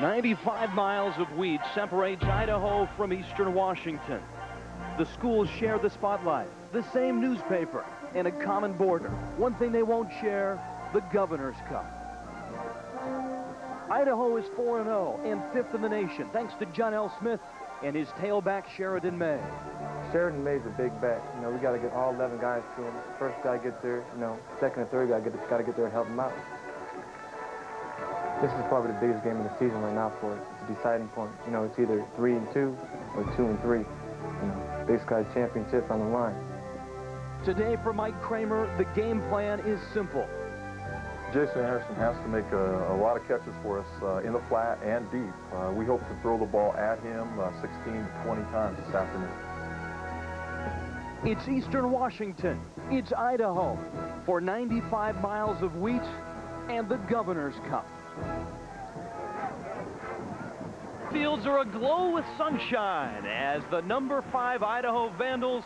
95 miles of wheat separates Idaho from eastern Washington. The schools share the spotlight, the same newspaper, and a common border. One thing they won't share, the Governor's Cup. Idaho is 4-0 and fifth in the nation, thanks to John L. Smith and his tailback Sherriden May. Sherriden May's a big bet. You know, we got to get all 11 guys to him. First guy gets there, you know, second and third guy got to get there and help him out. This is probably the biggest game of the season right now for us. It's a deciding point. You know, it's either three and two or two and three. You know, Big Sky championship on the line. Today for Mike Kramer, the game plan is simple. Jason Anderson has to make a, a lot of catches for us uh, in the flat and deep. Uh, we hope to throw the ball at him uh, 16 to 20 times this afternoon. It's Eastern Washington. It's Idaho for 95 miles of wheat and the Governor's Cup. Fields are aglow with sunshine as the number five Idaho Vandals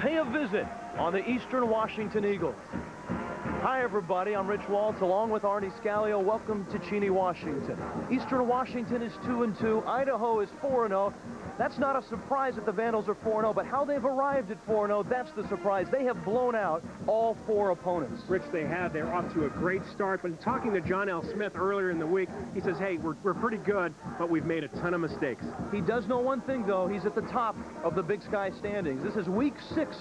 pay a visit on the Eastern Washington Eagles. Hi, everybody. I'm Rich Waltz, along with Arnie Scalio. Welcome to Cheney, Washington. Eastern Washington is 2 and 2. Idaho is 4 and 0. That's not a surprise that the Vandals are 4-0, but how they've arrived at 4-0, that's the surprise. They have blown out all four opponents. Rich, they have. They're off to a great start. But talking to John L. Smith earlier in the week, he says, hey, we're, we're pretty good, but we've made a ton of mistakes. He does know one thing, though. He's at the top of the Big Sky standings. This is week six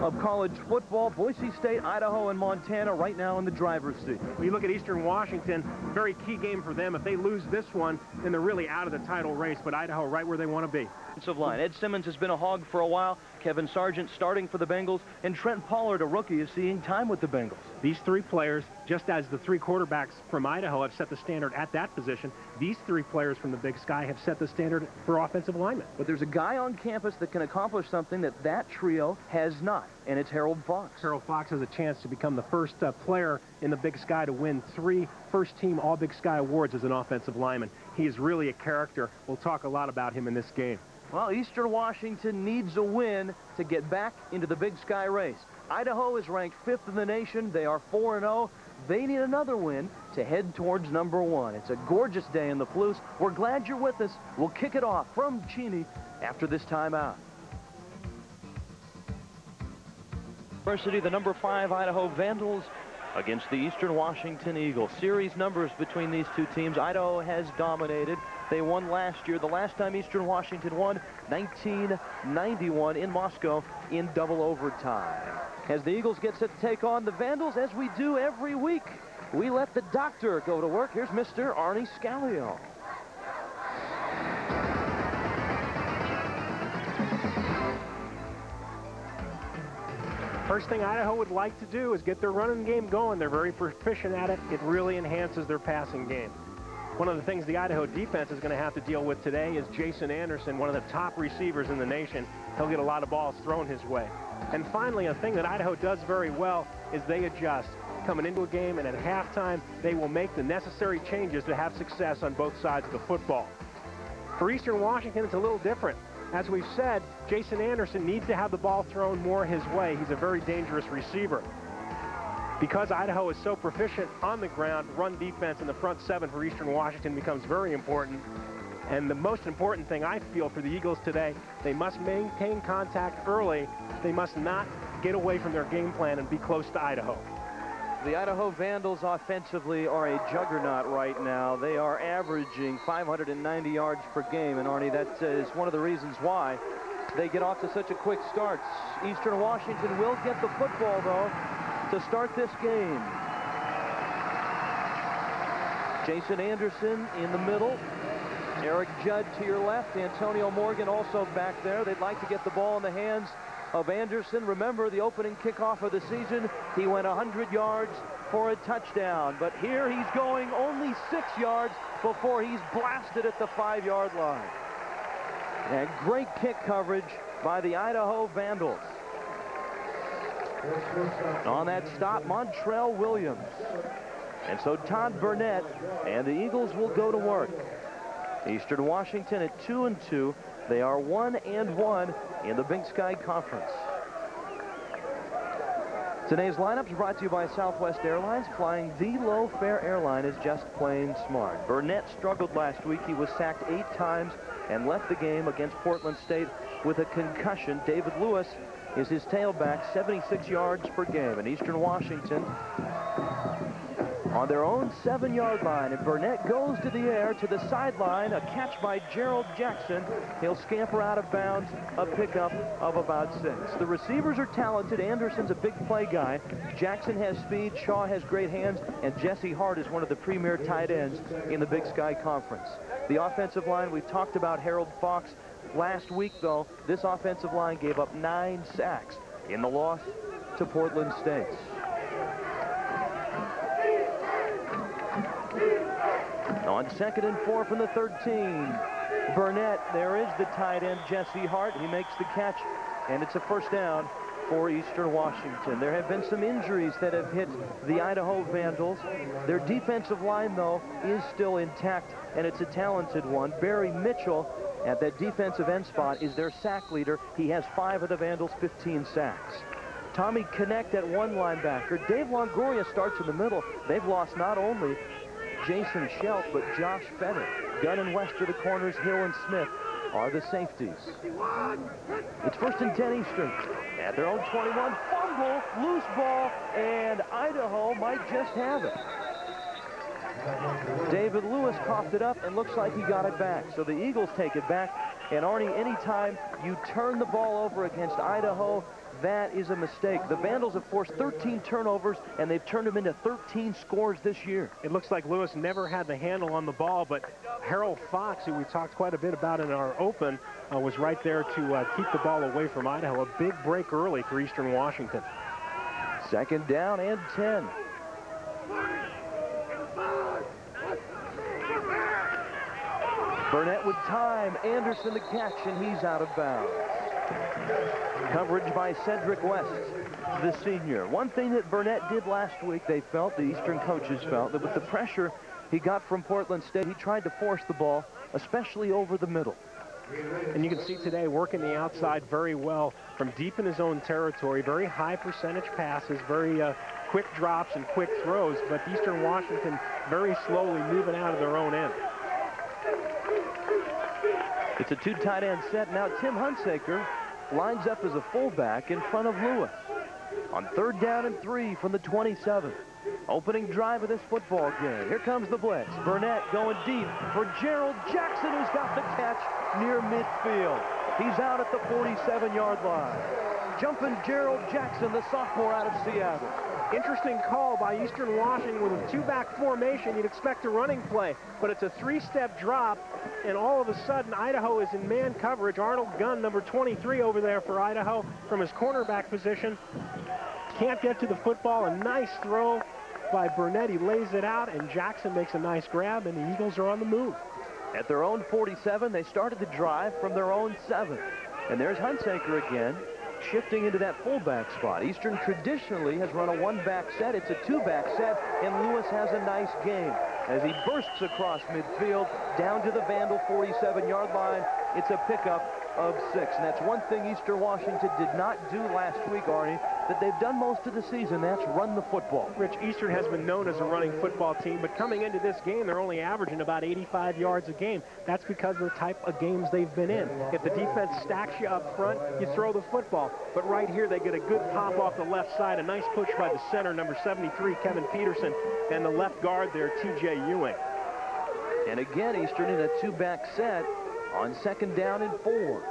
of college football. Boise State, Idaho, and Montana right now in the driver's seat. When you look at Eastern Washington, very key game for them. If they lose this one, then they're really out of the title race. But Idaho right where they want to be offensive line. Ed Simmons has been a hog for a while. Kevin Sargent starting for the Bengals. And Trent Pollard, a rookie, is seeing time with the Bengals. These three players, just as the three quarterbacks from Idaho have set the standard at that position, these three players from the Big Sky have set the standard for offensive linemen. But there's a guy on campus that can accomplish something that that trio has not, and it's Harold Fox. Harold Fox has a chance to become the first uh, player in the Big Sky to win three first-team All-Big Sky awards as an offensive lineman. He is really a character. We'll talk a lot about him in this game. Well, Eastern Washington needs a win to get back into the Big Sky race. Idaho is ranked fifth in the nation. They are 4-0. They need another win to head towards number one. It's a gorgeous day in the Palouse. We're glad you're with us. We'll kick it off from Cheney after this timeout. University, the number five Idaho Vandals against the Eastern Washington Eagles. Series numbers between these two teams. Idaho has dominated. They won last year. The last time Eastern Washington won, 1991 in Moscow in double overtime. As the Eagles get set to take on the Vandals, as we do every week, we let the doctor go to work. Here's Mr. Arnie Scalio. First thing Idaho would like to do is get their running game going. They're very proficient at it. It really enhances their passing game. One of the things the Idaho defense is going to have to deal with today is Jason Anderson, one of the top receivers in the nation. He'll get a lot of balls thrown his way. And finally, a thing that Idaho does very well is they adjust. Coming into a game and at halftime, they will make the necessary changes to have success on both sides of the football. For Eastern Washington, it's a little different. As we've said, Jason Anderson needs to have the ball thrown more his way. He's a very dangerous receiver. Because Idaho is so proficient on the ground, run defense in the front seven for Eastern Washington becomes very important. And the most important thing I feel for the Eagles today, they must maintain contact early. They must not get away from their game plan and be close to Idaho. The Idaho Vandals offensively are a juggernaut right now. They are averaging 590 yards per game. And Arnie, that is one of the reasons why they get off to such a quick start. Eastern Washington will get the football, though, to start this game. Jason Anderson in the middle. Eric Judd to your left. Antonio Morgan also back there. They'd like to get the ball in the hands of Anderson. Remember the opening kickoff of the season, he went 100 yards for a touchdown. But here he's going only six yards before he's blasted at the five-yard line. And great kick coverage by the Idaho Vandals. On that stop, Montrell Williams. And so Todd Burnett and the Eagles will go to work. Eastern Washington at 2 and 2. They are 1 and 1 in the Big Sky Conference. Today's lineup is brought to you by Southwest Airlines. Flying the low-fare airline is just plain smart. Burnett struggled last week. He was sacked eight times and left the game against Portland State with a concussion. David Lewis is his tailback, 76 yards per game. In Eastern Washington, on their own seven-yard line. And Burnett goes to the air to the sideline. A catch by Gerald Jackson. He'll scamper out of bounds. A pickup of about six. The receivers are talented. Anderson's a big play guy. Jackson has speed. Shaw has great hands. And Jesse Hart is one of the premier tight ends in the Big Sky Conference. The offensive line, we've talked about Harold Fox. Last week, though, this offensive line gave up nine sacks in the loss to Portland State. On second and four from the 13. Burnett, there is the tight end, Jesse Hart. He makes the catch, and it's a first down for Eastern Washington. There have been some injuries that have hit the Idaho Vandals. Their defensive line, though, is still intact, and it's a talented one. Barry Mitchell at that defensive end spot is their sack leader. He has five of the Vandals' 15 sacks. Tommy Connect at one linebacker. Dave Longoria starts in the middle. They've lost not only Jason Schelt, but Josh Fenner. Gunn and West are the corners. Hill and Smith are the safeties. It's first and 10 Eastern. At their own 21, fumble, loose ball, and Idaho might just have it. David Lewis coughed it up and looks like he got it back. So the Eagles take it back. And Arnie, anytime you turn the ball over against Idaho, that is a mistake. The Vandals have forced 13 turnovers, and they've turned them into 13 scores this year. It looks like Lewis never had the handle on the ball, but Harold Fox, who we talked quite a bit about in our open, uh, was right there to uh, keep the ball away from Idaho. A big break early for Eastern Washington. Second down and 10. Burnett with time. Anderson the catch, and he's out of bounds. Coverage by Cedric West, the senior. One thing that Burnett did last week, they felt, the Eastern coaches felt, that with the pressure he got from Portland State, he tried to force the ball, especially over the middle. And you can see today working the outside very well from deep in his own territory. Very high percentage passes, very uh, quick drops and quick throws, but Eastern Washington very slowly moving out of their own end. It's a two tight end set. Now Tim Hunsaker lines up as a fullback in front of Lewis. On third down and three from the 27. Opening drive of this football game. Here comes the blitz. Burnett going deep for Gerald Jackson, who's got the catch near midfield. He's out at the 47-yard line. Jumping Gerald Jackson, the sophomore out of Seattle. Interesting call by Eastern Washington with a two-back formation. You'd expect a running play, but it's a three-step drop, and all of a sudden Idaho is in man coverage. Arnold Gunn, number 23 over there for Idaho from his cornerback position. Can't get to the football. A nice throw by Burnett. He lays it out, and Jackson makes a nice grab, and the Eagles are on the move. At their own 47, they started the drive from their own seven. And there's Hunsaker again shifting into that fullback spot. Eastern traditionally has run a one-back set. It's a two-back set, and Lewis has a nice game. As he bursts across midfield, down to the Vandal 47-yard line, it's a pickup of six. And that's one thing Eastern Washington did not do last week, Arnie, that they've done most of the season. That's run the football. Rich, Eastern has been known as a running football team, but coming into this game, they're only averaging about 85 yards a game. That's because of the type of games they've been in. If the defense stacks you up front, you throw the football. But right here, they get a good pop off the left side. A nice push by the center, number 73, Kevin Peterson, and the left guard there, T.J. Ewing. And again, Eastern in a two-back set on second down and four.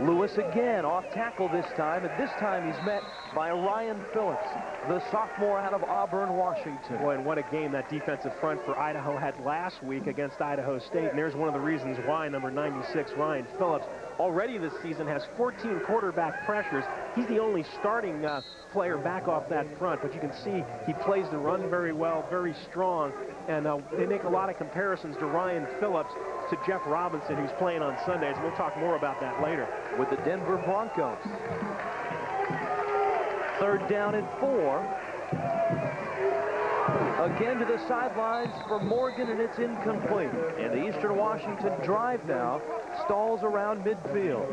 Lewis again off tackle this time, and this time he's met by Ryan Phillips, the sophomore out of Auburn, Washington. Boy, and what a game that defensive front for Idaho had last week against Idaho State, and there's one of the reasons why number 96, Ryan Phillips, already this season has 14 quarterback pressures. He's the only starting uh, player back off that front, but you can see he plays the run very well, very strong, and uh, they make a lot of comparisons to Ryan Phillips to Jeff Robinson, who's playing on Sundays. We'll talk more about that later. With the Denver Broncos. Third down and four. Again to the sidelines for Morgan, and it's incomplete. And the Eastern Washington drive now stalls around midfield.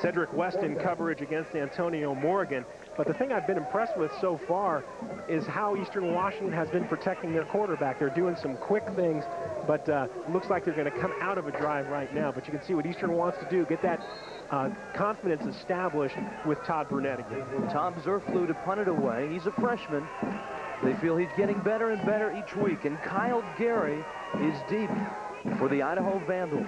Cedric West in coverage against Antonio Morgan. But the thing I've been impressed with so far is how Eastern Washington has been protecting their quarterback. They're doing some quick things, but uh, looks like they're going to come out of a drive right now. But you can see what Eastern wants to do, get that uh, confidence established with Todd Burnett again. Tom Zurfluh to punt it away. He's a freshman. They feel he's getting better and better each week. And Kyle Gary is deep for the Idaho Vandals.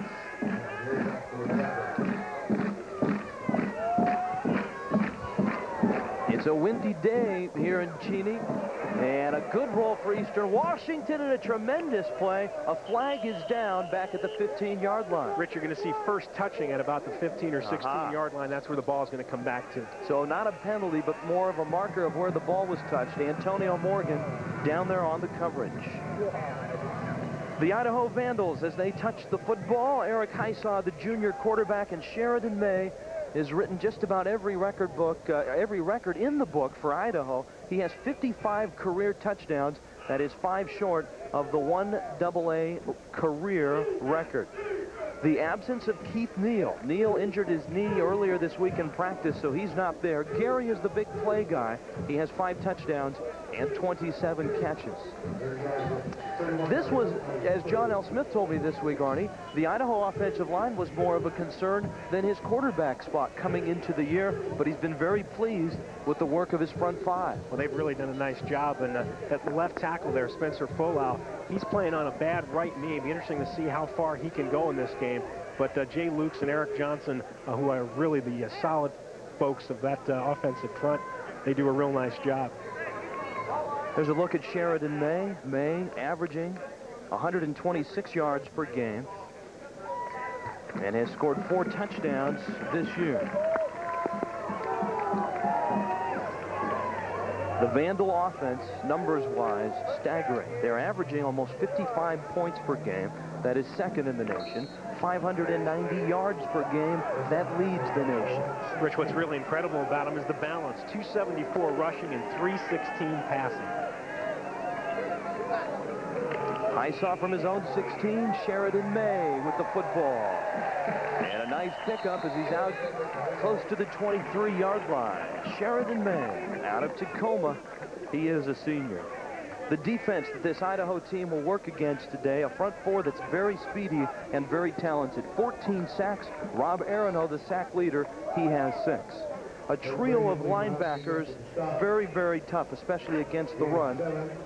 It's a windy day here in Cheney. And a good roll for Eastern Washington and a tremendous play. A flag is down back at the 15-yard line. Rich, you're going to see first touching at about the 15 or 16-yard line. That's where the ball is going to come back to. So not a penalty, but more of a marker of where the ball was touched. Antonio Morgan down there on the coverage. The Idaho Vandals, as they touch the football, Eric Hisaw, the junior quarterback, and Sherriden May has written just about every record book, uh, every record in the book for Idaho. He has 55 career touchdowns. That is five short of the one AA career record. The absence of Keith Neal. Neal injured his knee earlier this week in practice, so he's not there. Gary is the big play guy. He has five touchdowns and 27 catches. This was, as John L. Smith told me this week, Arnie, the Idaho offensive line was more of a concern than his quarterback spot coming into the year, but he's been very pleased with the work of his front five. Well, they've really done a nice job, and uh, left tackle there, Spencer Folau, he's playing on a bad right knee. It'll be interesting to see how far he can go in this game. But uh, Jay Lukes and Eric Johnson, uh, who are really the uh, solid folks of that uh, offensive front, they do a real nice job. There's a look at Sherriden May. May averaging 126 yards per game and has scored four touchdowns this year. The Vandal offense, numbers-wise, staggering. They're averaging almost 55 points per game. That is second in the nation. 590 yards per game. That leads the nation. Rich, what's really incredible about him is the balance. 274 rushing and 316 passing. I saw from his own 16, Sherriden May with the football. And a nice pickup as he's out close to the 23-yard line. Sherriden May out of Tacoma. He is a senior. The defense that this Idaho team will work against today, a front four that's very speedy and very talented. 14 sacks. Rob Aronow, the sack leader, he has six a trio of linebackers, very, very tough, especially against the run.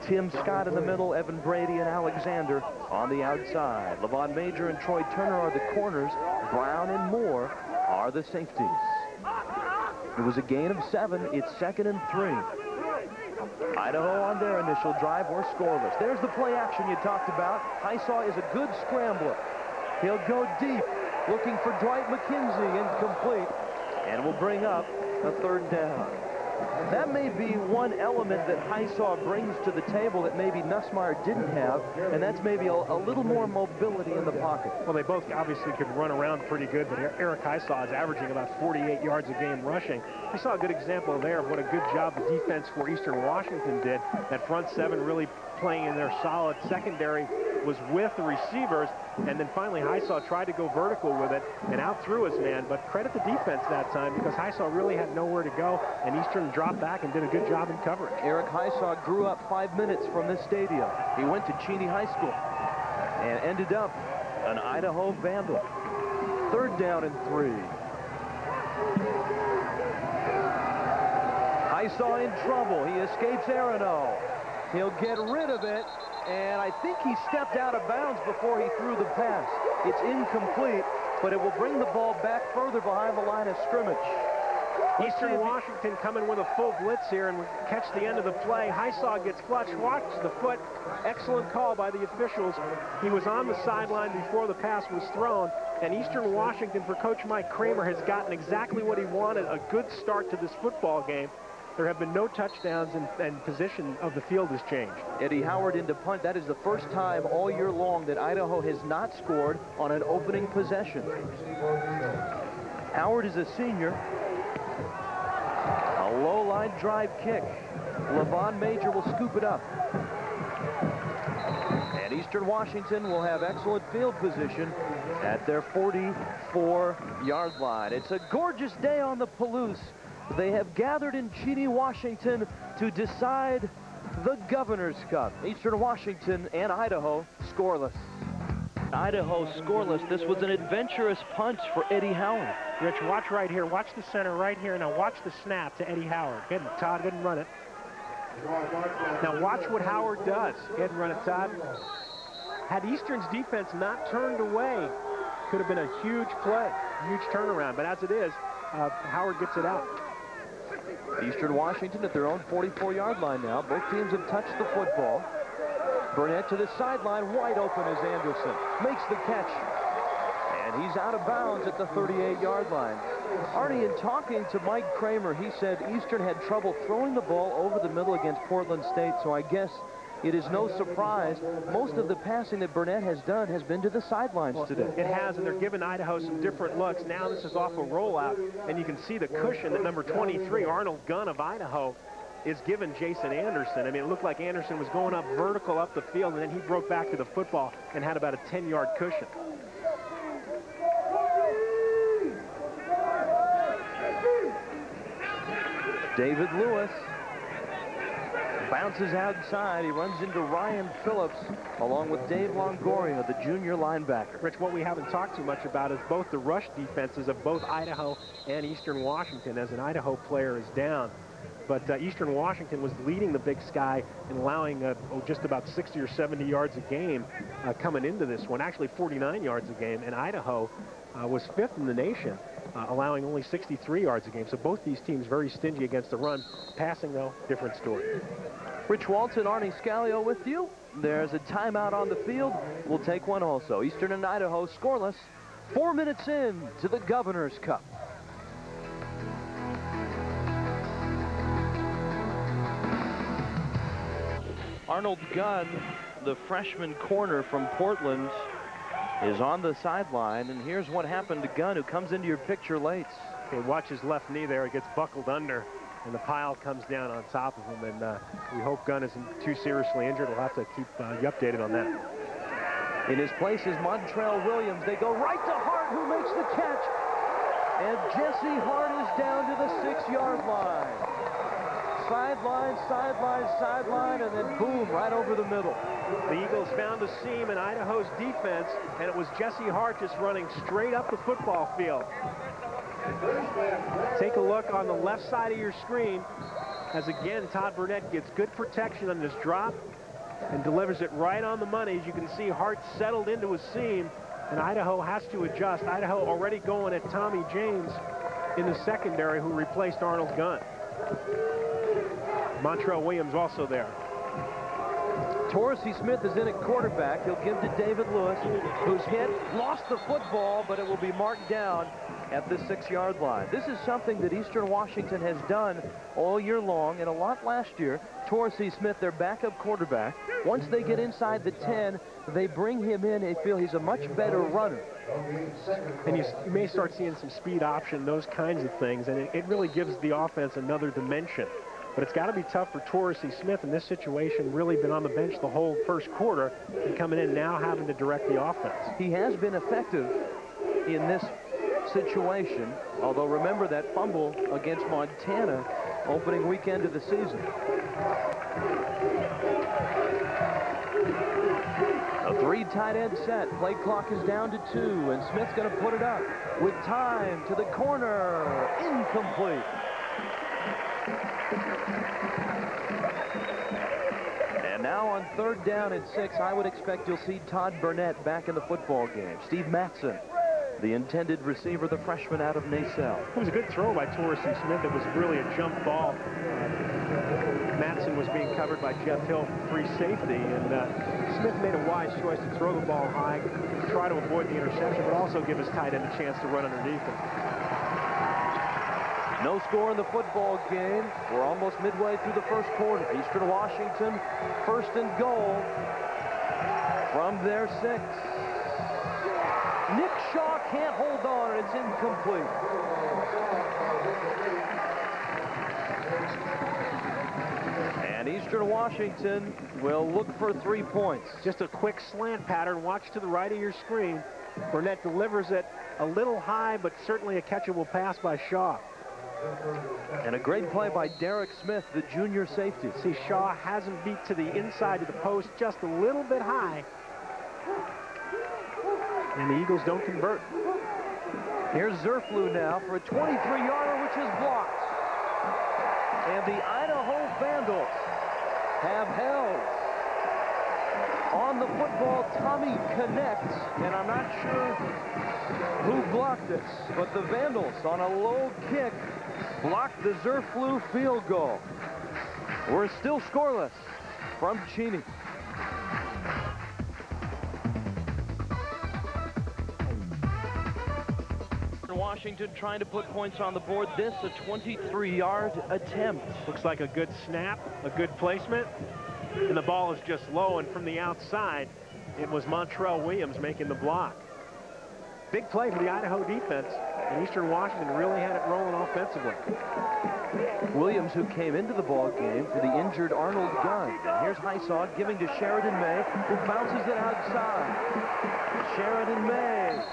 Tim Scott in the middle, Evan Brady and Alexander on the outside. Levon Major and Troy Turner are the corners. Brown and Moore are the safeties. It was a gain of seven. It's second and three. Idaho on their initial drive were scoreless. There's the play action you talked about. Hisaw is a good scrambler. He'll go deep, looking for Dwight McKenzie, incomplete, and will bring up a third down. That may be one element that Hisaw brings to the table that maybe Nussmeier didn't have, and that's maybe a, a, little more mobility in the pocket. Well, they both obviously could run around pretty good, but Eric Hisaw is averaging about 48 yards a game rushing. We saw a good example there of what a good job the defense for Eastern Washington did. That front seven really playing in their solid secondary was with the receivers, and then finally Hisaw tried to go vertical with it and out through his man, but credit the defense that time because Hisaw really had nowhere to go, and Eastern dropped back and did a good job in coverage. Eric Hisaw grew up five minutes from this stadium. He went to Cheney High School and ended up an Idaho Vandal. Third down and three. Hisaw in trouble. He escapes Aronow. He'll get rid of it, and I think he stepped out of bounds before he threw the pass. It's incomplete, but it will bring the ball back further behind the line of scrimmage. Eastern Washington coming with a full blitz here and catch the end of the play. Hisaw gets clutch, watch the foot. Excellent call by the officials. He was on the sideline before the pass was thrown, and Eastern Washington for Coach Mike Kramer has gotten exactly what he wanted, a good start to this football game. There have been no touchdowns and, and position of the field has changed. Eddie Howard into punt. That is the first time all year long that Idaho has not scored on an opening possession. Howard is a senior. A low line drive kick. Levon Major will scoop it up. And Eastern Washington will have excellent field position at their 44-yard line. It's a gorgeous day on the Palouse They have gathered in Cheney, Washington to decide the Governor's Cup. Eastern Washington and Idaho scoreless. Idaho scoreless. This was an adventurous punch for Eddie Howard. Rich, watch right here. Watch the center right here. Now watch the snap to Eddie Howard. Good. Todd didn't run it. Now watch what Howard does. Go ahead and run it, Todd. Had Eastern's defense not turned away, could have been a huge play, huge turnaround. But as it is, uh, Howard gets it out. Eastern Washington at their own 44-yard line now. Both teams have touched the football. Burnett to the sideline, wide open as Anderson makes the catch. And he's out of bounds at the 38-yard line. Arnie, in talking to Mike Kramer, he said Eastern had trouble throwing the ball over the middle against Portland State, so I guess it is no surprise most of the passing that Burnett has done has been to the sidelines today. It has, and they're giving Idaho some different looks. Now this is off a rollout, and you can see the cushion that number 23, Arnold Gunn of Idaho, is given Jason Anderson. I mean, it looked like Anderson was going up vertical up the field, and then he broke back to the football and had about a 10-yard cushion. David Lewis bounces outside. He runs into Ryan Phillips along with Dave Longoria, the junior linebacker. Rich, what we haven't talked too much about is both the rush defenses of both Idaho and Eastern Washington as an Idaho player is down. But uh, Eastern Washington was leading the Big Sky in allowing uh, oh, just about 60 or 70 yards a game uh, coming into this one, actually 49 yards a game, and Idaho uh, was fifth in the nation, uh, allowing only 63 yards a game. So both these teams very stingy against the run. Passing, though, different story. Rich Waltz, Arnie Scalio with you. There's a timeout on the field. We'll take one also. Eastern and Idaho scoreless. Four minutes in to the Governor's Cup. Arnold Gunn, the freshman corner from Portland, is on the sideline. And here's what happened to Gunn, who comes into your picture late. Okay, watch his left knee there. It gets buckled under, and the pile comes down on top of him. And uh, we hope Gunn isn't too seriously injured. We'll have to keep uh, you updated on that. In his place is Montrell Williams. They go right to Hart, who makes the catch. And Jesse Hart is down to the six-yard line sideline, sideline, sideline, and then boom, right over the middle. The Eagles found a seam in Idaho's defense, and it was Jesse Hart just running straight up the football field. Take a look on the left side of your screen as again Todd Burnett gets good protection on this drop and delivers it right on the money. As you can see, Hart settled into a seam, and Idaho has to adjust. Idaho already going at Tommy James in the secondary who replaced Arnold Gunn. Montrell Williams also there. Torrey Smith is in at quarterback. He'll give to David Lewis, who's hit, lost the football, but it will be marked down at the six-yard line. This is something that Eastern Washington has done all year long and a lot last year. Torrey Smith, their backup quarterback, once they get inside the 10, they bring him in. and feel he's a much better runner. And you, you may start seeing some speed option, those kinds of things, and it, it really gives the offense another dimension. But it's got to be tough for Torrey Smith in this situation, really been on the bench the whole first quarter and coming in now having to direct the offense. He has been effective in this situation, although remember that fumble against Montana opening weekend of the season. A three tight end set. Play clock is down to two, and Smith's going to put it up with time to the corner. Incomplete. And now on third down and six, I would expect you'll see Todd Burnett back in the football game. Steve Matson, the intended receiver, the freshman out of Naselle. It was a good throw by Torrey Smith. It was really a jump ball. Uh, Matson was being covered by Jeff Hill, free safety, and uh, Smith made a wise choice to throw the ball high, try to avoid the interception, but also give his tight end a chance to run underneath him. No score in the football game. We're almost midway through the first quarter. Eastern Washington, first and goal from their six. Nick Shaw can't hold on, it's incomplete. And Eastern Washington will look for three points. Just a quick slant pattern. Watch to the right of your screen. Burnett delivers it a little high, but certainly a catchable pass by Shaw. And a great play by Derek Smith, the junior safety. See, Shaw hasn't beat to the inside of the post just a little bit high. And the Eagles don't convert. Here's Zurfluh now for a 23-yarder, which is blocked. And the Idaho Vandals have held on the football Tommy connects, and I'm not sure who blocked this, but the Vandals on a low kick blocked the Zurfluh field goal. We're still scoreless from Cheney. Washington trying to put points on the board. This a 23-yard attempt. Looks like a good snap, a good placement, and the ball is just low, and from the outside, it was Montrell Williams making the block. Big play for the Idaho defense, and Eastern Washington really had it rolling offensively. Williams, who came into the ball game for the injured Arnold Gunn. And here's Hisaw giving to Sherriden May, who bounces it outside. Sherriden May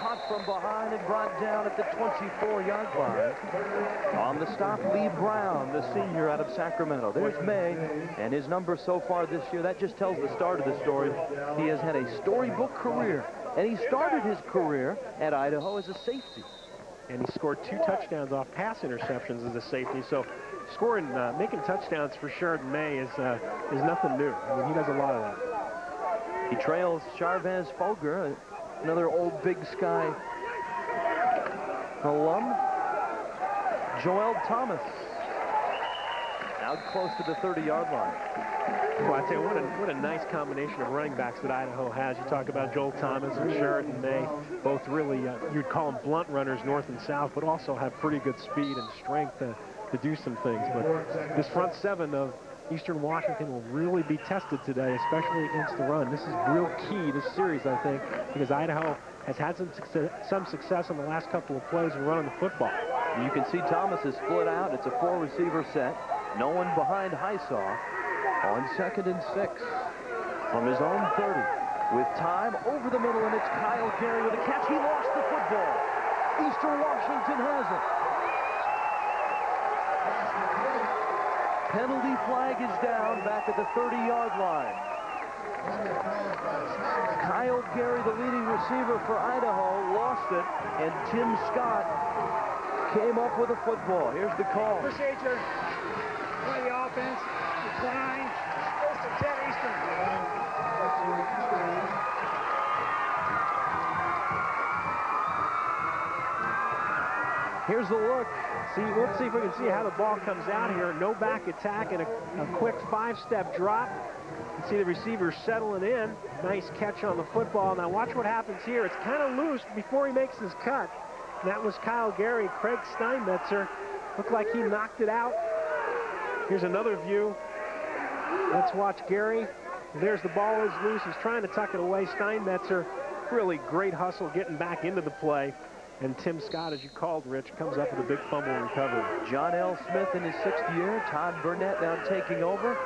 caught from behind and brought down at the 24-yard line. On the stop, Lee Brown, the senior out of Sacramento. There's May, and his number so far this year, that just tells the start of the story. He has had a storybook career, and he started his career at Idaho as a safety. And he scored two touchdowns off pass interceptions as a safety, so scoring, uh, making touchdowns for Sherriden May is, uh, is nothing new. I mean, he does a lot of that. He trails Charvez Foger, another old Big Sky alum. Joel Thomas out close to the 30-yard line. Well, I tell you, what a, what a nice combination of running backs that Idaho has. You talk about Joel Thomas and Sherriden May, both really, uh, you'd call them blunt runners north and south, but also have pretty good speed and strength to, to do some things. But this front seven of Eastern Washington will really be tested today, especially against the run. This is real key, this series, I think, because Idaho has had some success, some success on the last couple of plays in running the football. You can see Thomas is split out. It's a four-receiver set. No one behind Hisaw on second and six from his own 30. With time over the middle, and it's Kyle Gary with a catch. He lost the football. Eastern Washington has it. Penalty flag is down back at the 30-yard line. Kyle Gary, the leading receiver for Idaho, lost it, and Tim Scott came up with a football. Here's the call. Procedure. Play the offense. First and 10 Eastern. Here's the look. See, let's see if we can see how the ball comes out here. No back attack and a, a quick five-step drop. You can see the receiver settling in. Nice catch on the football. Now watch what happens here. It's kind of loose before he makes his cut. And that was Kyle Gary. Craig Steinmetzer looked like he knocked it out. Here's another view. Let's watch Gary. There's the ball is loose. He's trying to tuck it away. Steinmetzer, really great hustle getting back into the play. And Tim Scott, as you called, Rich, comes up with a big fumble recovery. John L. Smith in his sixth year. Todd Burnett now taking over.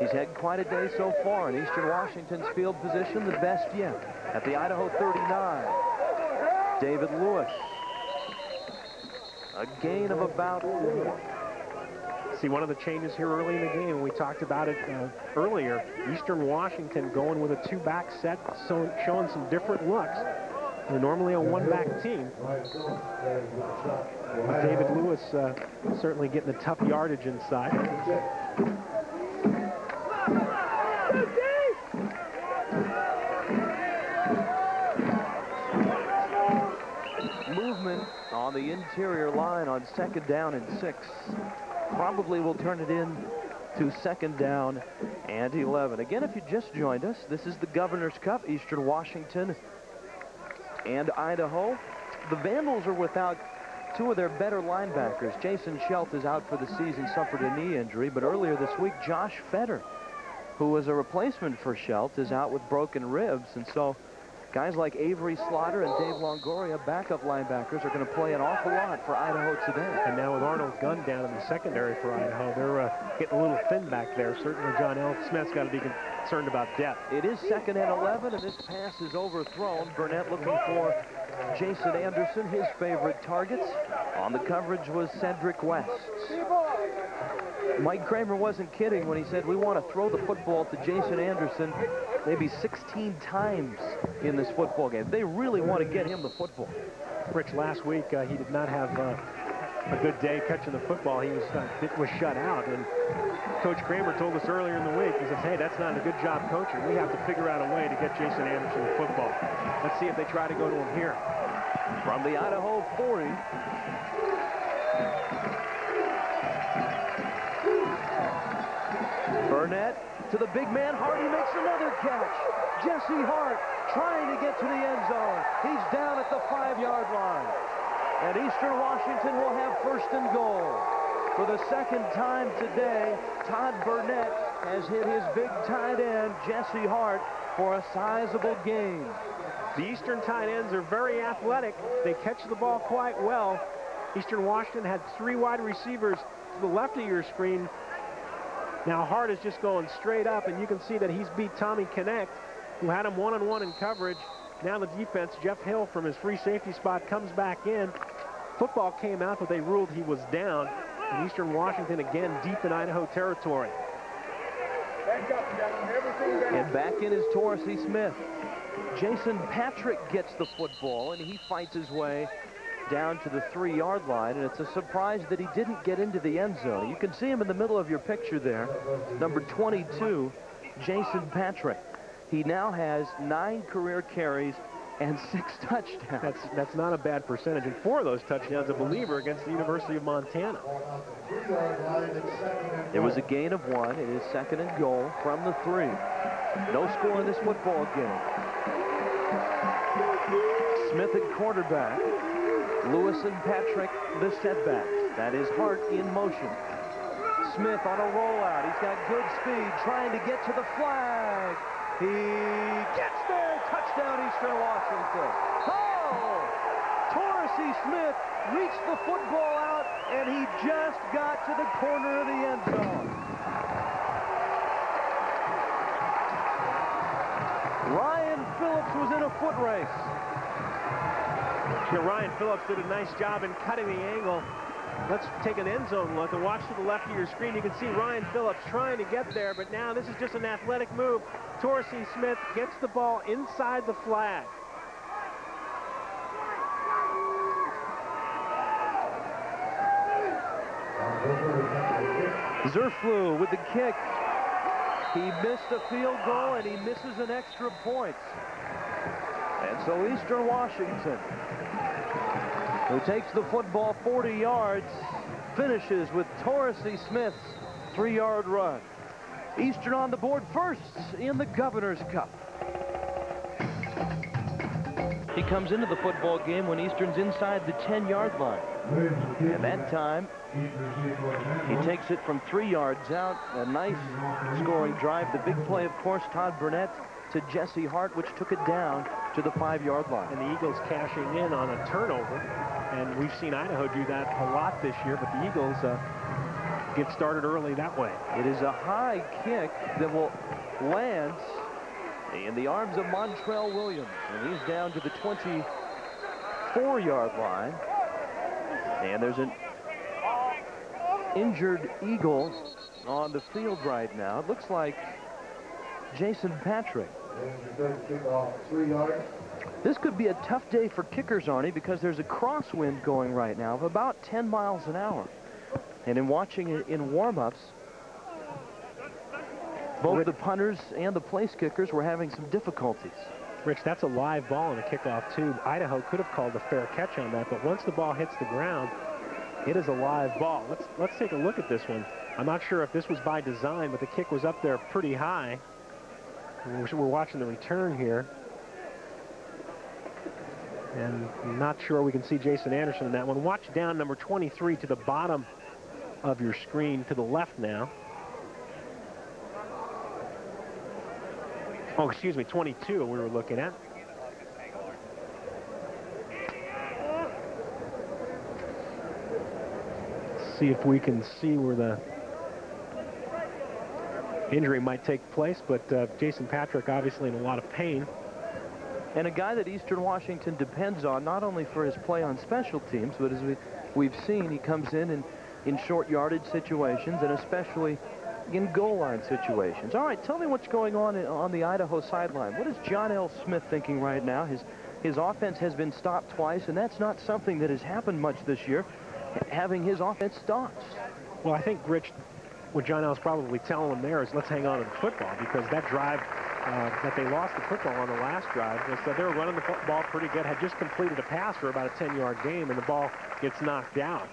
He's had quite a day so far in Eastern Washington's field position, the best yet. At the Idaho 39, David Lewis. A gain of about. See, one of the changes here early in the game, we talked about it uh, earlier, Eastern Washington going with a two-back set, so showing some different looks. They're normally a one-back team. David Lewis uh, certainly getting the tough yardage inside. Movement on the interior line on second down and six. Probably will turn it in to second down and 11. Again, if you just joined us, this is the Governor's Cup, Eastern Washington and Idaho. The Vandals are without two of their better linebackers. Jason Schelt is out for the season, suffered a knee injury, but earlier this week, Josh Fetter, who was a replacement for Schelt, is out with broken ribs, and so guys like Avery Slaughter and Dave Longoria, backup linebackers, are going to play an awful lot for Idaho today. And now with Arnold Gunn down in the secondary for Idaho, they're uh, getting a little thin back there. Certainly John L. Smith's got to be concerned about depth. It is second and 11, and this pass is overthrown. Burnett looking for Jason Anderson, his favorite targets. On the coverage was Cedric West. Mike Kramer wasn't kidding when he said we want to throw the football to Jason Anderson maybe 16 times in this football game. They really want to get him the football. Rich, last week uh, he did not have uh, a good day catching the football. He was uh, was shut out, and Coach Kramer told us earlier in the week, he says, hey, that's not a good job coaching. We have to figure out a way to get Jason Anderson the football. Let's see if they try to go to him here. From the Idaho 40, to the big man. Hardy makes another catch. Jesse Hart trying to get to the end zone. He's down at the five-yard line. And Eastern Washington will have first and goal. For the second time today, Todd Burnett has hit his big tight end, Jesse Hart, for a sizable gain. The Eastern tight ends are very athletic. They catch the ball quite well. Eastern Washington had three wide receivers to the left of your screen. Now Hart is just going straight up, and you can see that he's beat Tommy Connect, who had him one-on-one -on -one in coverage. Now the defense, Jeff Hill from his free safety spot comes back in. Football came out, but they ruled he was down. And Eastern Washington again deep in Idaho territory. And back in is Torrey Smith. Jason Patrick gets the football, and he fights his way down to the three-yard line, and it's a surprise that he didn't get into the end zone. You can see him in the middle of your picture there, number 22, Jason Patrick. He now has nine career carries and six touchdowns. That's that's not a bad percentage. And four of those touchdowns, a believer, against the University of Montana. It was a gain of one. It is second and goal from the three. No score in this football game. Smith at quarterback. Lewis and Patrick, the setbacks. That is Hart in motion. Smith on a rollout. He's got good speed, trying to get to the flag. He gets there. Touchdown, Eastern Washington. Oh! Torrey Smith reached the football out, and he just got to the corner of the end zone. Ryan Phillips was in a foot race. Ryan Phillips did a nice job in cutting the angle. Let's take an end zone look and watch to the left of your screen. You can see Ryan Phillips trying to get there, but now this is just an athletic move. Torrey Smith gets the ball inside the flag. Zurfluh with the kick. He missed a field goal and he misses an extra point. And so Eastern Washington, who takes the football 40 yards, finishes with Torrey Smith's three-yard run. Eastern on the board first in the Governor's Cup. He comes into the football game when Eastern's inside the 10-yard line. And that time, he takes it from three yards out. A nice scoring drive. The big play, of course, Todd Burnett to Jesse Hart, which took it down to the five-yard line. And the Eagles cashing in on a turnover. And we've seen Idaho do that a lot this year, but the Eagles uh, get started early that way. It is a high kick that will land in the arms of Montrell Williams. And he's down to the 24-yard line. And there's an injured Eagle on the field right now. It looks like Jason Patrick. This could be a tough day for kickers, Arnie, because there's a crosswind going right now of about 10 miles an hour. And in watching it in warm-ups, both the punters and the place kickers were having some difficulties. Rich, that's a live ball in a kickoff, too. Idaho could have called a fair catch on that, but once the ball hits the ground, it is a live ball. Let's, let's take a look at this one. I'm not sure if this was by design, but the kick was up there pretty high. We're, watching the return here. And not sure we can see Jason Anderson in that one. Watch down number 23 to the bottom of your screen to the left now. Oh, excuse me, 22 we were looking at. see if we can see where the injury might take place, but uh, Jason Patrick obviously in a lot of pain. And a guy that Eastern Washington depends on not only for his play on special teams, but as we, we've seen, he comes in and in short yardage situations and especially in goal line situations. All right, tell me what's going on on the Idaho sideline. What is John L. Smith thinking right now? His, his offense has been stopped twice, and that's not something that has happened much this year, having his offense stopped. Well, I think, Rich, what John is probably telling him there is let's hang on to the football because that drive uh, that they lost the football on the last drive was that they were running the ball pretty good, had just completed a pass for about a 10-yard game, and the ball gets knocked down.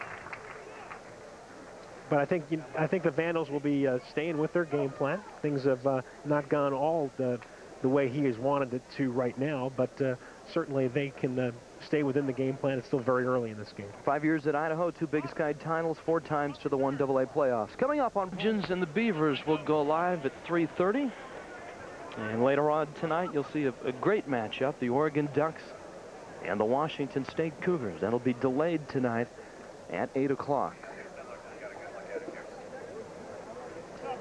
But I think I think the Vandals will be uh, staying with their game plan. Things have uh, not gone all the, the way he has wanted it to right now, but uh, certainly they can uh, stay within the game plan. It's still very early in this game. Five years at Idaho, two Big Sky titles, four times to the 1AA playoffs. Coming up on Pigeons and the Beavers will go live at 3.30. And later on tonight, you'll see a, a great matchup, the Oregon Ducks and the Washington State Cougars. That'll be delayed tonight at 8 o'clock.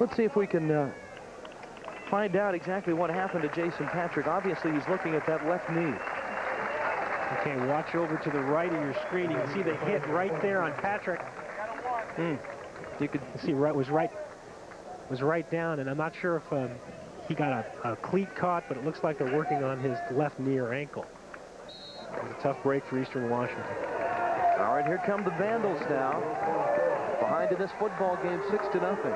Let's see if we can uh, find out exactly what happened to Jason Patrick. Obviously, he's looking at that left knee. Okay, watch over to the right of your screen. You can see the hit right there on Patrick. Mm. You could see right was right was right down, and I'm not sure if um, he got a, a, cleat caught, but it looks like they're working on his left knee or ankle. It was a tough break for Eastern Washington. All right, here come the Vandals now. Behind in this football game, six to nothing.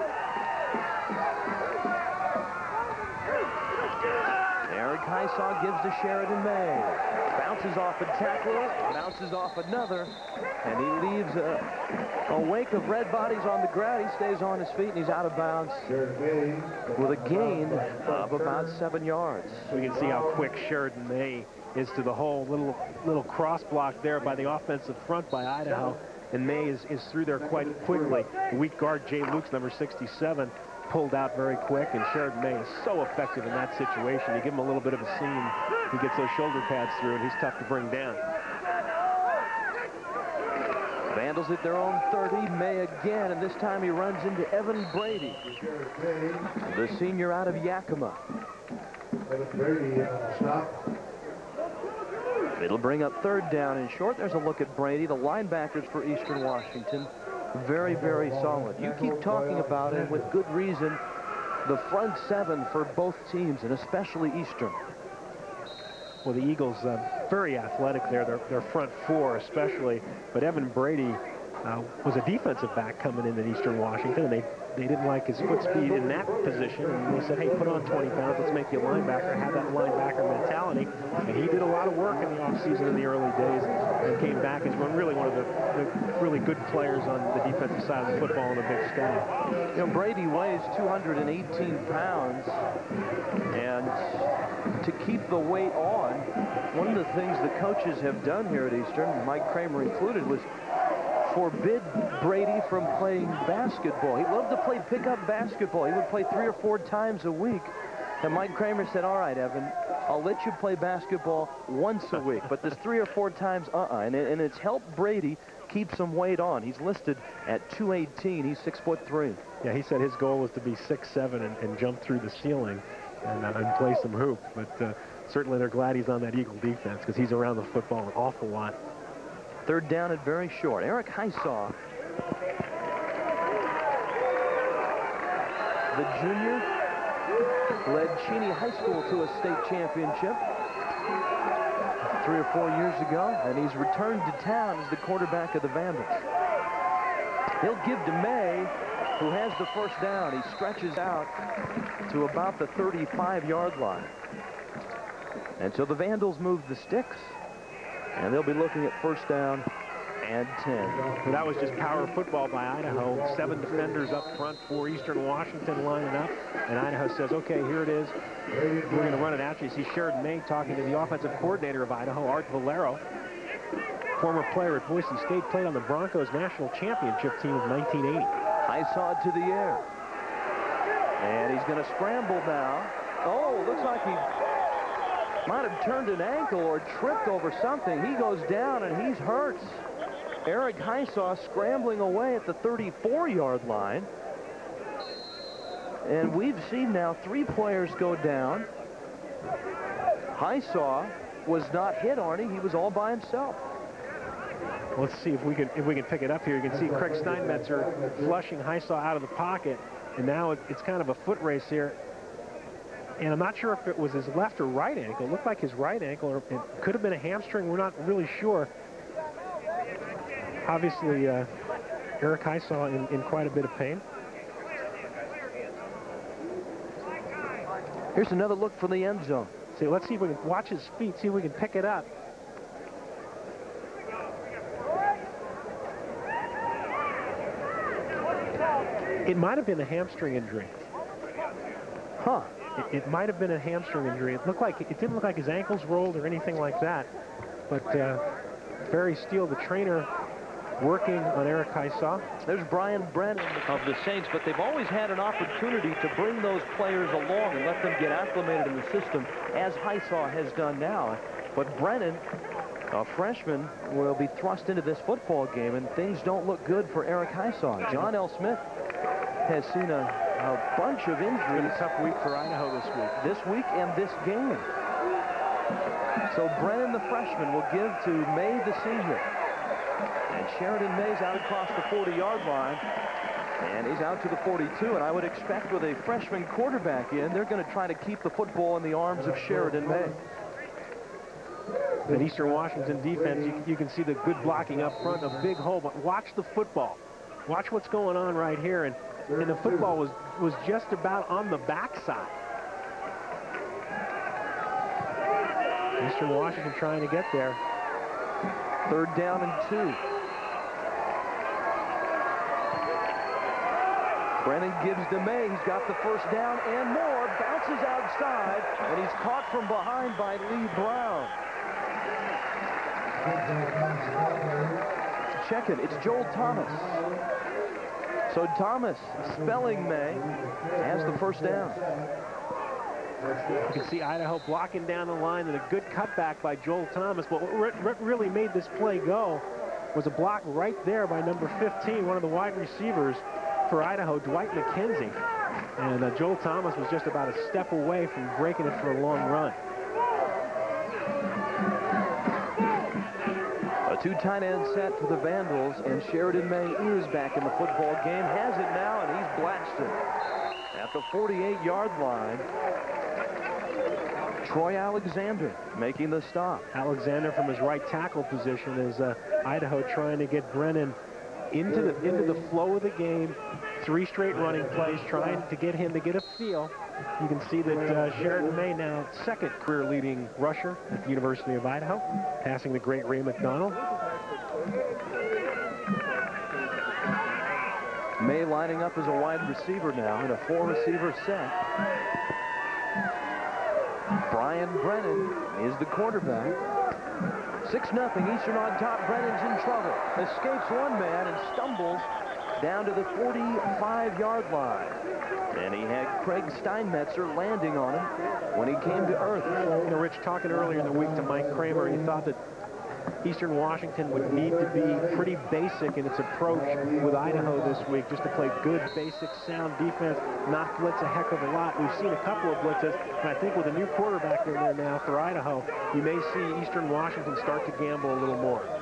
Eric gives to Sherriden May bounces off a tackler, bounces off another, and he leaves a, a wake of red bodies on the ground. He stays on his feet, and he's out of bounds with a gain of about seven yards. We can see how quick Sherriden May is to the hole. Little, little cross block there by the offensive front by Idaho, and May is, is through there quite quickly. Weak guard, Jay Lukes, number 67, pulled out very quick, and Sherriden May is so effective in that situation. You give him a little bit of a seam, he gets those shoulder pads through, and he's tough to bring down. Vandals at their own 30. May again, and this time he runs into Evan Brady, the senior out of Yakima. Uh, It'll bring up third down and short. There's a look at Brady, the linebackers for Eastern Washington very, very solid. You keep talking about it with good reason, the front seven for both teams, and especially Eastern. Well, the Eagles, uh, very athletic there, their, their front four especially, but Evan Brady uh, was a defensive back coming in at Eastern Washington, and they they didn't like his foot speed in that position, and they said, hey, put on 20 pounds, let's make you a linebacker, have that linebacker mentality. And he did a lot of work in the offseason in the early days and came back as one, really one of the, the, really good players on the defensive side of the football in the Big Sky. You know, Brady weighs 218 pounds, and to keep the weight on, one of the things the coaches have done here at Eastern, Mike Kramer included, was forbid Brady from playing basketball. He loved to play pickup basketball. He would play three or four times a week. And Mike Kramer said, all right, Evan, I'll let you play basketball once a week, but this three or four times, uh-uh. And, and it's helped Brady keep some weight on. He's listed at 218. He's six foot three. Yeah, he said his goal was to be six seven and, and jump through the ceiling and, uh, and play some hoop. But uh, certainly they're glad he's on that Eagle defense because he's around the football an awful lot. Third down and very short. Eric Hisaw. The junior led Cheney High School to a state championship three or four years ago, and he's returned to town as the quarterback of the Vandals. He'll give to May, who has the first down. He stretches out to about the 35-yard line. And so the Vandals move the sticks. And they'll be looking at first down and 10. that was just power football by Idaho. Seven defenders up front for Eastern Washington lining up. And Idaho says, okay, here it is. We're going to run it after you. See Sherriden May talking to the offensive coordinator of Idaho, Art Valero. Former player at Boise State, played on the Broncos national championship team of 1980. Hisaw to the air. And he's going to scramble now. Oh, looks like he might have turned an ankle or tripped over something. He goes down and he's hurt. Eric Hisaw scrambling away at the 34-yard line. And we've seen now three players go down. Hisaw was not hit, Arnie. He was all by himself. Let's see if we can if we can pick it up here. You can see Craig Steinmetzer flushing Hisaw out of the pocket, and now it's kind of a foot race here. And I'm not sure if it was his left or right ankle. It looked like his right ankle, or it could have been a hamstring. We're not really sure. Obviously, uh, Eric Hisaw in, in quite a bit of pain. Here's another look from the end zone. See, let's see if we can watch his feet, see if we can pick it up. It might have been a hamstring injury. Huh. It, it might have been a hamstring injury. It looked like it didn't look like his ankles rolled or anything like that. But uh, Barry Steele, the trainer, working on Eric Hisaw. There's Brian Brennan of the Saints, but they've always had an opportunity to bring those players along and let them get acclimated in the system, as Hisaw has done now. But Brennan, a freshman, will be thrust into this football game, and things don't look good for Eric Hisaw. John L. Smith has seen a, a bunch of injuries. a tough week for Idaho this week. This week and this game. So Brennan, the freshman, will give to May, the senior. And Sherriden May's out across the 40-yard line. And he's out to the 42, and I would expect with a freshman quarterback in, they're going to try to keep the football in the arms of Sherriden May. The Eastern Washington defense, you, you, can see the good blocking up front, a big hole, but watch the football. Watch what's going on right here, and, and the football was, was just about on the backside. Eastern Washington trying to get there. Third down and two. Brennan gives to May. He's got the first down and more. Bounces outside, and he's caught from behind by Lee Brown. Check it. It's Joel Thomas. So Thomas, spelling May, has the first down. You can see Idaho blocking down the line and a good cutback by Joel Thomas. But what really made this play go was a block right there by number 15, one of the wide receivers for Idaho, Dwight McKenzie. And uh, Joel Thomas was just about a step away from breaking it for a long run. Two tight end set for the Vandals, and Sherriden May is back in the football game. Has it now, and he's blasted at the 48-yard line. Troy Alexander making the stop. Alexander from his right tackle position is uh, Idaho trying to get Brennan into the into the flow of the game. Three straight running plays, trying to get him to get a feel. You can see that uh, Sherriden May now second career leading rusher at the University of Idaho, passing the great Ray McDonald. May lining up as a wide receiver now in a four receiver set. Brian Brennan is the quarterback. 6-0 Eastern on top. Brennan's in trouble. Escapes one man and stumbles down to the 45-yard line. And he had Craig Steinmetzer landing on him when he came to earth. You know, Rich, talking earlier in the week to Mike Kramer, he thought that Eastern Washington would need to be pretty basic in its approach with Idaho this week, just to play good, basic, sound defense, not blitz a heck of a lot. We've seen a couple of blitzes, and I think with a new quarterback in there now for Idaho, you may see Eastern Washington start to gamble a little more.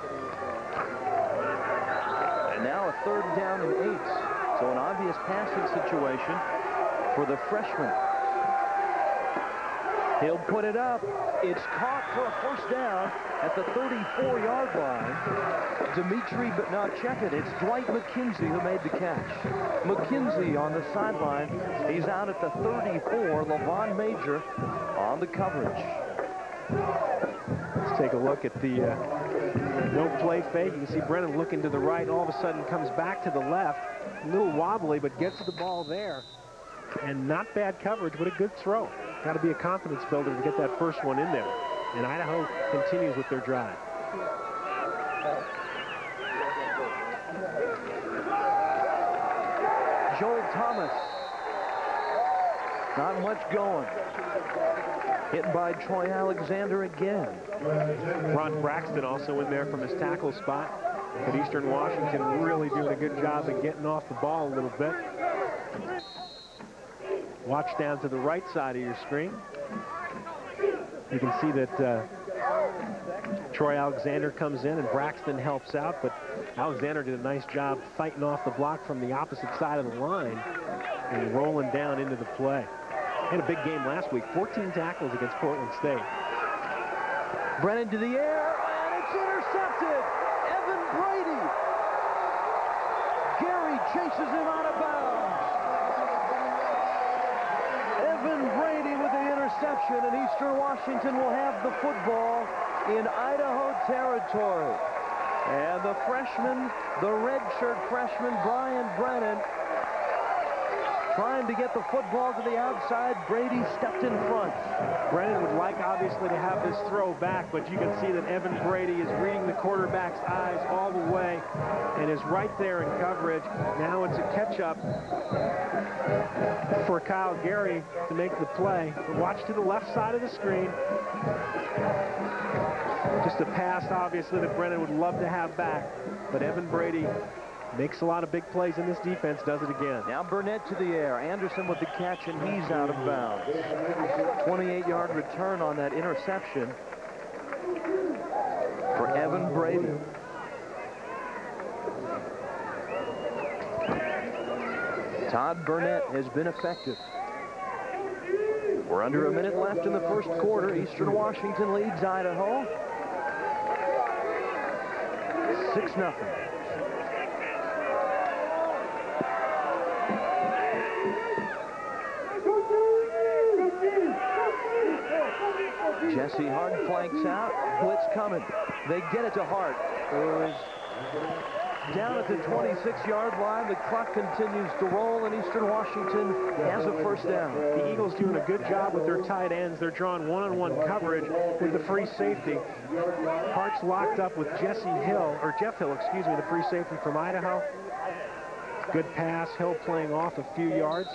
A third down and eight. So an obvious passing situation for the freshman. He'll put it up. It's caught for a first down at the 34-yard line. Dimitri, but not check it. It's Dwight McKenzie who made the catch. McKenzie on the sideline. He's out at the 34. Levon Major on the coverage. Let's take a look at the uh, no play fake. You can see Brennan looking to the right. All of a sudden comes back to the left. A little wobbly, but gets the ball there. And not bad coverage, but a good throw. Got to be a confidence builder to get that first one in there. And Idaho continues with their drive. Joel Thomas. Not much going. Hit by Troy Alexander again. Ron Braxton also in there from his tackle spot. But Eastern Washington really doing a good job of getting off the ball a little bit. Watch down to the right side of your screen. You can see that uh, Troy Alexander comes in and Braxton helps out, but Alexander did a nice job fighting off the block from the opposite side of the line and rolling down into the play. Had a big game last week, 14 tackles against Portland State. Brennan to the air, and it's intercepted. Evan Brady. Gary chases him out of bounds. Evan Brady with the interception, and Eastern Washington will have the football in Idaho territory. And the freshman, the redshirt freshman, Brian Brennan, trying to get the football to the outside. Brady stepped in front. Brennan would like, obviously, to have this throw back, but you can see that Evan Brady is reading the quarterback's eyes all the way and is right there in coverage. Now it's a catch-up for Kyle Gary to make the play. Watch to the left side of the screen. Just a pass, obviously, that Brennan would love to have back. But Evan Brady makes a lot of big plays in this defense, does it again. Now Burnett to the air. Anderson with the catch, and he's out of bounds. 28-yard return on that interception for Evan Brady. Todd Burnett has been effective. We're under a minute left in the first quarter. Eastern Washington leads Idaho. 6 Jesse Hart flanks out. Blitz coming. They get it to Hart, is down at the 26-yard line. The clock continues to roll, and Eastern Washington has a first down. The Eagles doing a good job with their tight ends. They're drawing one-on-one -on -one coverage with the free safety. Hart's locked up with Jesse Hill, or Jeff Hill, excuse me, the free safety from Idaho. Good pass. Hill playing off a few yards.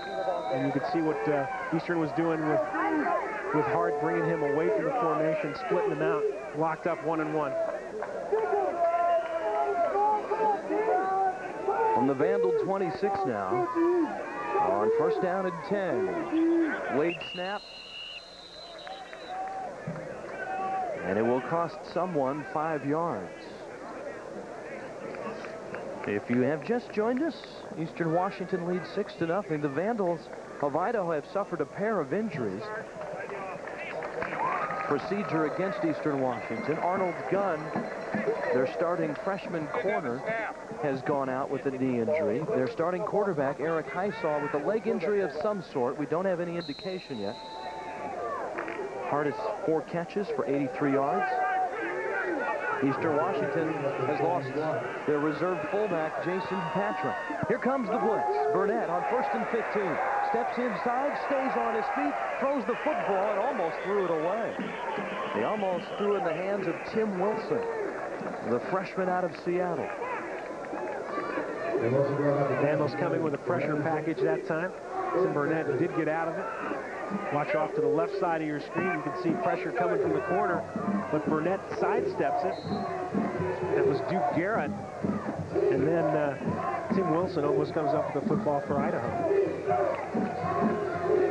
And you can see what uh, Eastern was doing with, with Hart, bringing him away from the formation, splitting them out, locked up one-on-one. -one. From the Vandal 26 now. On first down and 10. Wade snap. And it will cost someone five yards. If you have just joined us, Eastern Washington leads six to nothing. The Vandals of Idaho have suffered a pair of injuries. Procedure against Eastern Washington. Arnold Gunn, their starting freshman corner, has gone out with a knee injury. Their starting quarterback, Eric Hisaw, with a leg injury of some sort. We don't have any indication yet. Has four catches for 83 yards. Eastern Washington has lost their reserve fullback, Jason Patrick. Here comes the blitz. Burnett on first and 15. Steps inside, stays on his feet, throws the football, and almost threw it away. He almost threw in the hands of Tim Wilson, the freshman out of Seattle. Vandals coming with a pressure package that time. Tim Burnett did get out of it. Watch off to the left side of your screen. You can see pressure coming from the corner, but Burnett sidesteps it. That was Duke Garrett. And then uh, Tim Wilson almost comes up with the football for Idaho.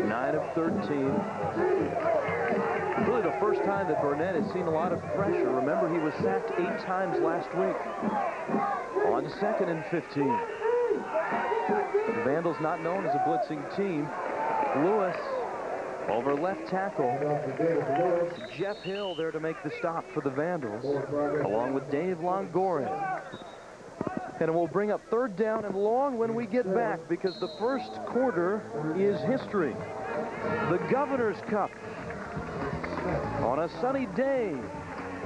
9 of 13. Really the first time that Burnett has seen a lot of pressure. Remember, he was sacked eight times last week. On second and 15. The Vandals not known as a blitzing team. Lewis over left tackle. Jeff Hill there to make the stop for the Vandals, along with Dave Longoria. And it will bring up third down and long when we get back because the first quarter is history. The Governor's Cup on a sunny day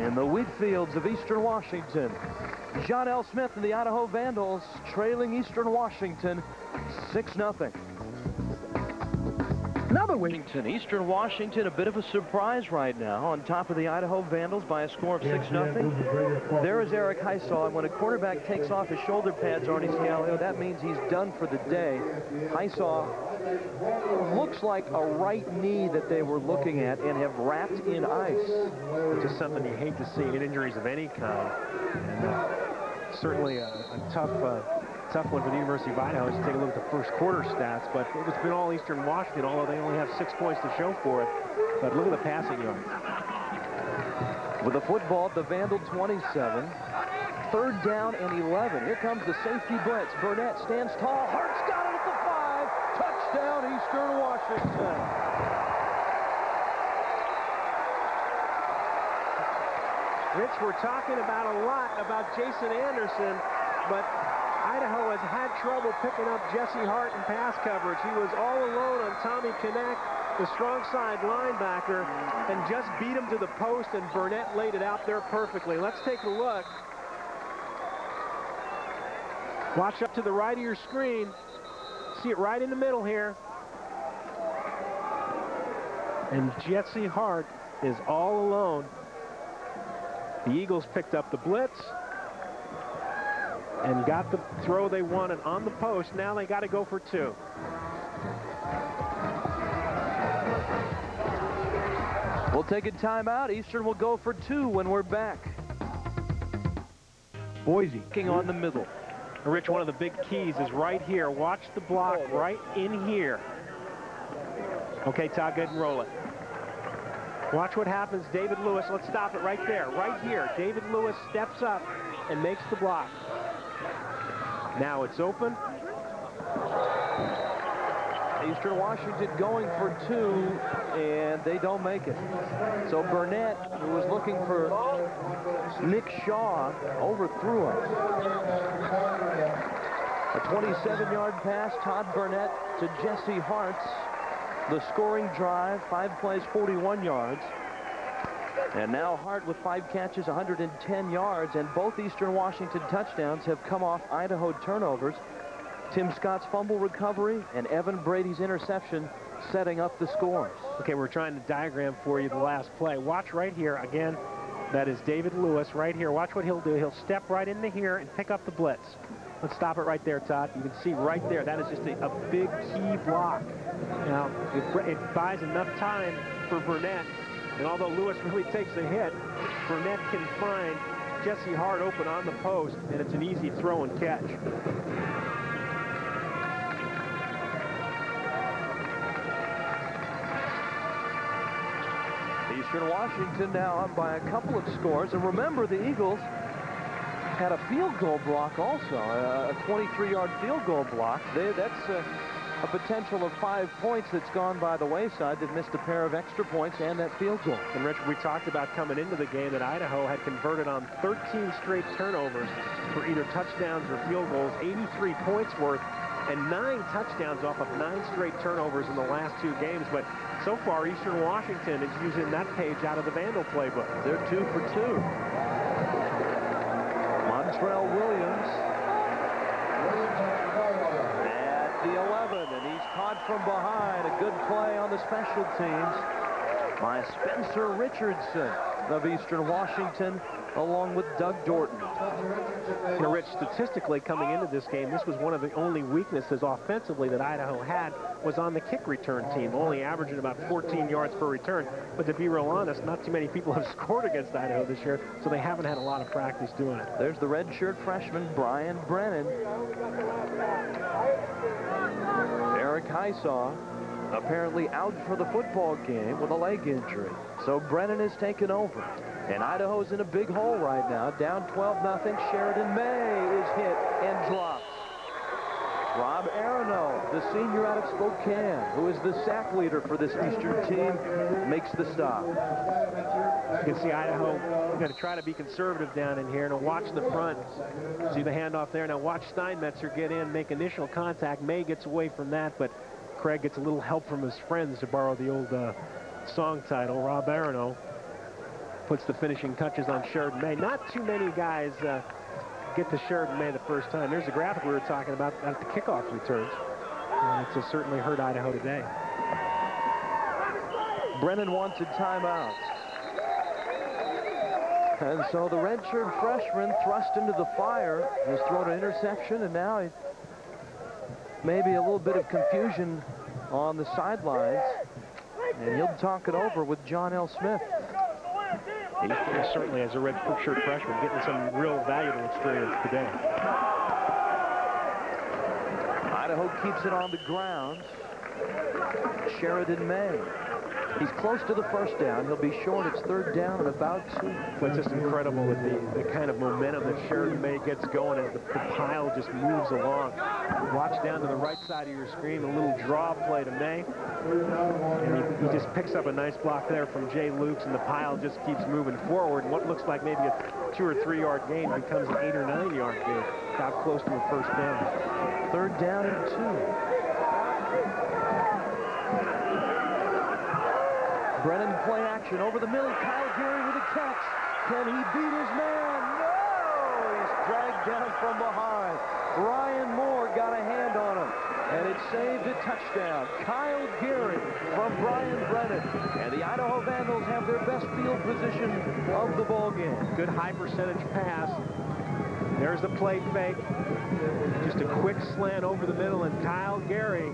in the wheat fields of eastern Washington. John L. Smith and the Idaho Vandals trailing Eastern Washington 6-0. Another Washington, Eastern Washington, a bit of a surprise right now on top of the Idaho Vandals by a score of 6-0. There is Eric Hisaw, and when a quarterback takes off his shoulder pads, Arnie Scalio, that means he's done for the day. Hisaw looks like a right knee that they were looking at and have wrapped in ice. Just something you hate to see in injuries of any kind. And, uh, certainly a, a tough uh, tough one for the University of Idaho to take a look at the first quarter stats, but it's been all Eastern Washington, although they only have six points to show for it. But look at the passing yards. With the football the Vandal 27. Third down and 11. Here comes the safety blitz. Burnett stands tall. Hart's got it at the five. Touchdown, Eastern Washington. Rich, we're talking about a lot about Jason Anderson, but Idaho has had trouble picking up Jesse Hart in pass coverage. He was all alone on Tommy Knecht, the strong side linebacker, and just beat him to the post, and Burnett laid it out there perfectly. Let's take a look. Watch up to the right of your screen. See it right in the middle here. And Jesse Hart is all alone. The Eagles picked up the blitz and got the throw they wanted on the post. Now they got to go for two. We'll take a timeout. Eastern will go for two when we're back. Boise. King on the middle. Rich, one of the big keys is right here. Watch the block right in here. Okay, Todd, good and roll it. Watch what happens. David Lewis, let's stop it right there, right here. David Lewis steps up and makes the block. Now it's open. Eastern Washington going for two, and they don't make it. So Burnett, who was looking for Nick Shaw, overthrew him. A 27-yard pass, Todd Burnett to Jesse Hartz. The scoring drive, five plays, 41 yards. And now Hart with five catches, 110 yards, and both Eastern Washington touchdowns have come off Idaho turnovers. Tim Scott's fumble recovery and Evan Brady's interception setting up the scores. Okay, we're trying to diagram for you the last play. Watch right here. Again, that is David Lewis right here. Watch what he'll do. He'll step right into here and pick up the blitz. Let's stop it right there, Todd. You can see right there, that is just a, a big key block. Now, it, it buys enough time for Burnett, and although Lewis really takes a hit, Burnett can find Jesse Hart open on the post, and it's an easy throw and catch. Eastern Washington now up by a couple of scores. And remember, the Eagles had a field goal block also, a 23-yard field goal block. They, that's a, a, potential of five points that's gone by the wayside. They've missed a pair of extra points and that field goal. And Richard, we talked about coming into the game that Idaho had converted on 13 straight turnovers for either touchdowns or field goals, 83 points worth and nine touchdowns off of nine straight turnovers in the last two games. But so far, Eastern Washington is using that page out of the Vandal playbook. They're two for two. Montrell Williams at the 11, and he's caught from behind. A good play on the special teams by Spencer Richardson of Eastern Washington along with Doug Dorton. You know, Rich, statistically coming into this game, this was one of the only weaknesses offensively that Idaho had was on the kick return team, only averaging about 14 yards per return. But to be real honest, not too many people have scored against Idaho this year, so they haven't had a lot of practice doing it. There's the redshirt freshman, Brian Brennan. Eric Hisaw apparently out for the football game with a leg injury. So Brennan has taken over. And Idaho's in a big hole right now, down 12-0. Sherriden May is hit and drops. Rob Aronow, the senior out of Spokane, who is the sack leader for this Eastern team, makes the stop. You can see Idaho going to try to be conservative down in here. Now watch the front. See the handoff there. Now watch Steinmetzer get in, make initial contact. May gets away from that, but Craig gets a little help from his friends to borrow the old uh, song title. Rob Aronow puts the finishing touches on Sherriden May. Not too many guys uh, get to Sherriden May the first time. There's the graphic we were talking about at the kickoff returns. And it's certainly hurt Idaho today. Brennan wants a timeout. And so the redshirt freshman thrust into the fire has thrown an interception, and now he, maybe a little bit of confusion on the sidelines. And he'll talk it over with John L. Smith. He certainly, as a red shirt freshman, getting some real valuable experience today. Idaho keeps it on the ground. Sherriden May. He's close to the first down. He'll be short. It's third down and about two. It's just incredible with the, the kind of momentum that Sherriden May gets going as the, the pile just moves along. Watch down to the right side of your screen, a little draw play to May. And he, he just picks up a nice block there from Jay Lukes, and the pile just keeps moving forward. And what looks like maybe a two or three yard gain becomes an eight or nine yard gain. Got close to a first down. Third down and two. Brennan play action over the middle. Kyle Gary with a catch. Can he beat his man? No! He's dragged down from behind. Ryan Moore got a hand on him, and it saved a touchdown. Kyle Gary from Brian Brennan. And the Idaho Vandals have their best field position of the ball game. Good high percentage pass. There's the play fake. Just a quick slant over the middle, and Kyle Gary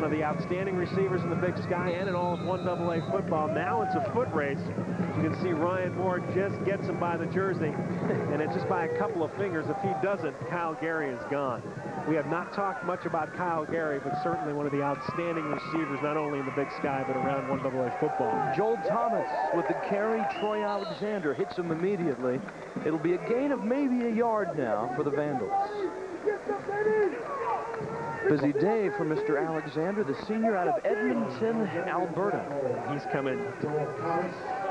one of the outstanding receivers in the Big Sky and in all of 1AA football. Now it's a foot race. You can see Ryan Moore just gets him by the jersey, and it's just by a couple of fingers. If he doesn't, Kyle Gary is gone. We have not talked much about Kyle Gary, but certainly one of the outstanding receivers, not only in the Big Sky, but around 1AA football. Joel Thomas with the carry. Troy Alexander hits him immediately. It'll be a gain of maybe a yard now for the Vandals. Busy day for Mr. Alexander, the senior out of Edmonton, Alberta. He's coming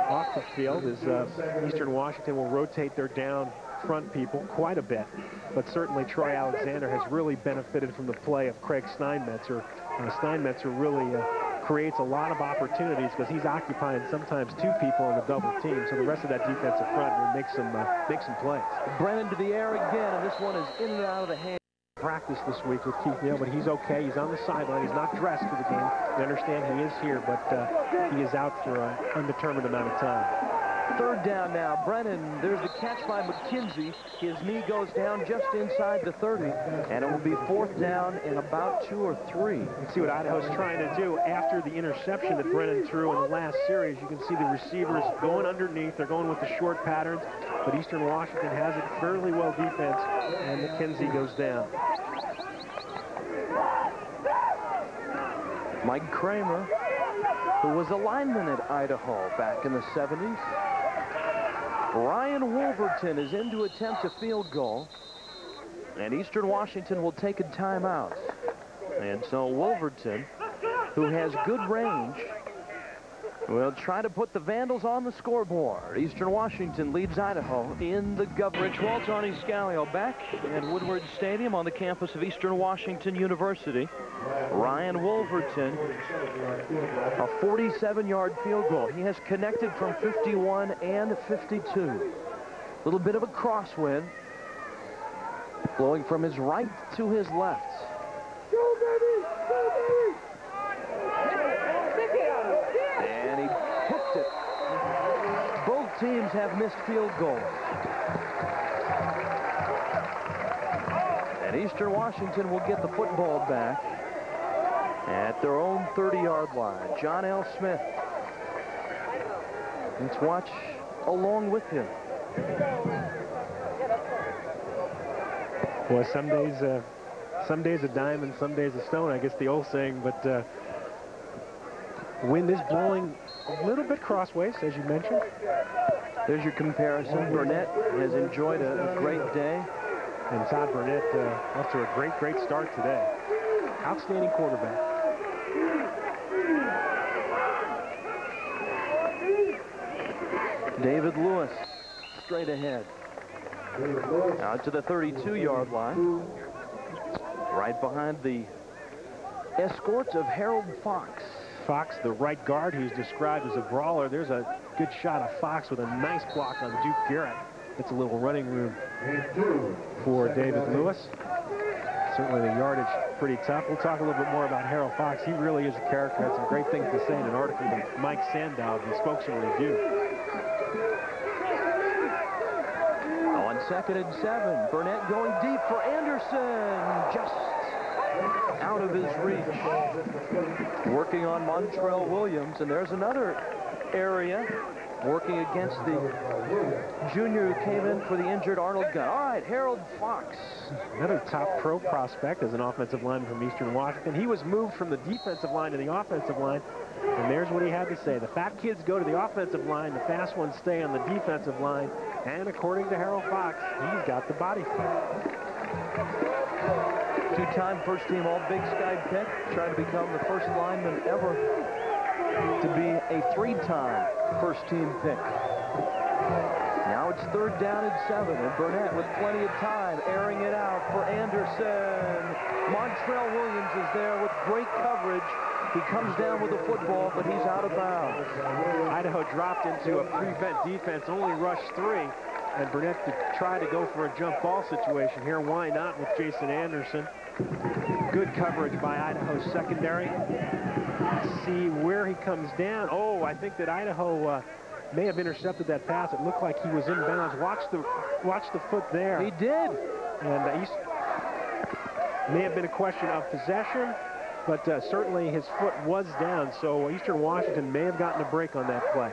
off the field as uh, Eastern Washington will rotate their down front people quite a bit. But certainly Troy Alexander has really benefited from the play of Craig Steinmetzer. Uh, Steinmetzer really uh, creates a lot of opportunities because he's occupying sometimes two people on the double team. So the rest of that defensive front will make some, uh, make some plays. Brennan to the air again, and this one is in and out of the hand practice this week with Keith Neal, but he's okay. He's on the sideline. He's not dressed for the game. We understand he is here, but uh, he is out for an undetermined amount of time. Third down now. Brennan, there's the catch by McKenzie. His knee goes down just inside the 30, and it will be fourth down in about two or three. You can see what Idaho's trying to do after the interception that Brennan threw in the last series. You can see the receivers going underneath. They're going with the short patterns, but Eastern Washington has it fairly well defense, and McKenzie goes down. Mike Kramer, who was a lineman at Idaho back in the 70s. Ryan Wolverton is in to attempt a field goal. And Eastern Washington will take a timeout. And so Wolverton, who has good range, will try to put the Vandals on the scoreboard. Eastern Washington leads Idaho in the. Rich Waltz, Arnie Scalio back at Woodward Stadium on the campus of Eastern Washington University. Ryan Wolverton, a 47-yard field goal. He has connected from 51 and 52. A little bit of a crosswind blowing from his right to his left. And he hooked it. Both have missed field goals. And Eastern Washington will get the football back at their own 30-yard line. John L. Smith. Let's watch along with him. Well, some days, uh, some days a dime and some days a stone, I guess the old saying, but uh, wind is blowing a little bit crossways, as you mentioned. There's your comparison. Burnett has enjoyed a, a great day. And Todd Burnett uh, off to a great, great start today. Outstanding quarterback. David Lewis straight ahead. Out to the 32-yard line. Right behind the escorts of Harold Fox. Fox, the right guard who's described as a brawler. There's a good shot of Fox with a nice block on Duke Garrett. It's a little running room for David Lewis. Certainly the yardage pretty tough. We'll talk a little bit more about Harold Fox. He really is a character. Had some great things to say in an article by Mike Sandow, the spokesman, on second and seven. Burnett going deep for Anderson. Just out of his reach. Working on Montrell Williams. And there's another area working against the junior who came in for the injured Arnold Gunn. All right, Harold Fox. Another top pro prospect as an offensive lineman from Eastern Washington. He was moved from the defensive line to the offensive line, and there's what he had to say. The fat kids go to the offensive line, the fast ones stay on the defensive line, and according to Harold Fox, he's got the body Two-time first-team All-Big Sky pick, trying to become the first lineman ever to be a three-time first-team pick. Now it's third down and seven, and Burnett with plenty of time, airing it out for Anderson. Montrell Williams is there with great coverage. He comes down with the football, but he's out of bounds. Idaho dropped into a prevent defense, only rushed three, and Burnett to try to go for a jump ball situation here. Why not with Jason Anderson? Good coverage by Idaho's secondary. See where he comes down. Oh, I think that Idaho uh, may have intercepted that pass. It looked like he was in bounds. Watch the watch the foot there. He did. And uh, East may have been a question of possession, but uh, certainly his foot was down. So Eastern Washington may have gotten a break on that play.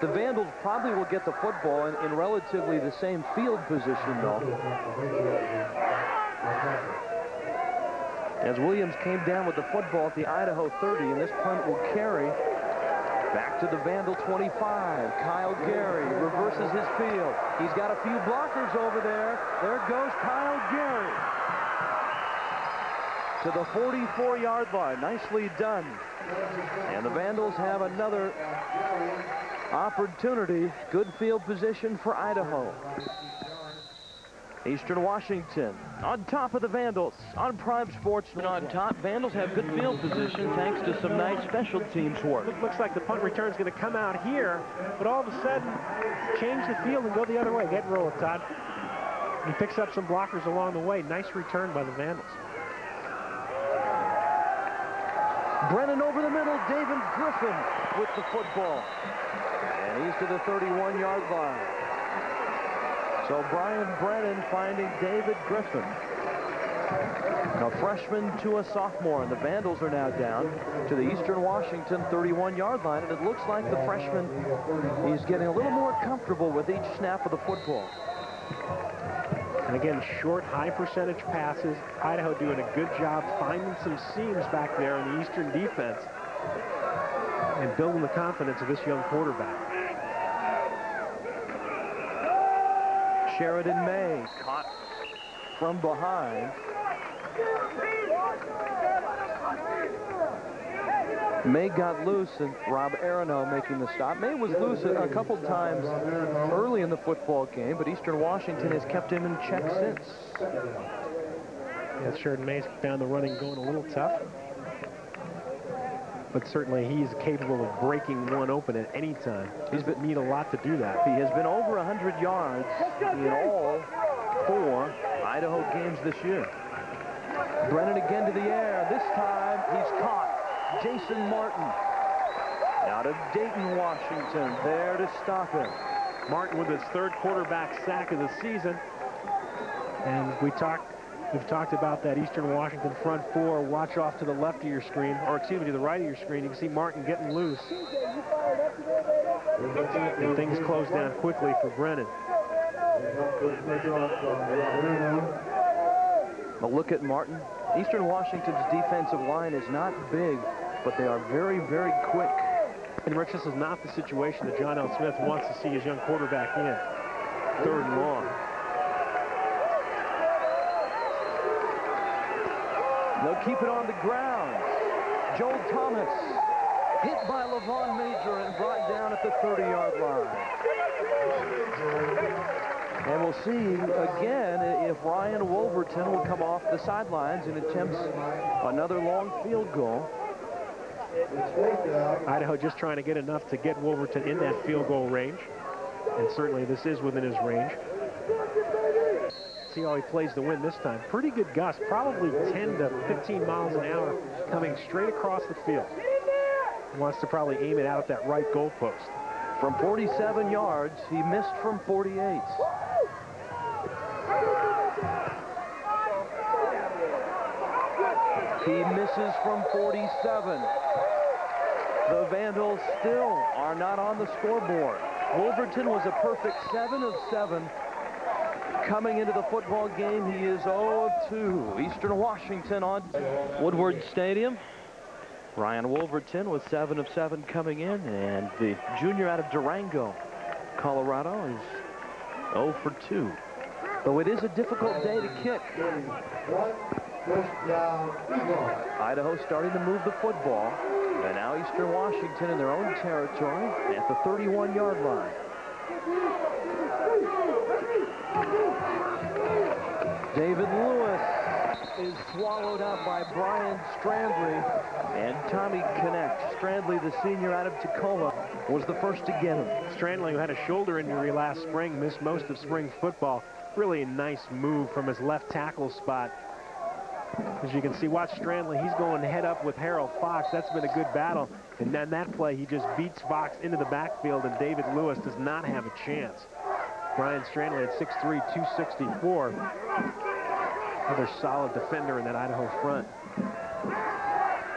The Vandals probably will get the football in, in relatively the same field position, though. As Williams came down with the football at the Idaho 30, and this punt will carry back to the Vandal 25. Kyle Gary reverses his field. He's got a few blockers over there. There goes Kyle Gary to the 44-yard line. Nicely done. And the Vandals have another opportunity. Good field position for Idaho. Eastern Washington on top of the Vandals on Prime Sports. And on top, Vandals have good field position thanks to some nice special teams work. It looks like the punt return is going to come out here, but all of a sudden change the field and go the other way. Get roll rolling, Todd. He picks up some blockers along the way. Nice return by the Vandals. Brennan over the middle. David Griffin with the football. And he's to the 31-yard line. So Brian Brennan finding David Griffin. A freshman to a sophomore, and the Vandals are now down to the Eastern Washington 31-yard line, and it looks like the freshman is getting a little more comfortable with each snap of the football. And again, short, high percentage passes. Idaho doing a good job finding some seams back there in the Eastern defense and building the confidence of this young quarterback. Sherriden May caught from behind. May got loose and Rob Arano making the stop. May was loose a, couple times early in the football game, but Eastern Washington has kept him in check since. Yeah, Sherriden May's found the running going a little tough. But certainly he's capable of breaking one open at any time. He's been need a lot to do that. He has been over 100 yards in all four Idaho games this year. Brennan again to the air. This time he's caught. Jason Martin out of Dayton, Washington, there to stop him. Martin with his third quarterback sack of the season. And we talked We've talked about that Eastern Washington front four. Watch off to the left of your screen, or excuse me, to the right of your screen. You can see Martin getting loose. And things close down quickly for Brennan. But look at Martin. Eastern Washington's defensive line is not big, but they are very, very quick. And Rich, this is not the situation that John L. Smith wants to see his young quarterback in. Third and long. They'll keep it on the ground. Joel Thomas hit by Levon Major and brought down at the 30-yard line. And we'll see again if Ryan Wolverton will come off the sidelines and attempts another long field goal. Idaho just trying to get enough to get Wolverton in that field goal range. And certainly this is within his range see how he plays the wind this time. Pretty good gust, probably 10 to 15 miles an hour coming straight across the field. He wants to probably aim it out at that right goalpost. From 47 yards, he missed from 48. He misses from 47. The Vandals still are not on the scoreboard. Wolverton was a perfect 7 of 7 coming into the football game. He is 0 of 2. Eastern Washington on Woodward Stadium. Ryan Wolverton with 7 of 7 coming in, and the junior out of Durango, Colorado, is 0 for 2. Though it is a difficult day to kick. Idaho starting to move the football. And now Eastern Washington in their own territory at the 31-yard line. David Lewis is swallowed up by Brian Strandley and Tommy Connect. Strandley, the senior out of Tacoma, was the first to get him. Strandley, who had a shoulder injury last spring, missed most of spring football. Really a nice move from his left tackle spot. As you can see, watch Strandley. He's going head up with Harold Fox. That's been a good battle. And then that play, he just beats Fox into the backfield, and David Lewis does not have a chance. Brian Strandley at 6'3", 264. Another solid defender in that Idaho front.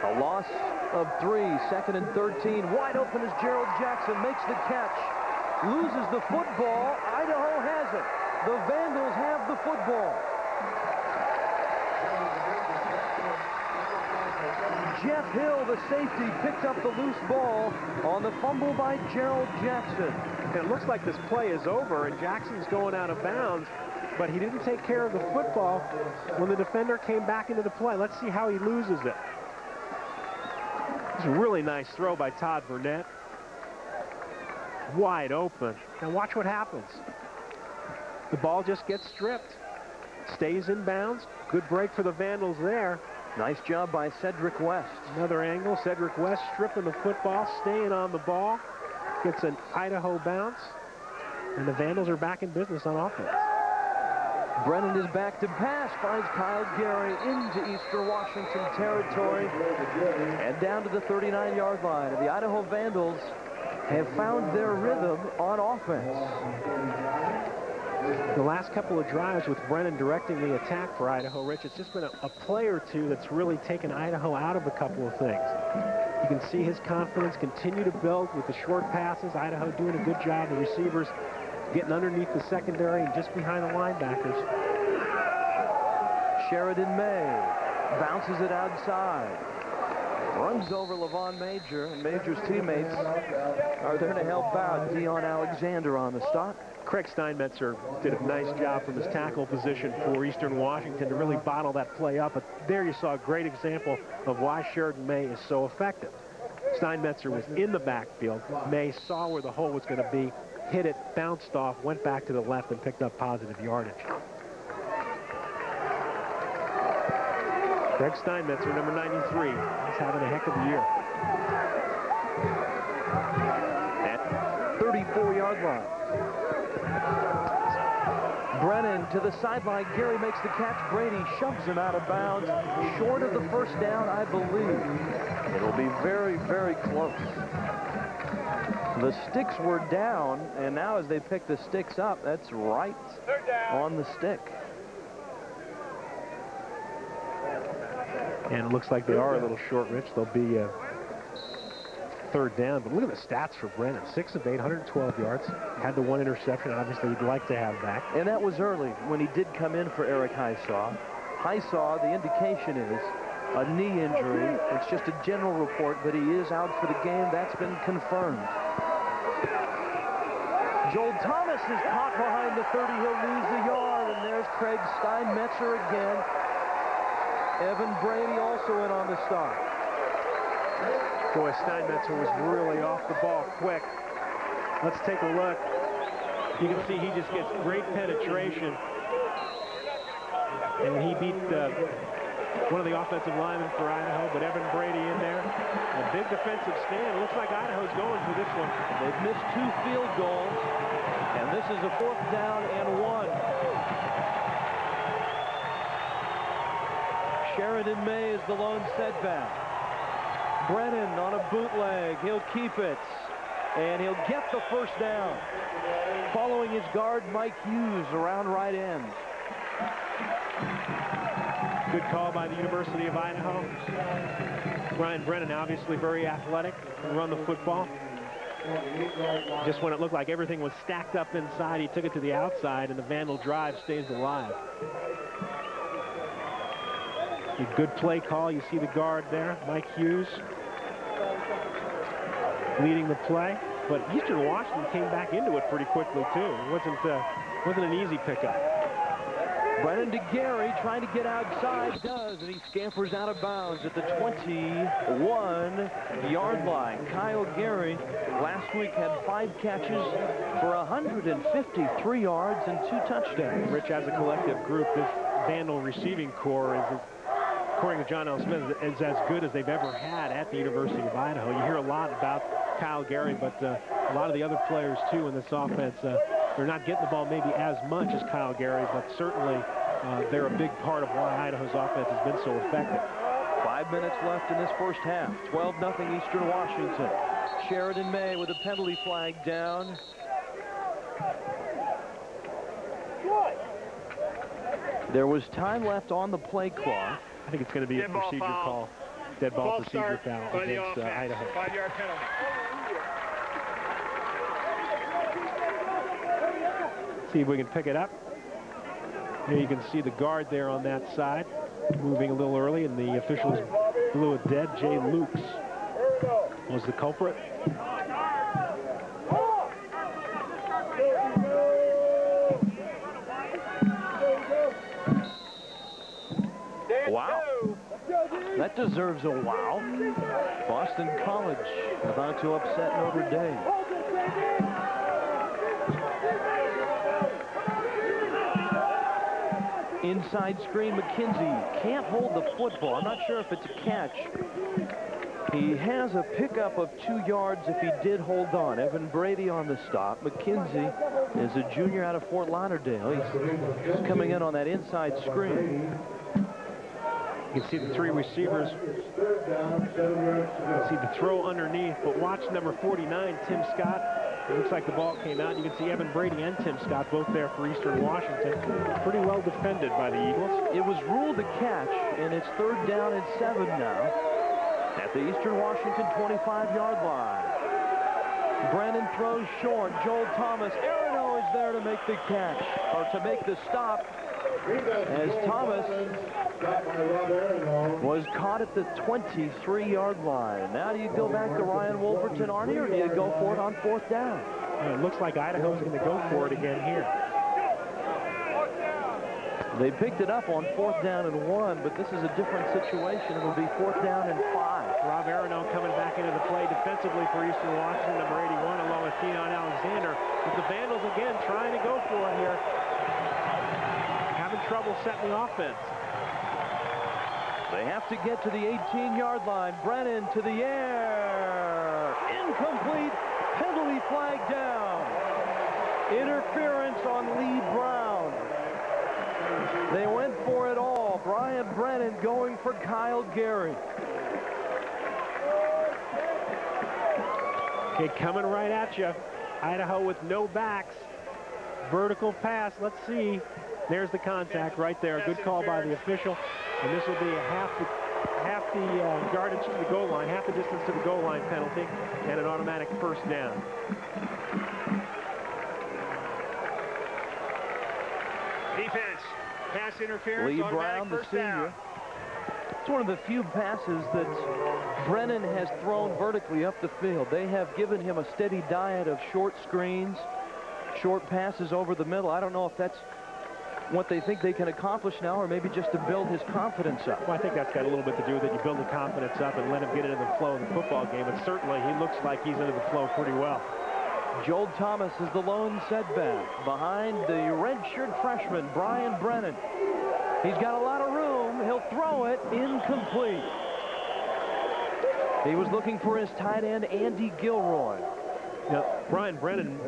A loss of three, second and 13. Wide open as Gerald Jackson makes the catch. Loses the football. Idaho has it. The Vandals have the football. Jeff Hill, the safety, picked up the loose ball on the fumble by Gerald Jackson. It looks like this play is over, and Jackson's going out of bounds, but he didn't take care of the football when the defender came back into the play. Let's see how he loses it. It's a really nice throw by Todd Burnett. Wide open. Now watch what happens. The ball just gets stripped. Stays in bounds. Good break for the Vandals there. Nice job by Cedric West. Another angle. Cedric West stripping the football, staying on the ball. Gets an Idaho bounce. And the Vandals are back in business on offense. Brennan is back to pass, finds Kyle Gary into Eastern Washington territory and down to the 39-yard line. And the Idaho Vandals have found their rhythm on offense the last couple of drives with Brennan directing the attack for Idaho Rich, it's just been a, a play or two that's really taken Idaho out of a couple of things. You can see his confidence continue to build with the short passes. Idaho doing a good job. The receivers getting underneath the secondary and just behind the linebackers. Sherriden May bounces it outside. Runs over Levon Major, and Major's teammates are there to help out. Dion Alexander on the stop. Craig Steinmetzer did a nice job from his tackle position for Eastern Washington to really bottle that play up. But there you saw a great example of why Sherriden May is so effective. Steinmetzer was in the backfield. May saw where the hole was going to be, hit it, bounced off, went back to the left, and picked up positive yardage. Greg Steinmetzer, number 93. He's having a heck of a year. At 34-yard line. Brennan to the sideline. Gary makes the catch. Brady shoves him out of bounds. Short of the first down, I believe. It'll be very, very close. The sticks were down, and now as they pick the sticks up, that's right on the stick. And it looks like they are a little short, Rich. They'll be uh, third down. But look at the stats for Brennan. 6 of 8, 112 yards. Had the one interception. Obviously, you'd like to have back. And that was early when he did come in for Eric Hisaw. Hisaw, the indication is a knee injury. It's just a general report, but he is out for the game. That's been confirmed. Joel Thomas is caught behind the 30. He'll lose the yard, and there's Craig Steinmetzer again. Evan Brady also in on the stop. Steinmetzer was really off the ball quick. Let's take a look. You can see he just gets great penetration. And he beat uh, one of the offensive linemen for Idaho, but Evan Brady in there. A big defensive stand. Looks like Idaho's going for this one. They've missed two field goals, and this is a fourth down and one. Sherriden May is the lone setback. Brennan on a bootleg. He'll keep it. And he'll get the first down. Following his guard, Mike Hughes around right end. Good call by the University of Idaho. Ryan Brennan, obviously very athletic, can run the football. Just when it looked like everything was stacked up inside, he took it to the outside, and the Vandal drive stays alive. A good play call. You see the guard there, Mike Hughes, leading the play. But Eastern Washington came back into it pretty quickly, too. It wasn't, uh, wasn't an easy pickup. Brennan to Gary trying to get outside, does, and he scampers out of bounds at the 21-yard line. Kyle Gary last week had five catches for 153 yards and two touchdowns. Rich, as a collective group, this Vandal receiving corps is, according to John L. Smith, is as good as they've ever had at the University of Idaho. You hear a lot about Kyle Gary, but uh, a lot of the other players, too, in this offense. Uh, they're not getting the ball maybe as much as Kyle Gary, but certainly uh, they're a big part of why Idaho's offense has been so effective. Five minutes left in this first half. 12-0 Eastern Washington. Sherriden May with a penalty flag down. There was time left on the play clock. I think it's going to be Dead a procedure foul. call. Dead ball, procedure foul against uh. Idaho. Five-yard penalty. See if we can pick it up. Here you can see the guard there on that side, moving a little early, and the officials blew it dead. Jay Lukes was the culprit. That deserves a wow. Boston College about to upset Notre Dame. Inside screen, McKenzie can't hold the football. I'm not sure if it's a catch. He has a pickup of two yards if he did hold on. Evan Brady on the stop. McKenzie is a junior out of Fort Lauderdale. He's coming in on that inside screen. You can see the three receivers. You can see the throw underneath, but watch number 49, Tim Scott. It looks like the ball came out. You can see Evan Brady and Tim Scott both there for Eastern Washington. Pretty well defended by the Eagles. It was ruled a catch, and it's third down and seven now at the Eastern Washington 25-yard line. Brennan throws short. Joel Thomas. Arano is there to make the catch, or to make the stop, as Thomas was caught at the 23-yard line. Now do you go back to Ryan Wolverton, Arnie, or do you go for it on fourth down? It looks like Idaho's going to go for it again here. They picked it up on fourth down and one, but this is a different situation. It'll be fourth down and five. Rob Arano coming back into the play defensively for Eastern Washington, number 81, along with Keon Alexander. But the Vandals again trying to go for it here. Trouble setting the offense. They have to get to the 18-yard line. Brennan to the air. Incomplete. Penalty flag down. Interference on Lee Brown. They went for it all. Brian Brennan going for Kyle Gary. Okay, coming right at you. Idaho with no backs. Vertical pass. Let's see. There's the contact right there. Good call by the official. And this will be a half the, half the uh, yardage to the goal line, half the distance to the goal line penalty, and an automatic first down. Defense. Pass interference. Lee automatic Brown, the senior. down. It's one of the few passes that Brennan has thrown vertically up the field. They have given him a steady diet of short screens, short passes over the middle. I don't know if that's what they think they can accomplish now or maybe just to build his confidence up. Well, I think that's got a little bit to do with it. You build the confidence up and let him get into the flow of the football game. But certainly, he looks like he's into the flow pretty well. Joel Thomas is the lone setback behind the redshirt freshman, Brian Brennan. He's got a lot of room. He'll throw it incomplete. He was looking for his tight end, Andy Gilroy. Now, Brian Brennan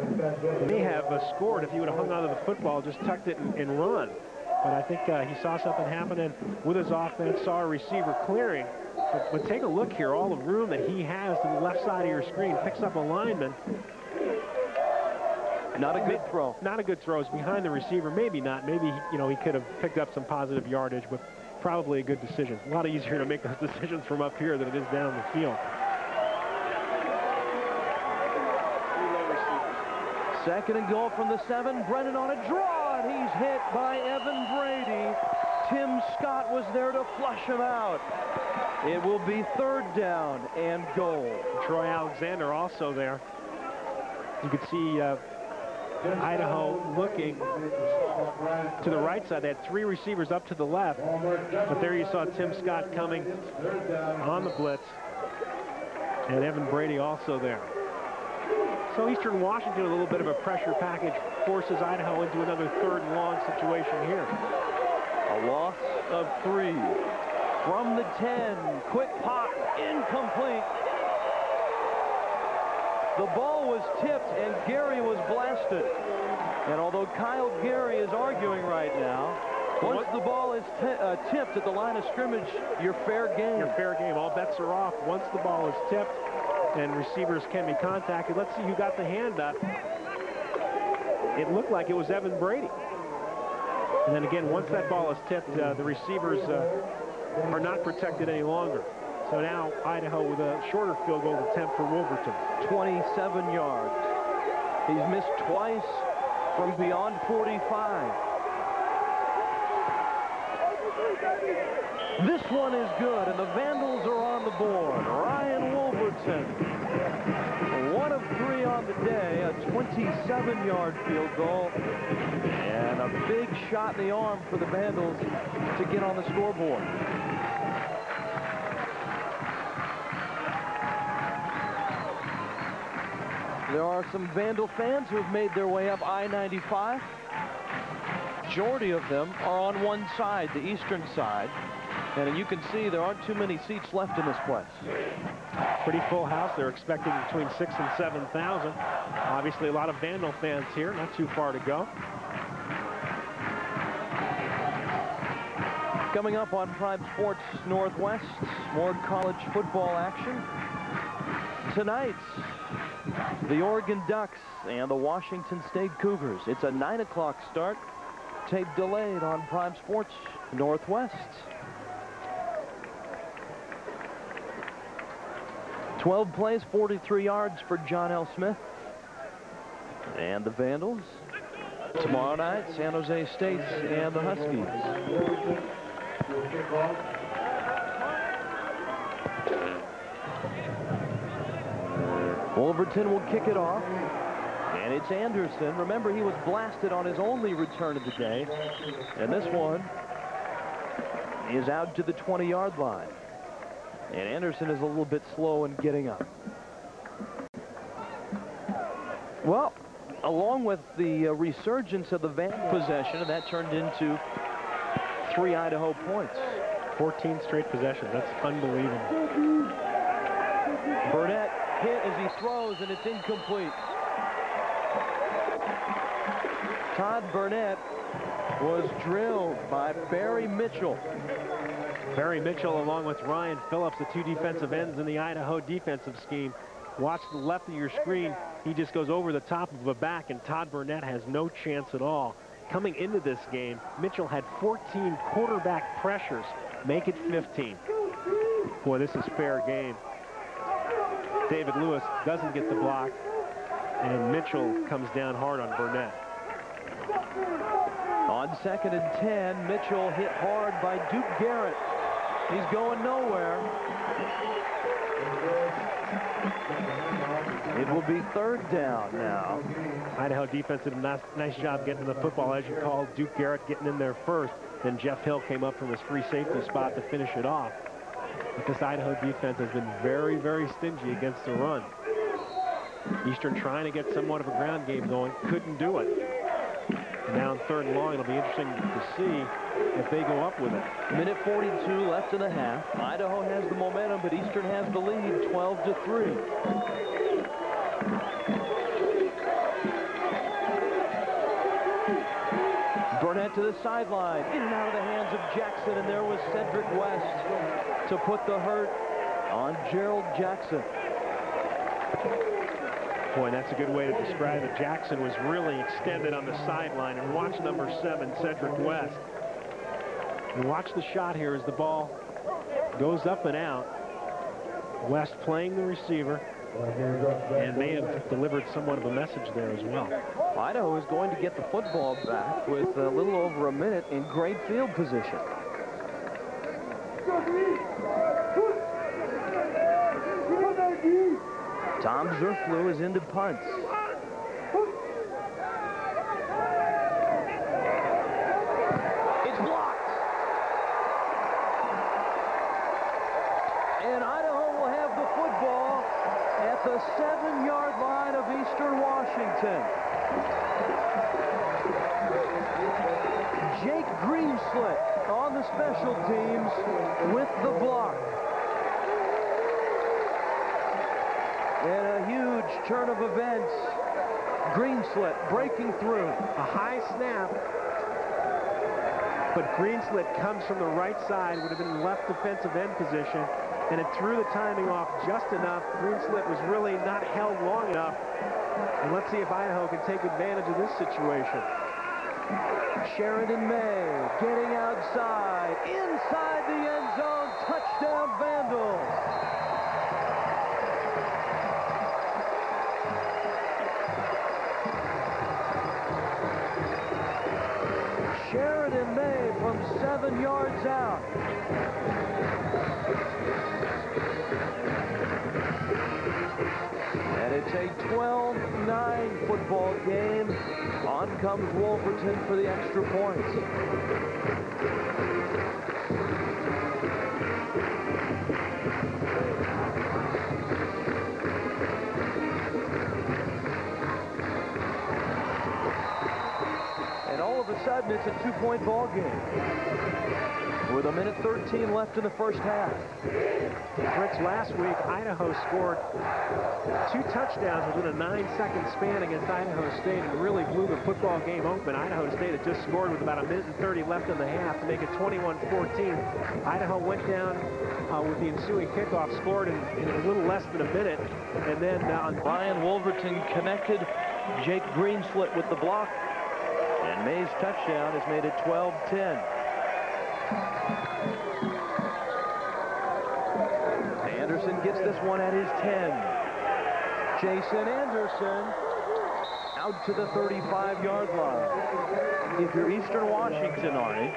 may have uh, scored if he would have hung onto the football, just tucked it and, and run. But I think uh, he saw something happening with his offense, saw a receiver clearing. But, but take a look here, all the room that he has to the left side of your screen, picks up a lineman. Not a good throw. Not a good throw. It's behind the receiver. Maybe not. Maybe, you know, he could have picked up some positive yardage, but probably a good decision. A lot easier to make those decisions from up here than it is down the field. Second and goal from the seven. Brennan on a draw, and he's hit by Evan Brady. Tim Scott was there to flush him out. It will be third down and goal. Troy Alexander also there. You can see uh, Idaho looking to the right side. They had three receivers up to the left, but there you saw Tim Scott coming on the blitz, and Evan Brady also there. So Eastern Washington, a little bit of a pressure package, forces Idaho into another third and long situation here. A loss of three. From the 10, quick pop, incomplete. The ball was tipped and Gary was blasted. And although Kyle Gary is arguing right now, once the ball is uh, tipped at the line of scrimmage, you're fair game. You're fair game. All bets are off. Once the ball is tipped and receivers can be contacted. Let's see who got the hand up. It looked like it was Evan Brady. And then again, once that ball is tipped, uh, the receivers uh, are not protected any longer. So now Idaho with a shorter field goal attempt for Wolverton. 27 yards. He's missed twice from beyond 45. This one is good, and the Vandals are on the board. Ryan Wolverton, one of three on the day, a 27-yard field goal, and a big shot in the arm for the Vandals to get on the scoreboard. There are some Vandal fans who have made their way up I-95. Majority of them are on one side, the eastern side. And you can see there aren't too many seats left in this place. Pretty full house. They're expecting between six and 7,000. Obviously, a lot of Vandal fans here. Not too far to go. Coming up on Prime Sports Northwest, more college football action. Tonight, the Oregon Ducks and the Washington State Cougars. It's a 9 o'clock start. Tape delayed on Prime Sports Northwest. 12 plays, 43 yards for John L. Smith. And the Vandals. Tomorrow night, San Jose State and the Huskies. Wolverton will kick it off. And it's Anderson. Remember, he was blasted on his only return of the day. And this one is out to the 20-yard line. And Anderson is a little bit slow in getting up. Well, along with the uh, resurgence of the Van possession, that turned into three Idaho points. 14 straight possessions. That's unbelievable. Burnett hit as he throws, and it's incomplete. Todd Burnett was drilled by Barry Mitchell. Barry Mitchell along with Ryan Phillips, the two defensive ends in the Idaho defensive scheme. Watch the left of your screen. He just goes over the top of a back, and Todd Burnett has no chance at all. Coming into this game, Mitchell had 14 quarterback pressures. Make it 15. Boy, this is fair game. David Lewis doesn't get the block, and Mitchell comes down hard on Burnett. On second and 10, Mitchell hit hard by Duke Garrett. He's going nowhere. It will be third down now. Idaho defense did a nice, nice job getting the football, as you called. Duke Garrett getting in there first. Then Jeff Hill came up from his free safety spot to finish it off. But this Idaho defense has been very, very stingy against the run. Eastern trying to get somewhat of a ground game going. Couldn't do it. Now third and long, it'll be interesting to see if they go up with it. Minute 42 left and a half. Idaho has the momentum, but Eastern has the lead 12 to 3. Burnett to the sideline, in and out of the hands of Jackson, and there was Cedric West to put the hurt on Gerald Jackson. Boy, that's a good way to describe it. Jackson was really extended on the sideline, and watch number seven, Cedric West. And watch the shot here as the ball goes up and out. West playing the receiver. and may have delivered somewhat of a message there as well. Idaho is going to get the football back with a little over a minute in great field position. Tom Zurfluh is into punts. It's blocked. And Idaho will have the football at the seven-yard line of Eastern Washington. Jake Greenslit on the special teams with the block. And a huge turn of events. Greenslit breaking through. A high snap, but Greenslit comes from the right side, would have been left defensive end position, and it threw the timing off just enough. Greenslit was really not held long enough. And let's see if Idaho can take advantage of this situation. Sherriden May getting outside, inside the end zone, touchdown Vandals. Out. And it's a 12-9 football game. On comes Wolverton for the extra points. And all of a sudden, it's a two-point ball game. With a minute 13 left in the first half. Fritz, last week, Idaho scored two touchdowns within a nine-second span against Idaho State and really blew the football game open. Idaho State had just scored with about a minute and 30 left in the half to make it 21-14. Idaho went down uh, with the ensuing kickoff, scored in, in, a little less than a minute, and then uh, Brian Wolverton connected Jake Greenslit with the block, and May's touchdown has made it 12-10. Anderson gets this one at his 10. Jason Anderson out to the 35-yard line. If you're Eastern Washington, Arnie,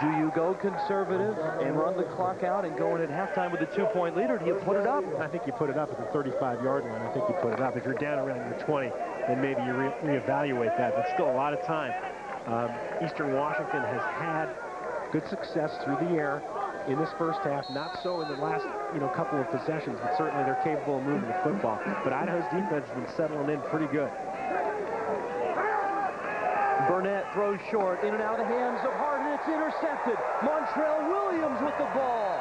do you go conservative and run the clock out and go in at halftime with a two-point lead, or do you put it up? I think you put it up at the 35-yard line. I think you put it up. If you're down around your 20, then maybe you re reevaluate that. But still a lot of time. Um, Eastern Washington has had good success through the air in this first half. Not so in the last, you know, couple of possessions, but certainly they're capable of moving the football. But Idaho's defense has been settling in pretty good. Burnett throws short, in and out of the hands of Harden. It's intercepted. Montrell Williams with the ball.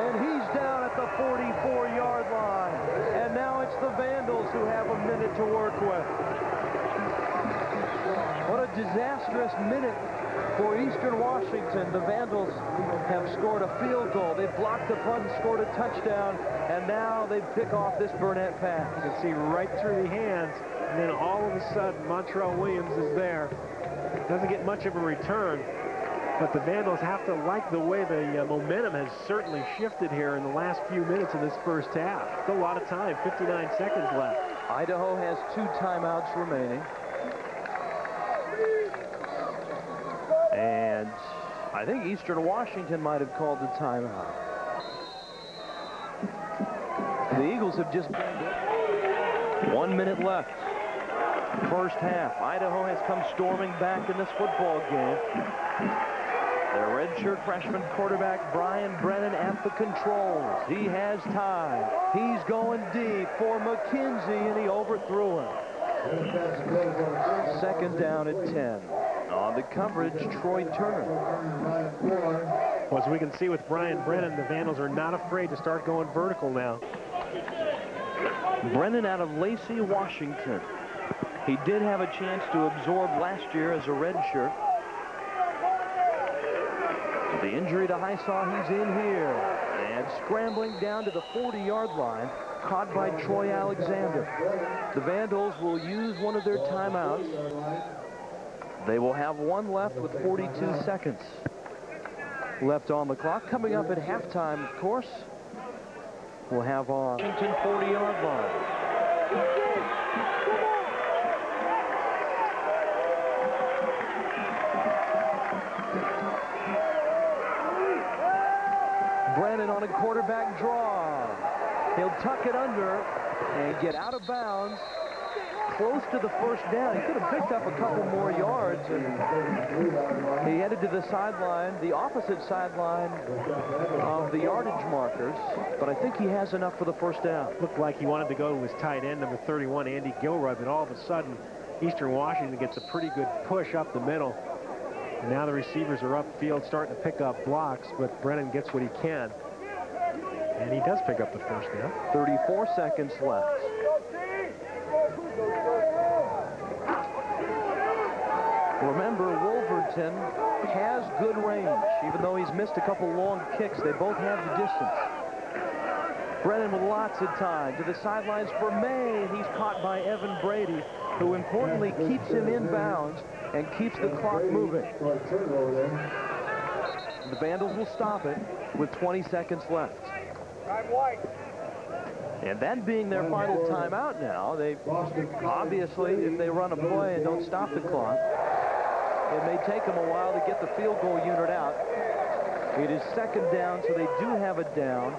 And he's down at the 44-yard line. And now it's the Vandals who have a minute to work with. What a disastrous minute for Eastern Washington. The Vandals have scored a field goal. They've blocked the punt and scored a touchdown. And now they pick off this Burnett pass. You can see right through the hands. And then all of a sudden, Montrell Williams is there. Doesn't get much of a return. But the Vandals have to like the way the uh, momentum has certainly shifted here in the last few minutes of this first half. Still a lot of time, 59 seconds left. Idaho has two timeouts remaining. And I think Eastern Washington might have called the timeout. The Eagles have just one minute left. First half. Idaho has come storming back in this football game. Their redshirt freshman quarterback Brian Brennan at the controls. He has time. He's going deep for McKenzie, and he overthrew him. Second down at 10. The coverage, Troy Turner. Well, as we can see with Brian Brennan, the Vandals are not afraid to start going vertical now. Brennan out of Lacey, Washington. He did have a chance to absorb last year as a redshirt. The injury to Hisaw, he's in here. And scrambling down to the 40-yard line, caught by Troy Alexander. The Vandals will use one of their timeouts. They will have one left with 42 seconds left on the clock. Coming up at halftime, of course, we'll have on Washington 40-yard line. Brennan on a quarterback draw. He'll tuck it under and get out of bounds close to the first down. He could have picked up a couple more yards, and he headed to the sideline, the opposite sideline of the yardage markers, but I think he has enough for the first down. Looked like he wanted to go to his tight end, number 31, Andy Gilroy, but all of a sudden, Eastern Washington gets a pretty good push up the middle. And now the receivers are upfield starting to pick up blocks, but Brennan gets what he can. And he does pick up the first down. 34 seconds left. Remember, Wolverton has good range. Even though he's missed a couple long kicks, they both have the distance. Brennan with lots of time. To the sidelines for May. He's caught by Evan Brady, who importantly keeps him in bounds and keeps the clock moving. The Vandals will stop it with 20 seconds left. And that being their final timeout now, they obviously, if they run a play and don't stop the clock, it may take them a while to get the field goal unit out. It is second down, so they do have it down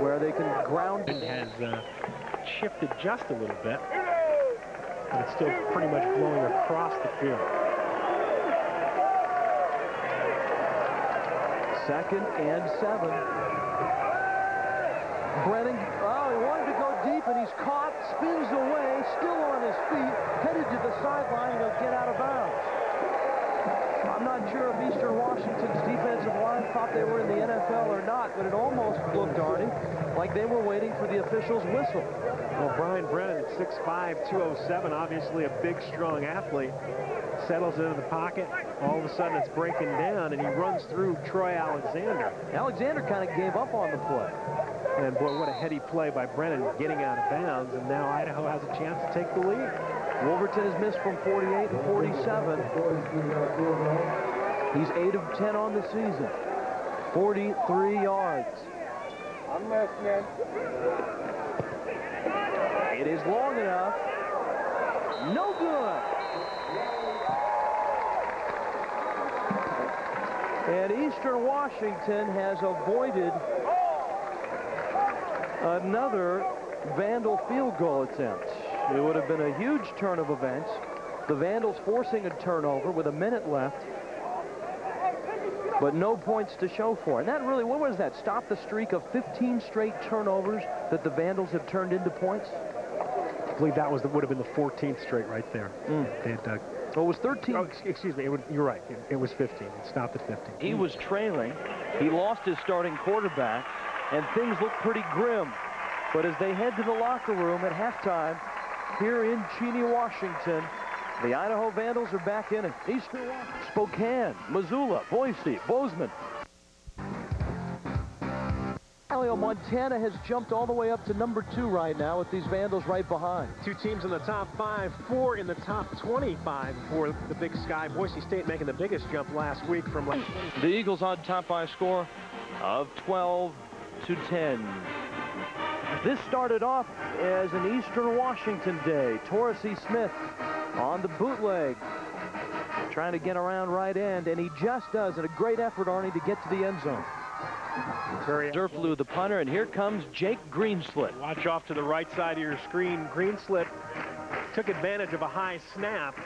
where they can ground. It has uh, shifted just a little bit, but it's still pretty much blowing across the field. Second and seven. Brennan, oh, he wanted to go deep, and he's caught, spins away, still on his feet, headed to the sideline, and he'll get out of bounds. I'm not sure if Eastern Washington's defensive line thought they were in the NFL or not, but it almost looked, Arnie, like they were waiting for the official's whistle. Well, Brian Brennan at 6'5", 207, obviously a big, strong athlete, settles into the pocket. All of a sudden, it's breaking down, and he runs through Troy Alexander. Alexander kind of gave up on the play. And boy, what a heady play by Brennan getting out of bounds, and now Idaho has a chance to take the lead. Wolverton has missed from 48 and 47. He's 8 of 10 on the season. 43 yards. I'm listening. It is long enough. No good. And Eastern Washington has avoided another Vandal field goal attempt. It would have been a huge turn of events. The Vandals forcing a turnover with a minute left, but no points to show for it. And that really, what was that? Stop the streak of 15 straight turnovers that the Vandals have turned into points? I believe that was the, would have been the 14th straight right there. Mm. They had, uh, Well, it was 13. oh, excuse me, it would, you're right. It, it was 15. It stopped at 15. He was trailing. He lost his starting quarterback, and things looked pretty grim. But as they head to the locker room at halftime here in Cheney, Washington, the Idaho Vandals are back in it. Eastern Spokane, Missoula, Boise, Bozeman. Elio Montana has jumped all the way up to number two right now with these Vandals right behind. Two teams in the top five, four in the top 25 for the Big Sky. Boise State making the biggest jump last week from like The Eagles on top by a score of 12 to 10. This started off as an Eastern Washington day. Torresy Smith on the bootleg, trying to get around right end, and he just does. And a great effort, Arnie, to get to the end zone. Zurfluh, the punter, and here comes Jake Greenslit. Watch off to the right side of your screen. Greenslit took advantage of a high snap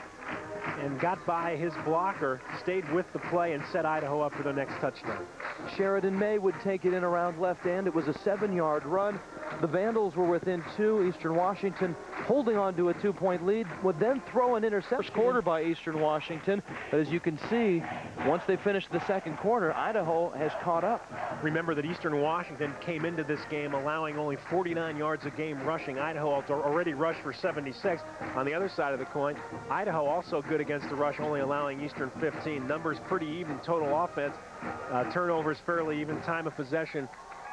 and got by his blocker, stayed with the play, and set Idaho up for their next touchdown. Sherriden May would take it in around left end. It was a seven-yard run. The Vandals were within two. Eastern Washington holding on to a two-point lead would then throw an interception. First quarter by Eastern Washington. But as you can see, once they finished the second quarter, Idaho has caught up. Remember that Eastern Washington came into this game allowing only 49 yards a game rushing. Idaho already rushed for 76. On the other side of the coin, Idaho also good against the rush, only allowing Eastern 15. Numbers pretty even total offense. Uh, turnovers fairly even. Time of possession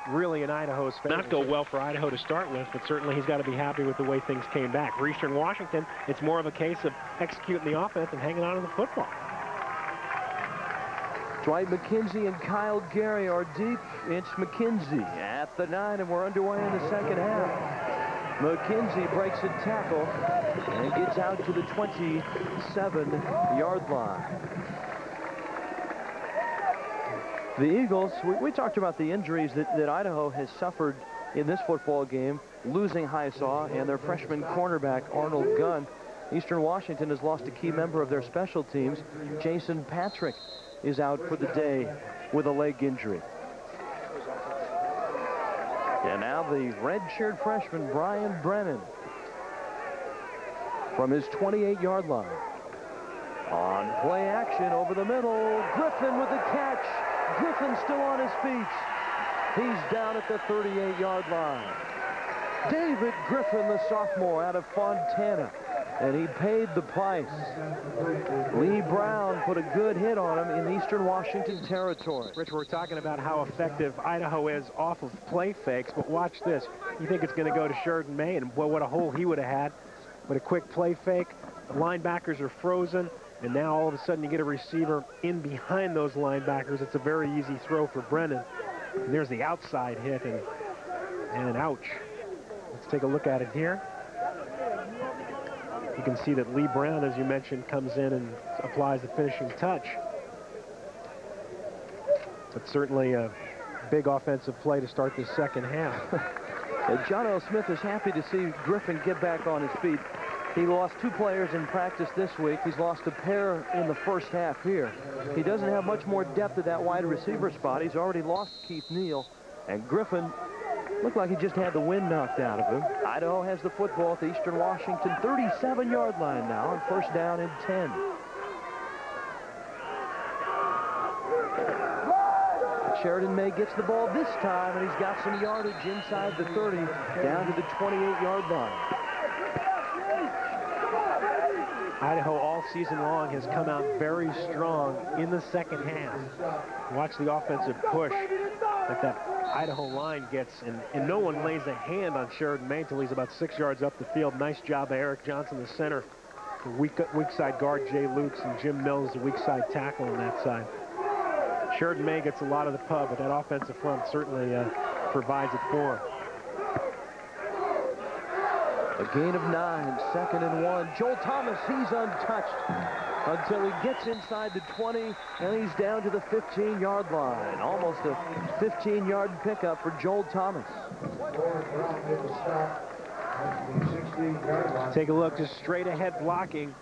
really in Idaho's favor. Not go well for Idaho to start with, but certainly he's got to be happy with the way things came back. For Eastern Washington, it's more of a case of executing the offense and hanging on to the football. Dwight McKenzie and Kyle Gary are deep. It's McKenzie at the nine, and we're underway in the second half. McKenzie breaks a tackle and gets out to the 27-yard line. The Eagles, we, we, talked about the injuries that, that Idaho has suffered in this football game, losing Hisaw and their freshman cornerback, Arnold Gunn. Eastern Washington has lost a key member of their special teams. Jason Patrick is out for the day with a leg injury. And now the red-shirt freshman, Brian Brennan, from his 28-yard line. On play action over the middle, Griffin with the catch. Griffin still on his feet. He's down at the 38-yard line. David Griffin, the sophomore out of Fontana, and he paid the price. Lee Brown put a good hit on him in Eastern Washington territory. Rich, we're talking about how effective Idaho is off of play fakes, but watch this. You think it's going to go to Sherriden May, and well, what a hole he would have had. But a quick play fake, The linebackers are frozen, and now all of a sudden you get a receiver in behind those linebackers. It's a very easy throw for Brennan. And there's the outside hit, and, and ouch. Let's take a look at it here. You can see that Lee Brown, as you mentioned, comes in and applies the finishing touch. But certainly a big offensive play to start the second half. John L. Smith is happy to see Griffin get back on his feet. He lost two players in practice this week. He's lost a pair in the first half here. He doesn't have much more depth at that wide receiver spot. He's already lost Keith Neal. And Griffin Looked like he just had the wind knocked out of him. Idaho has the football at the Eastern Washington 37-yard line now and first down and 10. Sherriden May gets the ball this time, and he's got some yardage inside the 30, down to the 28-yard line. Idaho all season long has come out very strong in the second half. Watch the offensive push that that Idaho line gets, and, and no one lays a hand on Sherriden May until he's about six yards up the field. Nice job by Eric Johnson, the center. The weak, weak side guard, Jay Lukes, and Jim Mills, the weak side tackle on that side. Sherriden May gets a lot of the pub, but that offensive front certainly uh, provides it for him. A gain of nine, second and one. Joel Thomas, he's untouched until he gets inside the 20, and he's down to the 15-yard line. Almost a 15-yard pickup for Joel Thomas. Take a look, just straight ahead blocking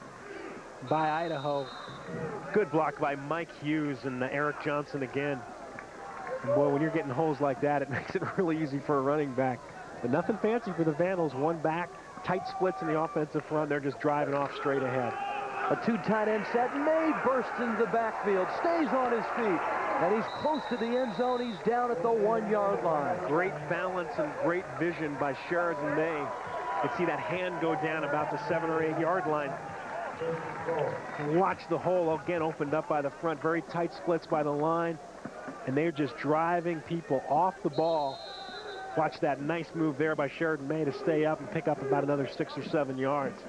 by Idaho. Good block by Mike Hughes and Eric Johnson again. Boy, when you're getting holes like that, it makes it really easy for a running back. But nothing fancy for the Vandals. One back, tight splits in the offensive front. They're just driving off straight ahead. A two tight end set. May bursts into the backfield, stays on his feet, and he's close to the end zone. He's down at the one-yard line. Great balance and great vision by Sherriden May. You can see that hand go down about the seven or eight yard line. Watch the hole again opened up by the front. Very tight splits by the line. And they're just driving people off the ball Watch that nice move there by Sherriden May to stay up and pick up about another six or seven yards.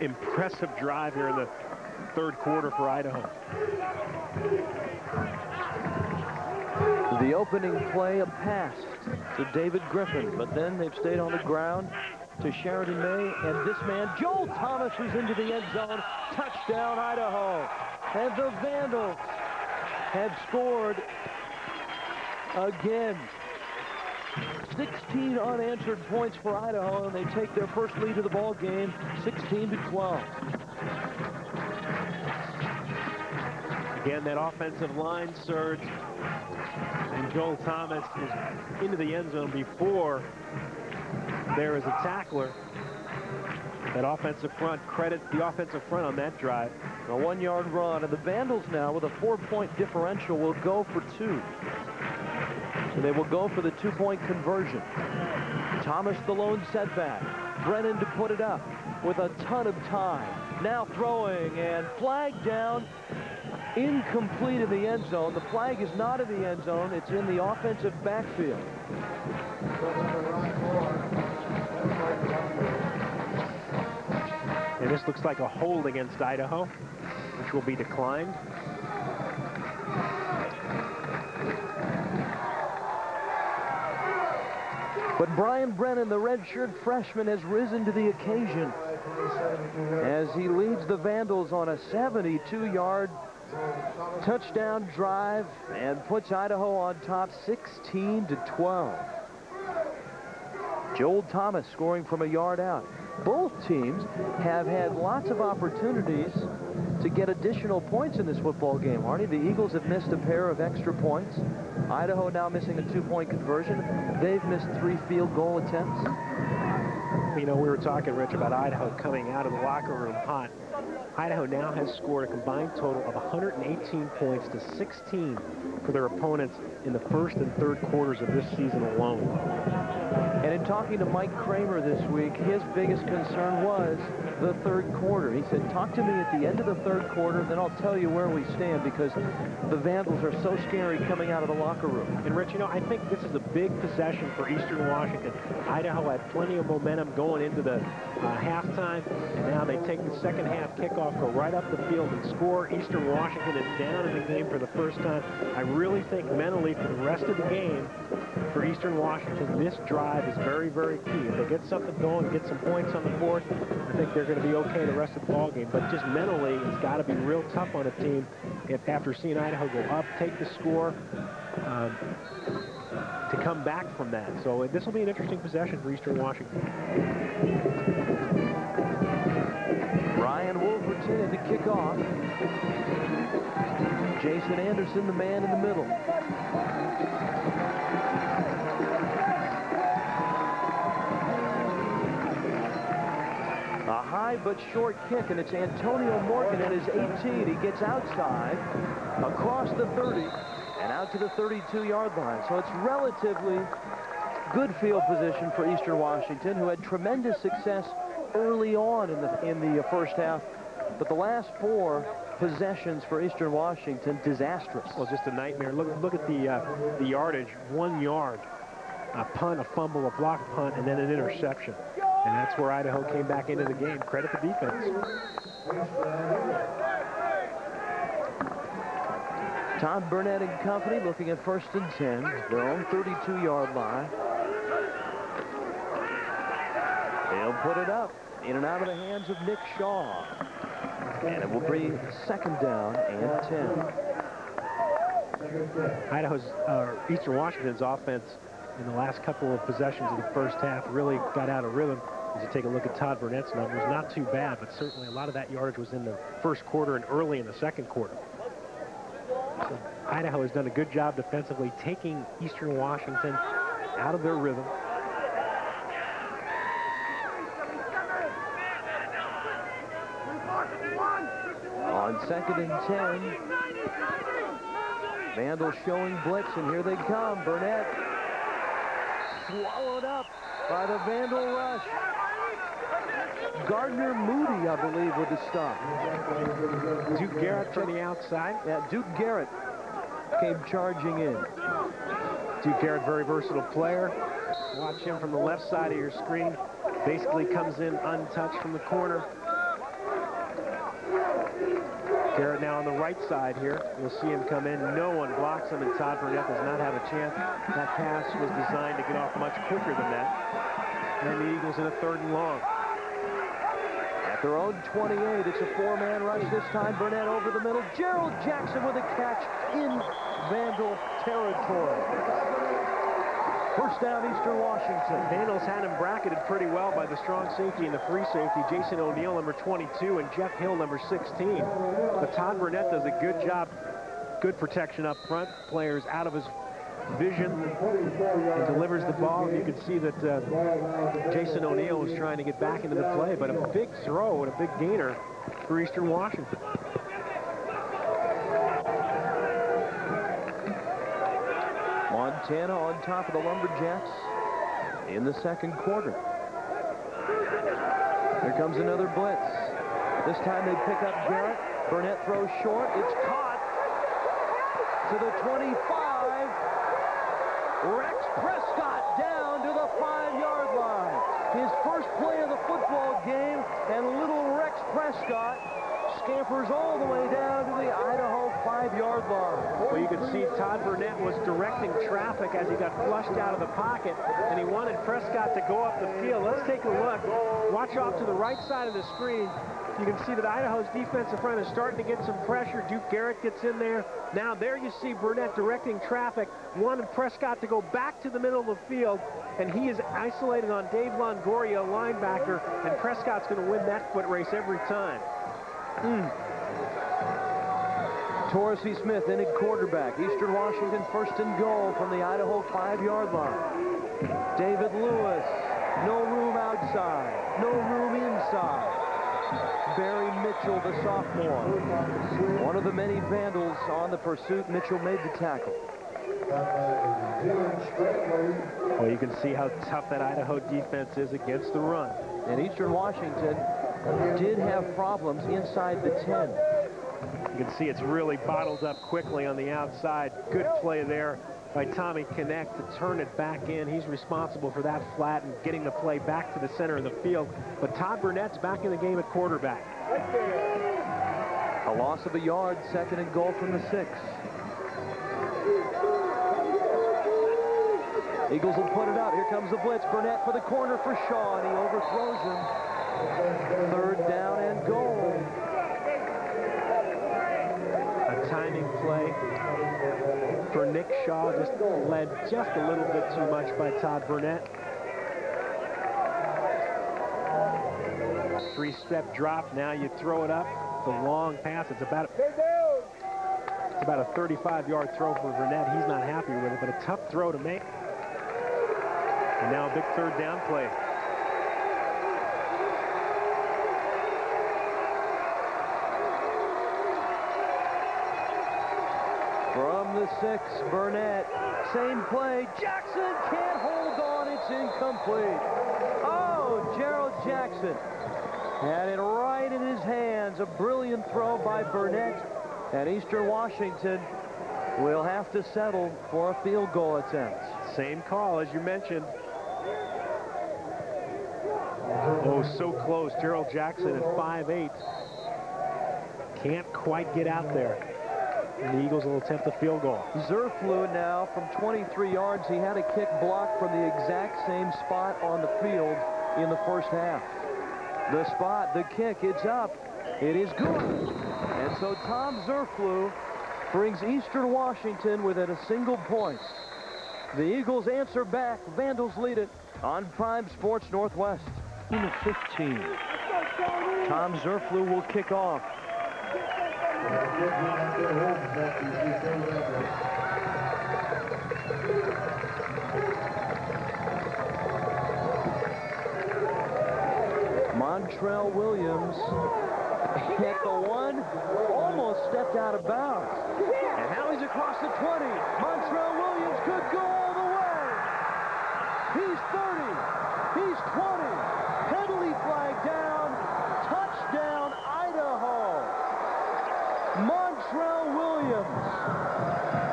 Impressive drive here in the third quarter for Idaho. The opening play, a pass to David Griffin, but then they've stayed on the ground to Sherriden May, and this man, Joel Thomas, was into the end zone. Touchdown, Idaho. And the Vandals have scored again. 16 unanswered points for Idaho, and they take their first lead of the ball game, 16 to 12. Again, that offensive line surge, and Joel Thomas is into the end zone before there is a tackler. That offensive front, credit the offensive front on that drive. A one-yard run, and the Vandals now with a four-point differential will go for two. So they will go for the two-point conversion. Thomas the lone setback. Brennan to put it up with a ton of time. Now throwing and flag down. Incomplete in the end zone. The flag is not in the end zone. It's in the offensive backfield. And this looks like a hold against Idaho, which will be declined. But Brian Brennan, the redshirt freshman, has risen to the occasion as he leads the Vandals on a 72-yard touchdown drive and puts Idaho on top 16 to 12. Joel Thomas scoring from a yard out. Both teams have had lots of opportunities to get additional points in this football game, Arnie. The Eagles have missed a pair of extra points. Idaho now missing a two-point conversion. They've missed three field goal attempts. You know, we were talking, Rich, about Idaho coming out of the locker room hot. Idaho now has scored a combined total of 118 points to 16 for their opponents in the first and third quarters of this season alone. And in talking to Mike Kramer this week, his biggest concern was the third quarter. He said, talk to me at the end of the third quarter, then I'll tell you where we stand because the Vandals are so scary coming out of the locker room. And Rich, you know, I think this is a big possession for Eastern Washington. Idaho had plenty of momentum going into the uh, halftime, and now they take the second half kickoff, go right up the field and score. Eastern Washington is down in the game for the first time. I really think mentally for the rest of the game, for Eastern Washington, this drive is very, very key. If they get something going, get some points on the board, I think they're going to be okay the rest of the ball game. But just mentally, it's got to be real tough on a team if after seeing Idaho go up, take the score, um, to come back from that. So this will be an interesting possession for Eastern Washington. Ryan Wolverton in to kick off. Jason Anderson, the man in the middle. A high but short kick, and it's Antonio Morgan at his 18. He gets outside, across the 30, and out to the 32-yard line. So it's relatively good field position for Eastern Washington, who had tremendous success early on in the in the first half, but the last four possessions for Eastern Washington disastrous. Well, just a nightmare. Look look at the uh, the yardage, one yard, a punt, a fumble, a blocked punt, and then an interception. And that's where Idaho came back into the game. Credit the defense. Todd Burnett and company looking at first and 10, their own 32-yard line. They'll put it up in and out of the hands of Nick Shaw. And it will be second down and 10. Idaho's, uh, Eastern Washington's offense in the last couple of possessions of the first half really got out of rhythm. As you take a look at Todd Burnett's numbers, not too bad, but certainly a lot of that yardage was in the first quarter and early in the second quarter. So Idaho has done a good job defensively taking Eastern Washington out of their rhythm. On second and 10, Vandals showing blitz, and here they come. Burnett swallowed up by the Vandal rush. Gardner Moody, I believe, with the stop. Duke Garrett from the outside. Yeah, Duke Garrett came charging in. Duke Garrett, very versatile player. Watch him from the left side of your screen. Basically comes in untouched from the corner. Garrett now on the right side here. You'll see him come in. No one blocks him, and Todd Burnett does not have a chance. That pass was designed to get off much quicker than that. And the Eagles in a third and long. At their own 28, it's a four-man rush this time. Burnett over the middle. Gerald Jackson with a catch in Vandal territory. First down, Eastern Washington. Vandals had him bracketed pretty well by the strong safety and the free safety, Jason O'Neill, number 22, and Jeff Hill, number 16. But Todd Burnett does a good job, good protection up front, players out of his vision, and delivers the ball. You can see that uh, Jason O'Neill was trying to get back into the play, but a big throw and a big gainer for Eastern Washington. Montana on top of the Lumberjacks in the second quarter. Here comes another blitz. This time they pick up Garrett. Burnett throws short. It's caught to the 25. Rex Prescott down to the five-yard line. His first play of the football game, and little Rex Prescott scampers all the way down to the Idaho five five-yard line. Well, you can see Todd Burnett was directing traffic as he got flushed out of the pocket, and he wanted Prescott to go up the field. Let's take a look. Watch off to the right side of the screen. You can see that Idaho's defensive front is starting to get some pressure. Duke Garrett gets in there. Now there you see Burnett directing traffic. Wanted Prescott to go back to the middle of the field, and he is isolated on Dave Longoria, linebacker, and Prescott's going to win that foot race every time. Mm. Smith in at quarterback. Eastern Washington first and goal from the Idaho five-yard line. David Lewis, no room outside, no room inside. Barry Mitchell, the sophomore. One of the many Vandals on the pursuit. Mitchell made the tackle. Well, you can see how tough that Idaho defense is against the run. And Eastern Washington did have problems inside the 10. You can see it's really bottled up quickly on the outside. Good play there by Tommy Connect to turn it back in. He's responsible for that flat and getting the play back to the center of the field. But Todd Burnett's back in the game at quarterback. A loss of a yard, second and goal from the six. Eagles will put it out. Here comes the blitz. Burnett for the corner for Shaw, and he overthrows him. Third down and goal. A timing play for Nick Shaw. Just led just a little bit too much by Todd Burnett. Three-step drop. Now you throw it up. The long pass. It's about it's about a 35-yard throw for Burnett. He's not happy with it, but a tough throw to make. And now a big third down play. the six, Burnett. Same play. Jackson can't hold on. It's incomplete. Oh, Gerald Jackson had it right in his hands. A brilliant throw by Burnett. And Eastern Washington will have to settle for a field goal attempt. Same call as you mentioned. Oh, so close. Gerald Jackson at 5'8". Can't quite get out there. And the Eagles will attempt a field goal. Zurfluh now from 23 yards. He had a kick blocked from the exact same spot on the field in the first half. The spot, the kick, it's up. It is good. And so Tom Zurfluh brings Eastern Washington within a single point. The Eagles answer back. Vandals lead it on Prime Sports Northwest. In the 15. Tom Zurfluh will kick off. Montrell Williams hit the one, almost stepped out of bounds. And now he's across the 20. Montrell Williams could go all the way. He's 30. He's 20. Penalty flag down. Touchdown, Idaho. Montrell Williams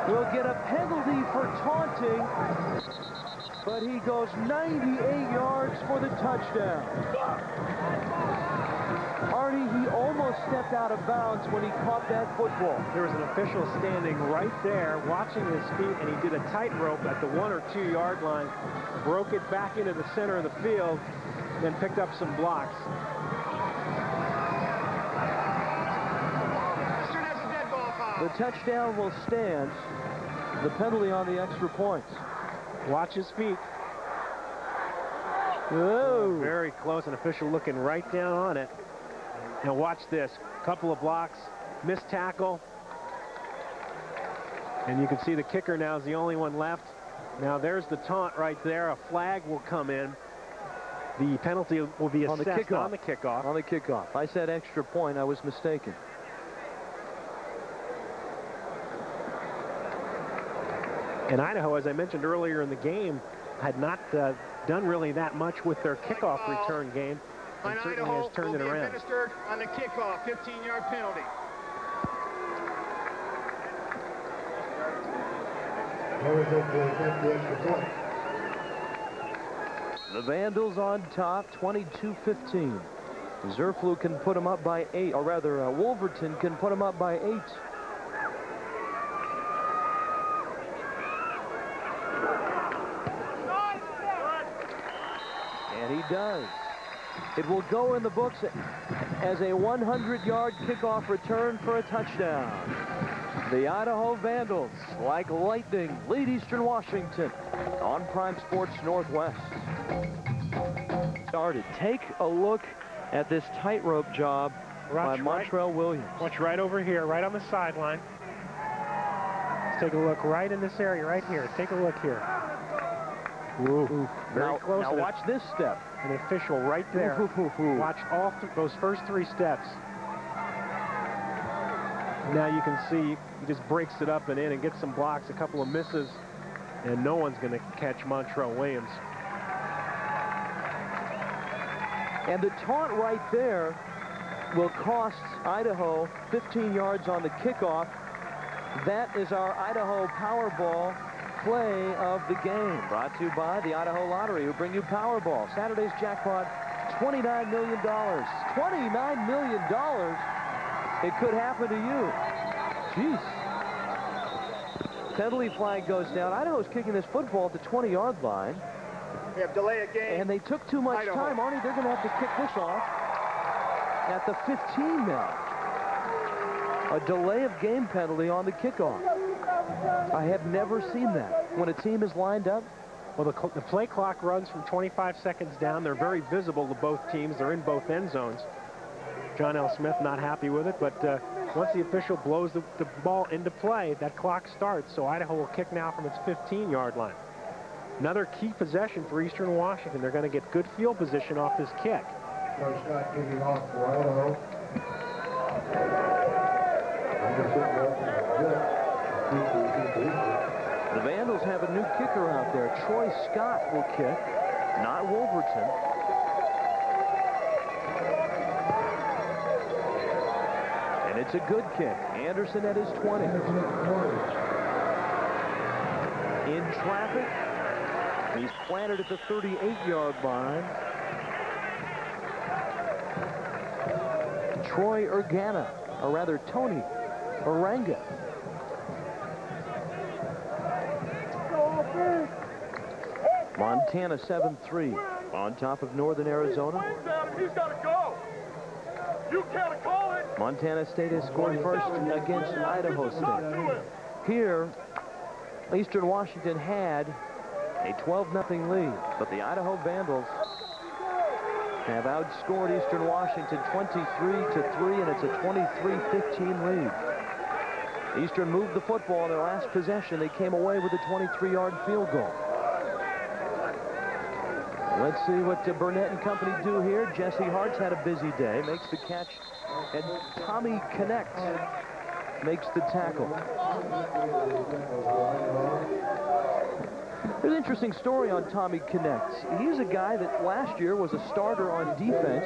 will get a penalty for taunting, but he goes 98 yards for the touchdown. Artie, he almost stepped out of bounds when he caught that football. There was an official standing right there watching his feet, and he did a tightrope at the one or two yard line, broke it back into the center of the field, then picked up some blocks. The touchdown will stand. The penalty on the extra points. Watch his feet. Oh, very close. An official looking right down on it. Now watch this. Couple of blocks. Missed tackle. And you can see the kicker now is the only one left. Now there's the taunt right there. A flag will come in. The penalty will be assessed on the kickoff. On the kickoff. On the kickoff. I said extra point. I was mistaken. And Idaho, as I mentioned earlier in the game, had not uh, done really that much with their kickoff return game. And certainly Idaho has turned it around. administered on the kickoff, 15-yard penalty. The Vandals on top, 22-15. Zurfluh can put them up by eight, or rather, uh, Wolverton can put them up by eight. Does. It will go in the books as a 100-yard kickoff return for a touchdown. The Idaho Vandals, like lightning, lead Eastern Washington on Prime Sports Northwest. Started. Take a look at this tightrope job Watch by right- Williams. Watch right over here, right on the sideline. Let's take a look right in this area, right here. Take a look here. Ooh, very now, close. now watch this step. An official right there. Ooh. Watch all th those first three steps. Now you can see he just breaks it up and in and gets some blocks, a couple of misses, and no one's going to catch Montrell Williams. And the taunt right there will cost Idaho 15 yards on the kickoff. That is our Idaho Powerball play of the game. Brought to you by the Idaho Lottery, who bring you Powerball. Saturday's jackpot, $29 million. $29 million? It could happen to you. Jeez. Penalty flag goes down. Idaho's kicking this football at the 20-yard line. We have delay of game. And they took too much Idaho. time. Arnie, they're going to have to kick this off at the 15 now. A delay of game penalty on the kickoff. I have never seen that. When a team is lined up, Well, the, the play clock runs from 25 seconds down. They're very visible to both teams. They're in both end zones. John L. Smith not happy with it, but uh, once the official blows the, the ball into play, that clock starts. So Idaho will kick now from its 15-yard line. Another key possession for Eastern Washington. They're going to get good field position off this kick. Off for Idaho. The Vandals have a new kicker out there. Troy Scott will kick, not Wolverton. And it's a good kick. Anderson at his 20. In traffic, he's planted at the 38-yard line. Troy Urgana, or rather Tony Oranga. Montana 7-3 on top of Northern Arizona. He's got to go. You can't call it. Montana State has scored first against Idaho State. Here, Eastern Washington had a 12-0 lead, but the Idaho Vandals have outscored Eastern Washington 23 to 3, and it's a 23-15 lead. Eastern moved the football in their last possession. They came away with a 23-yard field goal. Let's see what uh, Burnett and company do here. Jesse Hart's had a busy day, makes the catch, and Tommy Connect makes the tackle. There's an interesting story on Tommy Connect. He's a guy that last year was a starter on defense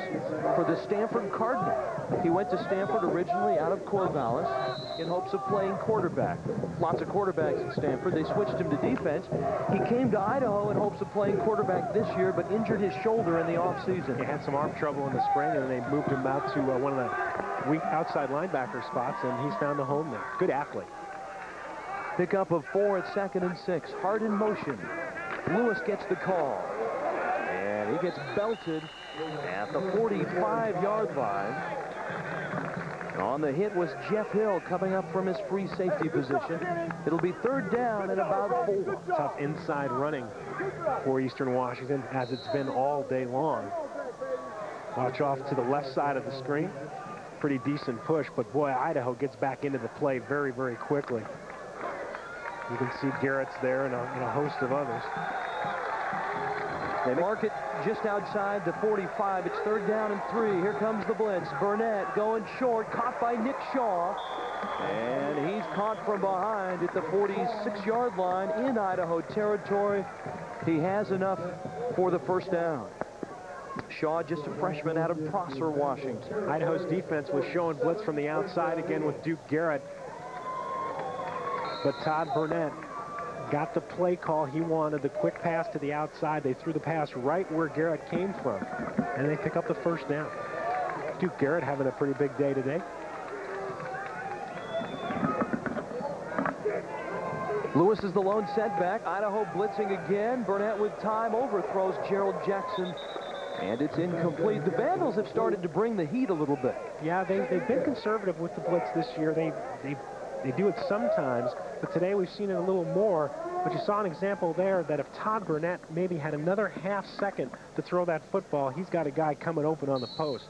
for the Stanford Cardinal. He went to Stanford originally out of Corvallis in hopes of playing quarterback. Lots of quarterbacks at Stanford. They switched him to defense. He came to Idaho in hopes of playing quarterback this year, but injured his shoulder in the offseason. He had some arm trouble in the spring, and they moved him out to uh, one of the weak outside linebacker spots, and he's found a home there. Good athlete. Pickup of four at second and six. Hard in motion. Lewis gets the call. And he gets belted at the 45-yard line. On the hit was Jeff Hill coming up from his free safety position. It'll be third down and about four. Tough inside running for Eastern Washington, as it's been all day long. Watch off to the left side of the screen. Pretty decent push, but boy, Idaho gets back into the play very, very quickly. You can see Garrett's there and a, and a host of others. They mark it just outside the 45. It's third down and three. Here comes the blitz. Burnett going short, caught by Nick Shaw. And he's caught from behind at the 46-yard line in Idaho territory. He has enough for the first down. Shaw, just a freshman out of Prosser, Washington. Idaho's defense was showing blitz from the outside again with Duke Garrett. But Todd Burnett got the play call he wanted, the quick pass to the outside. They threw the pass right where Garrett came from, and they pick up the first down. Duke Garrett having a pretty big day today. Lewis is the lone setback. Idaho blitzing again. Burnett with time overthrows Gerald Jackson And it's incomplete. The Vandals have started to bring the heat a little bit. Yeah, they, they've been conservative with the blitz this year. They, they, they do it sometimes, but today we've seen it a little more. But you saw an example there that if Todd Burnett maybe had another half second to throw that football, he's got a guy coming open on the post.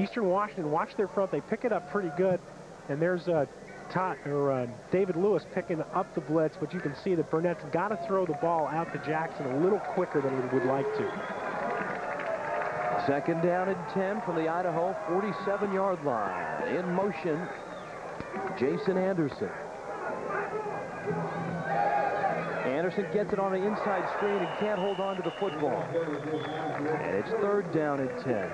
Eastern Washington, watch their front. They pick it up pretty good. And there's uh, Todd, or, uh, David Lewis picking up the blitz, but you can see that Burnett's got to throw the ball out to Jackson a little quicker than he would like to. Second down and 10 from the Idaho 47-yard line. In motion, Jason Anderson. Anderson gets it on the inside screen and can't hold on to the football. And it's third down and 10.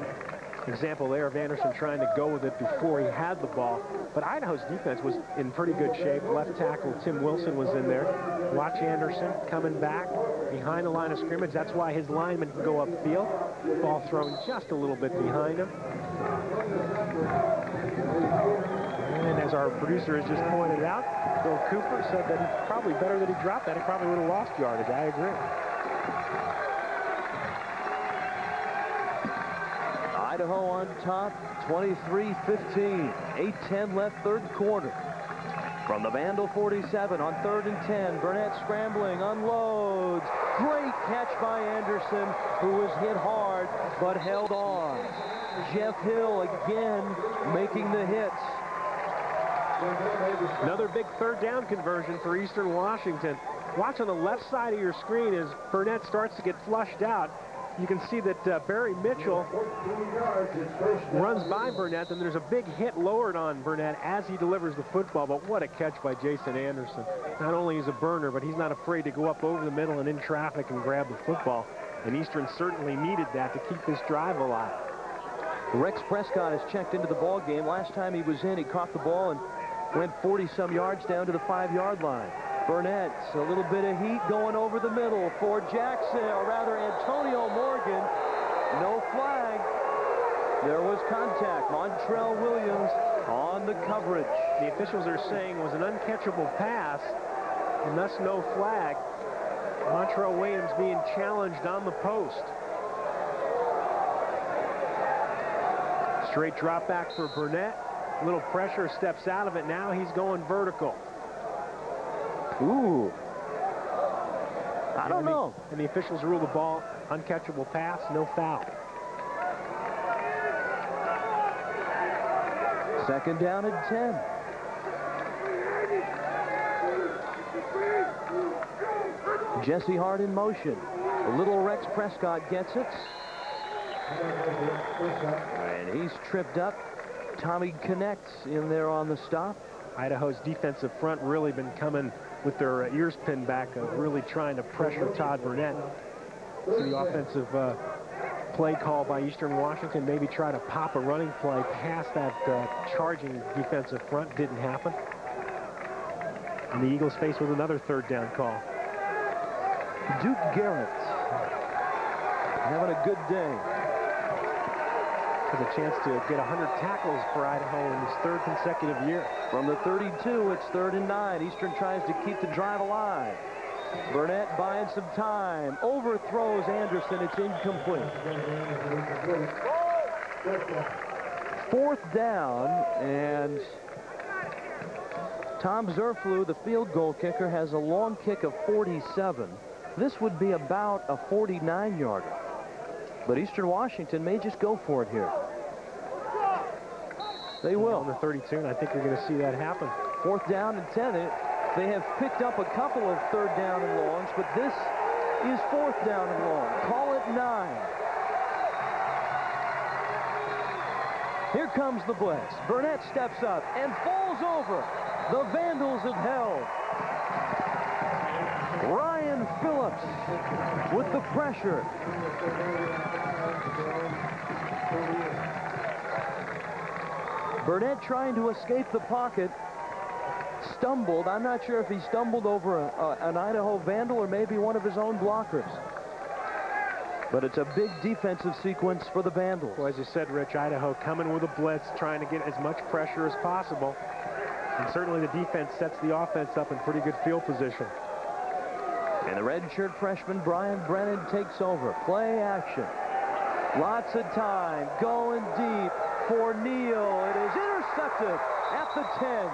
Example there of Anderson trying to go with it before he had the ball. But Idaho's defense was in pretty good shape. Left tackle Tim Wilson was in there. Watch Anderson coming back behind the line of scrimmage. That's why his linemen can go upfield. Ball thrown just a little bit behind him. As our producer has just pointed out, Bill Cooper said that it's probably better that he dropped that. He probably would have lost yardage. I agree. Idaho on top, 23-15. 8-10 left third quarter. From the Vandal 47 on third and 10, Burnett scrambling, unloads. Great catch by Anderson, who was hit hard, but held on. Jeff Hill again making the hits. Another big third down conversion for Eastern Washington. Watch on the left side of your screen as Burnett starts to get flushed out. You can see that uh, Barry Mitchell runs by Burnett, and there's a big hit lowered on Burnett as he delivers the football. But what a catch by Jason Anderson. Not only is a burner, but he's not afraid to go up over the middle and in traffic and grab the football. And Eastern certainly needed that to keep this drive alive. Rex Prescott has checked into the ball game. Last time he was in, he caught the ball and went 40-some yards down to the five-yard line. Burnett, a little bit of heat going over the middle for Jackson, or rather Antonio Morgan. No flag. There was contact. Montrell Williams on the coverage. The officials are saying was an uncatchable pass, and thus no flag. Montrell Williams being challenged on the post. Straight drop back for Burnett. Little pressure, steps out of it. Now he's going vertical. Ooh. I don't and the, know. And the officials rule the ball uncatchable pass, no foul. Second down and 10. Jesse Hart in motion. Little Rex Prescott gets it. And he's tripped up. Tommy connects in there on the stop. Idaho's defensive front really been coming with their uh, ears pinned back of really trying to pressure Todd Burnett. So the offensive uh, play call by Eastern Washington, maybe try to pop a running play past that uh, charging defensive front. Didn't happen. And the Eagles face with another third down call. Duke Garrett having a good day. Has a chance to get 100 tackles for Idaho in his third consecutive year. From the 32, it's third and nine. Eastern tries to keep the drive alive. Burnett buying some time. Overthrows Anderson. It's incomplete. Fourth down, and Tom Zurfluh, the field goal kicker, has a long kick of 47. This would be about a 49-yarder. But Eastern Washington may just go for it here. They will. On the 32, and I think you're going to see that happen. Fourth down and 10. They have picked up a couple of third down and longs, but this is fourth down and long. Call it nine. Here comes the blitz. Burnett steps up and falls over. The Vandals have held. Phillips with the pressure. Burnett trying to escape the pocket. Stumbled. I'm not sure if he stumbled over a, a, an Idaho Vandal or maybe one of his own blockers. But it's a big defensive sequence for the Vandals. Well, as you said, Rich, Idaho coming with a blitz, trying to get as much pressure as possible. And certainly the defense sets the offense up in pretty good field position. And the redshirt freshman, Brian Brennan, takes over. Play action. Lots of time going deep for Neal. It is intercepted at the 10.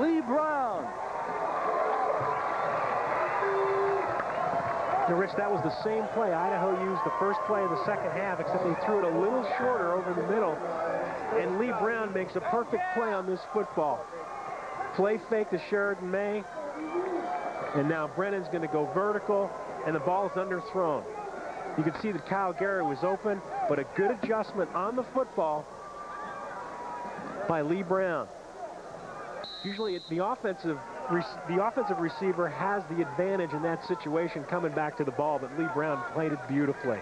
Lee Brown. Now, Rich, that was the same play Idaho used the first play of the second half, except they threw it a little shorter over the middle. And Lee Brown makes a perfect play on this football. Play fake to Sherriden May. And now Brennan's going to go vertical, and the ball is underthrown. You can see that Kyle Gary was open, but a good adjustment on the football by Lee Brown. Usually the offensive the offensive receiver has the advantage in that situation coming back to the ball, but Lee Brown played it beautifully.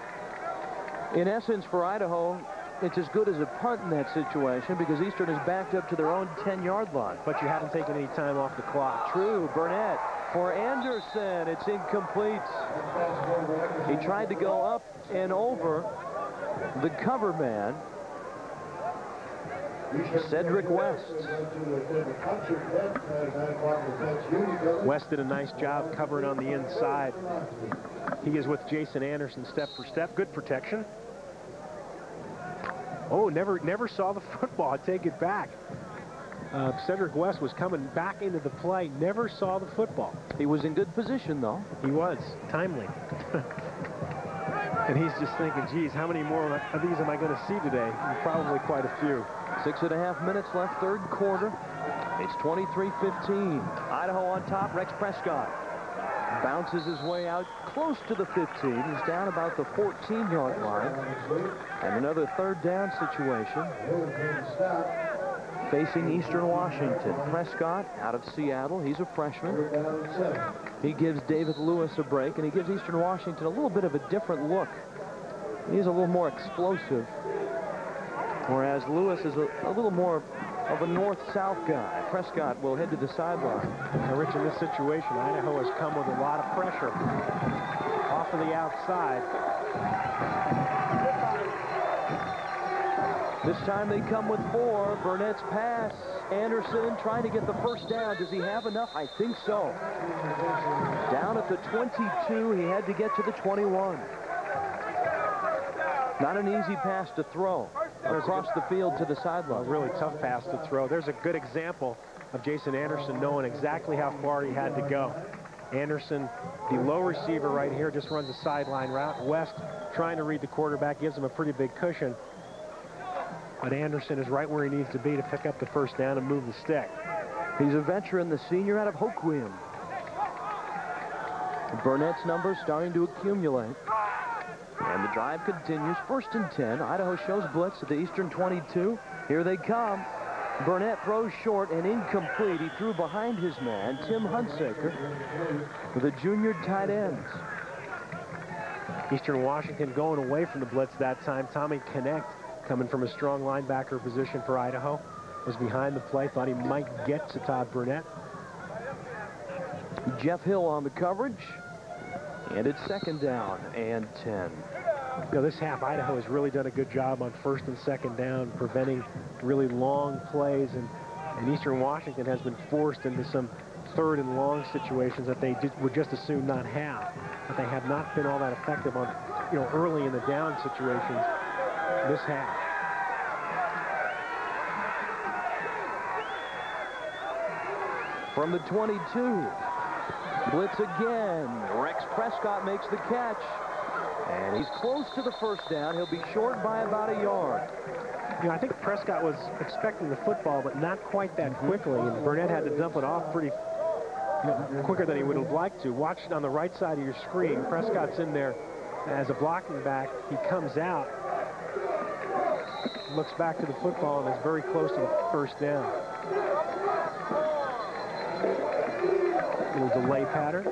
In essence, for Idaho, it's as good as a punt in that situation because Eastern is backed up to their own 10-yard line. But you haven't taken any time off the clock. True. Burnett for Anderson. It's incomplete. He tried to go up and over the cover man. Cedric West. West did a nice job covering on the inside. He is with Jason Anderson step for step. Good protection. Oh, never never saw the football. I take it back. Uh, Cedric West was coming back into the play, never saw the football. He was in good position, though. He was, timely. and he's just thinking, geez, how many more of these am I going to see today? And probably quite a few. Six and a half minutes left, third quarter. It's 23-15. Idaho on top, Rex Prescott. Bounces his way out close to the 15. He's down about the 14-yard line. And another third down situation facing Eastern Washington. Prescott out of Seattle. He's a freshman. He gives David Lewis a break, and he gives Eastern Washington a little bit of a different look. He's a little more explosive, whereas Lewis is a, a little more of a north-south guy. Prescott will head to the sideline. Now, Rich, in this situation, Idaho has come with a lot of pressure off of the outside. This time they come with four. Burnett's pass. Anderson trying to get the first down. Does he have enough? I think so. Down at the 22, he had to get to the 21. Not an easy pass to throw across the field to the sideline. A really tough pass to throw. There's a good example of Jason Anderson knowing exactly how far he had to go. Anderson, the low receiver right here, just runs a sideline route. West trying to read the quarterback, gives him a pretty big cushion. But Anderson is right where he needs to be to pick up the first down and move the stick. He's a veteran, the senior out of Hoquiam. Burnett's numbers starting to accumulate. And the drive continues. First and 10. Idaho shows blitz at the Eastern 22. Here they come. Burnett throws short and incomplete. He threw behind his man, Tim Hunsaker, for the junior tight ends. Eastern Washington going away from the blitz that time. Tommy Connect coming from a strong linebacker position for Idaho. Was behind the play, thought he might get to Todd Burnett. Jeff Hill on the coverage. And it's second down and 10. You know, this half, Idaho has really done a good job on first and second down, preventing really long plays. And, and Eastern Washington has been forced into some third and long situations that they would just as soon not have. But they have not been all that effective on, you know, early in the down situations this half. From the 22, blitz again. Rex Prescott makes the catch. And he's close to the first down. He'll be short by about a yard. You know, I think Prescott was expecting the football, but not quite that mm-hmm. quickly. And Burnett had to dump it off pretty you know, quicker than he would have liked to. Watch it on the right side of your screen. Prescott's in there as a blocking back. He comes out, looks back to the football, and is very close to the first down. Little delay pattern.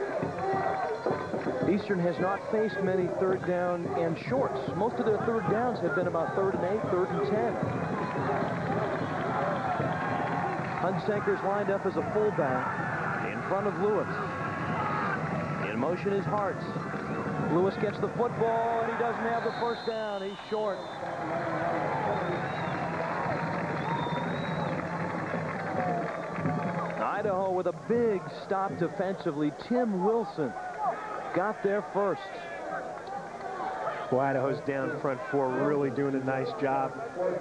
Eastern has not faced many third down and shorts. Most of their third downs have been about third and eight, third and ten. Hunsaker's lined up as a fullback in front of Lewis. In motion is Hartz. Lewis gets the football, and he doesn't have the first down. He's short. Idaho with a big stop defensively. Tim Wilson got there first. Well, Idaho's down front four really doing a nice job.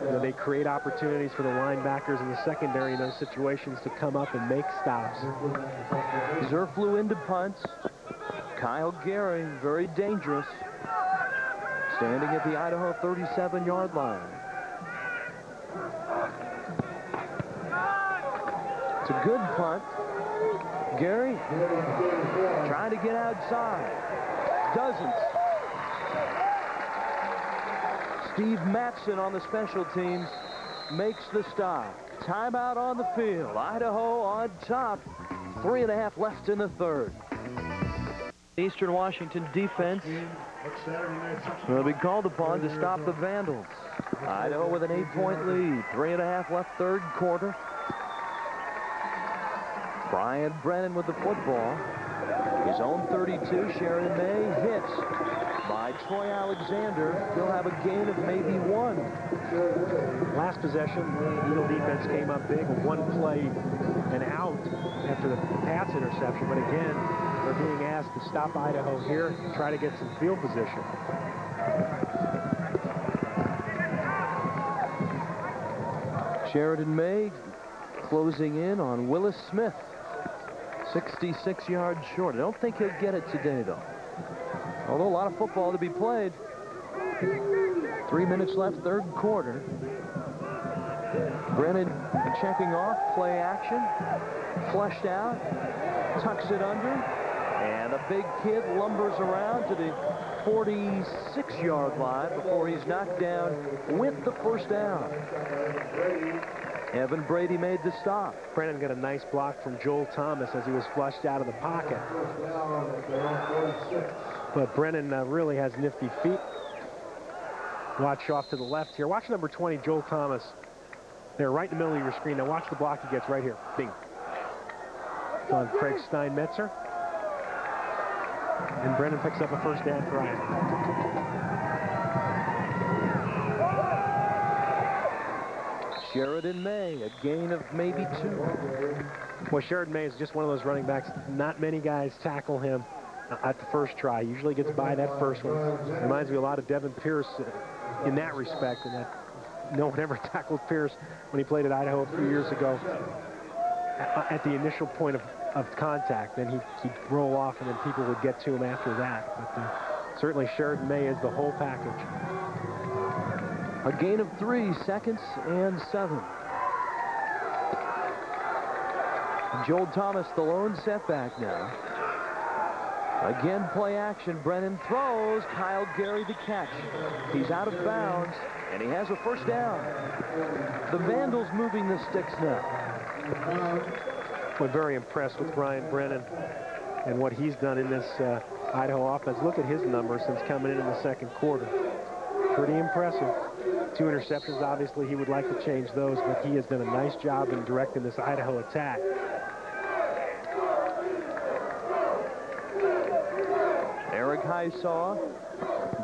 You know, they create opportunities for the linebackers in the secondary in those situations to come up and make stops. Zurfluh into punts. Kyle Gary, very dangerous. Standing at the Idaho 37-yard line. It's a good punt. Gary trying to get outside. Doesn't. Steve Matson on the special teams makes the stop. Timeout on the field. Idaho on top. Three and a half left in the third. Eastern Washington defense will be called upon to stop the Vandals. Idaho with an eight-point lead. Three and a half left third quarter. Brian Brennan with the football. His own 32, Sherriden May hits by Troy Alexander. He'll have a gain of maybe one. Last possession, Eagle defense came up big, one play and out after the pass interception. But again, they're being asked to stop Idaho here, and try to get some field position. Sherriden May closing in on Willis Smith. 66 yards short. I don't think he'll get it today, though. Although a lot of football to be played. Three minutes left, third quarter. Brennan checking off, play action, flushed out, tucks it under, and a big kid lumbers around to the 46-yard line before he's knocked down with the first down. Evan Brady made the stop. Brennan got a nice block from Joel Thomas as he was flushed out of the pocket. But Brennan uh, really has nifty feet. Watch off to the left here. Watch number 20, Joel Thomas. There, right in the middle of your screen. Now watch the block he gets right here. Bing. It's on Craig Steinmetzer. And Brennan picks up a first down for Iowa. Sherriden May, a gain of maybe two. Well, Sherriden May is just one of those running backs. Not many guys tackle him at the first try. Usually gets by that first one. Reminds me a lot of Devin Pierce uh, in that respect, and that no one ever tackled Pierce when he played at Idaho a few years ago at, the initial point of, of contact. Then he, he'd roll off, and then people would get to him after that. But uh, certainly Sherriden May is the whole package. A gain of three, seconds and seven. Joel Thomas, the lone setback now. Again, play action. Brennan throws. Kyle Gary the catch. He's out of bounds, and he has a first down. The Vandals moving the sticks now. We're very impressed with Brian Brennan and what he's done in this uh, Idaho offense. Look at his numbers since coming in in the second quarter. Pretty impressive. Two interceptions, obviously he would like to change those, but he has done a nice job in directing this Idaho attack. Eric Hisaw,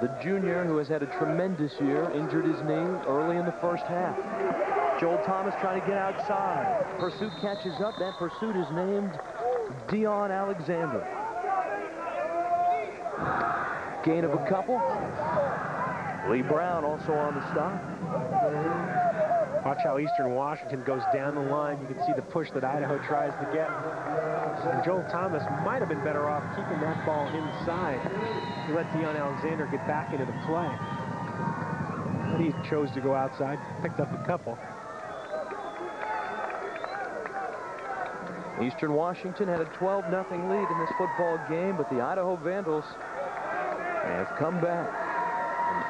the junior who has had a tremendous year, injured his knee early in the first half. Joel Thomas trying to get outside. Pursuit catches up. That pursuit is named Dion Alexander. Gain of a couple. Lee Brown also on the stop. Watch how Eastern Washington goes down the line. You can see the push that Idaho tries to get. And Joel Thomas might have been better off keeping that ball inside to let Dion Alexander get back into the play. But he chose to go outside, picked up a couple. Eastern Washington had a 12-0 lead in this football game, but the Idaho Vandals have come back.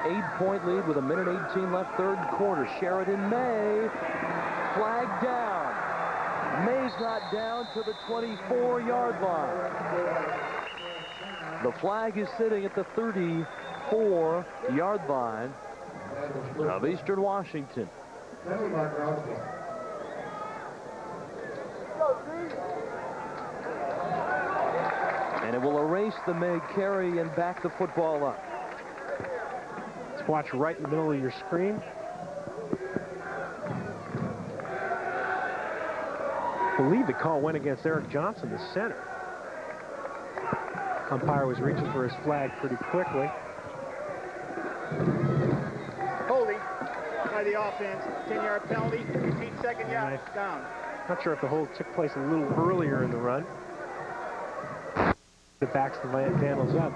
Eight-point lead with a minute 18 left, third quarter. Sherriden May flag down. May's not down to the 24-yard line. The flag is sitting at the 34-yard line of Eastern Washington. And it will erase the May carry and back the football up. Watch right in the middle of your screen. believe the call went against Eric Johnson, the center. Umpire was reaching for his flag pretty quickly. Holding by the offense. 10-yard penalty. 18 second yard down. Not sure if the hold took place a little earlier in the run. It backs the Van- Vandals up.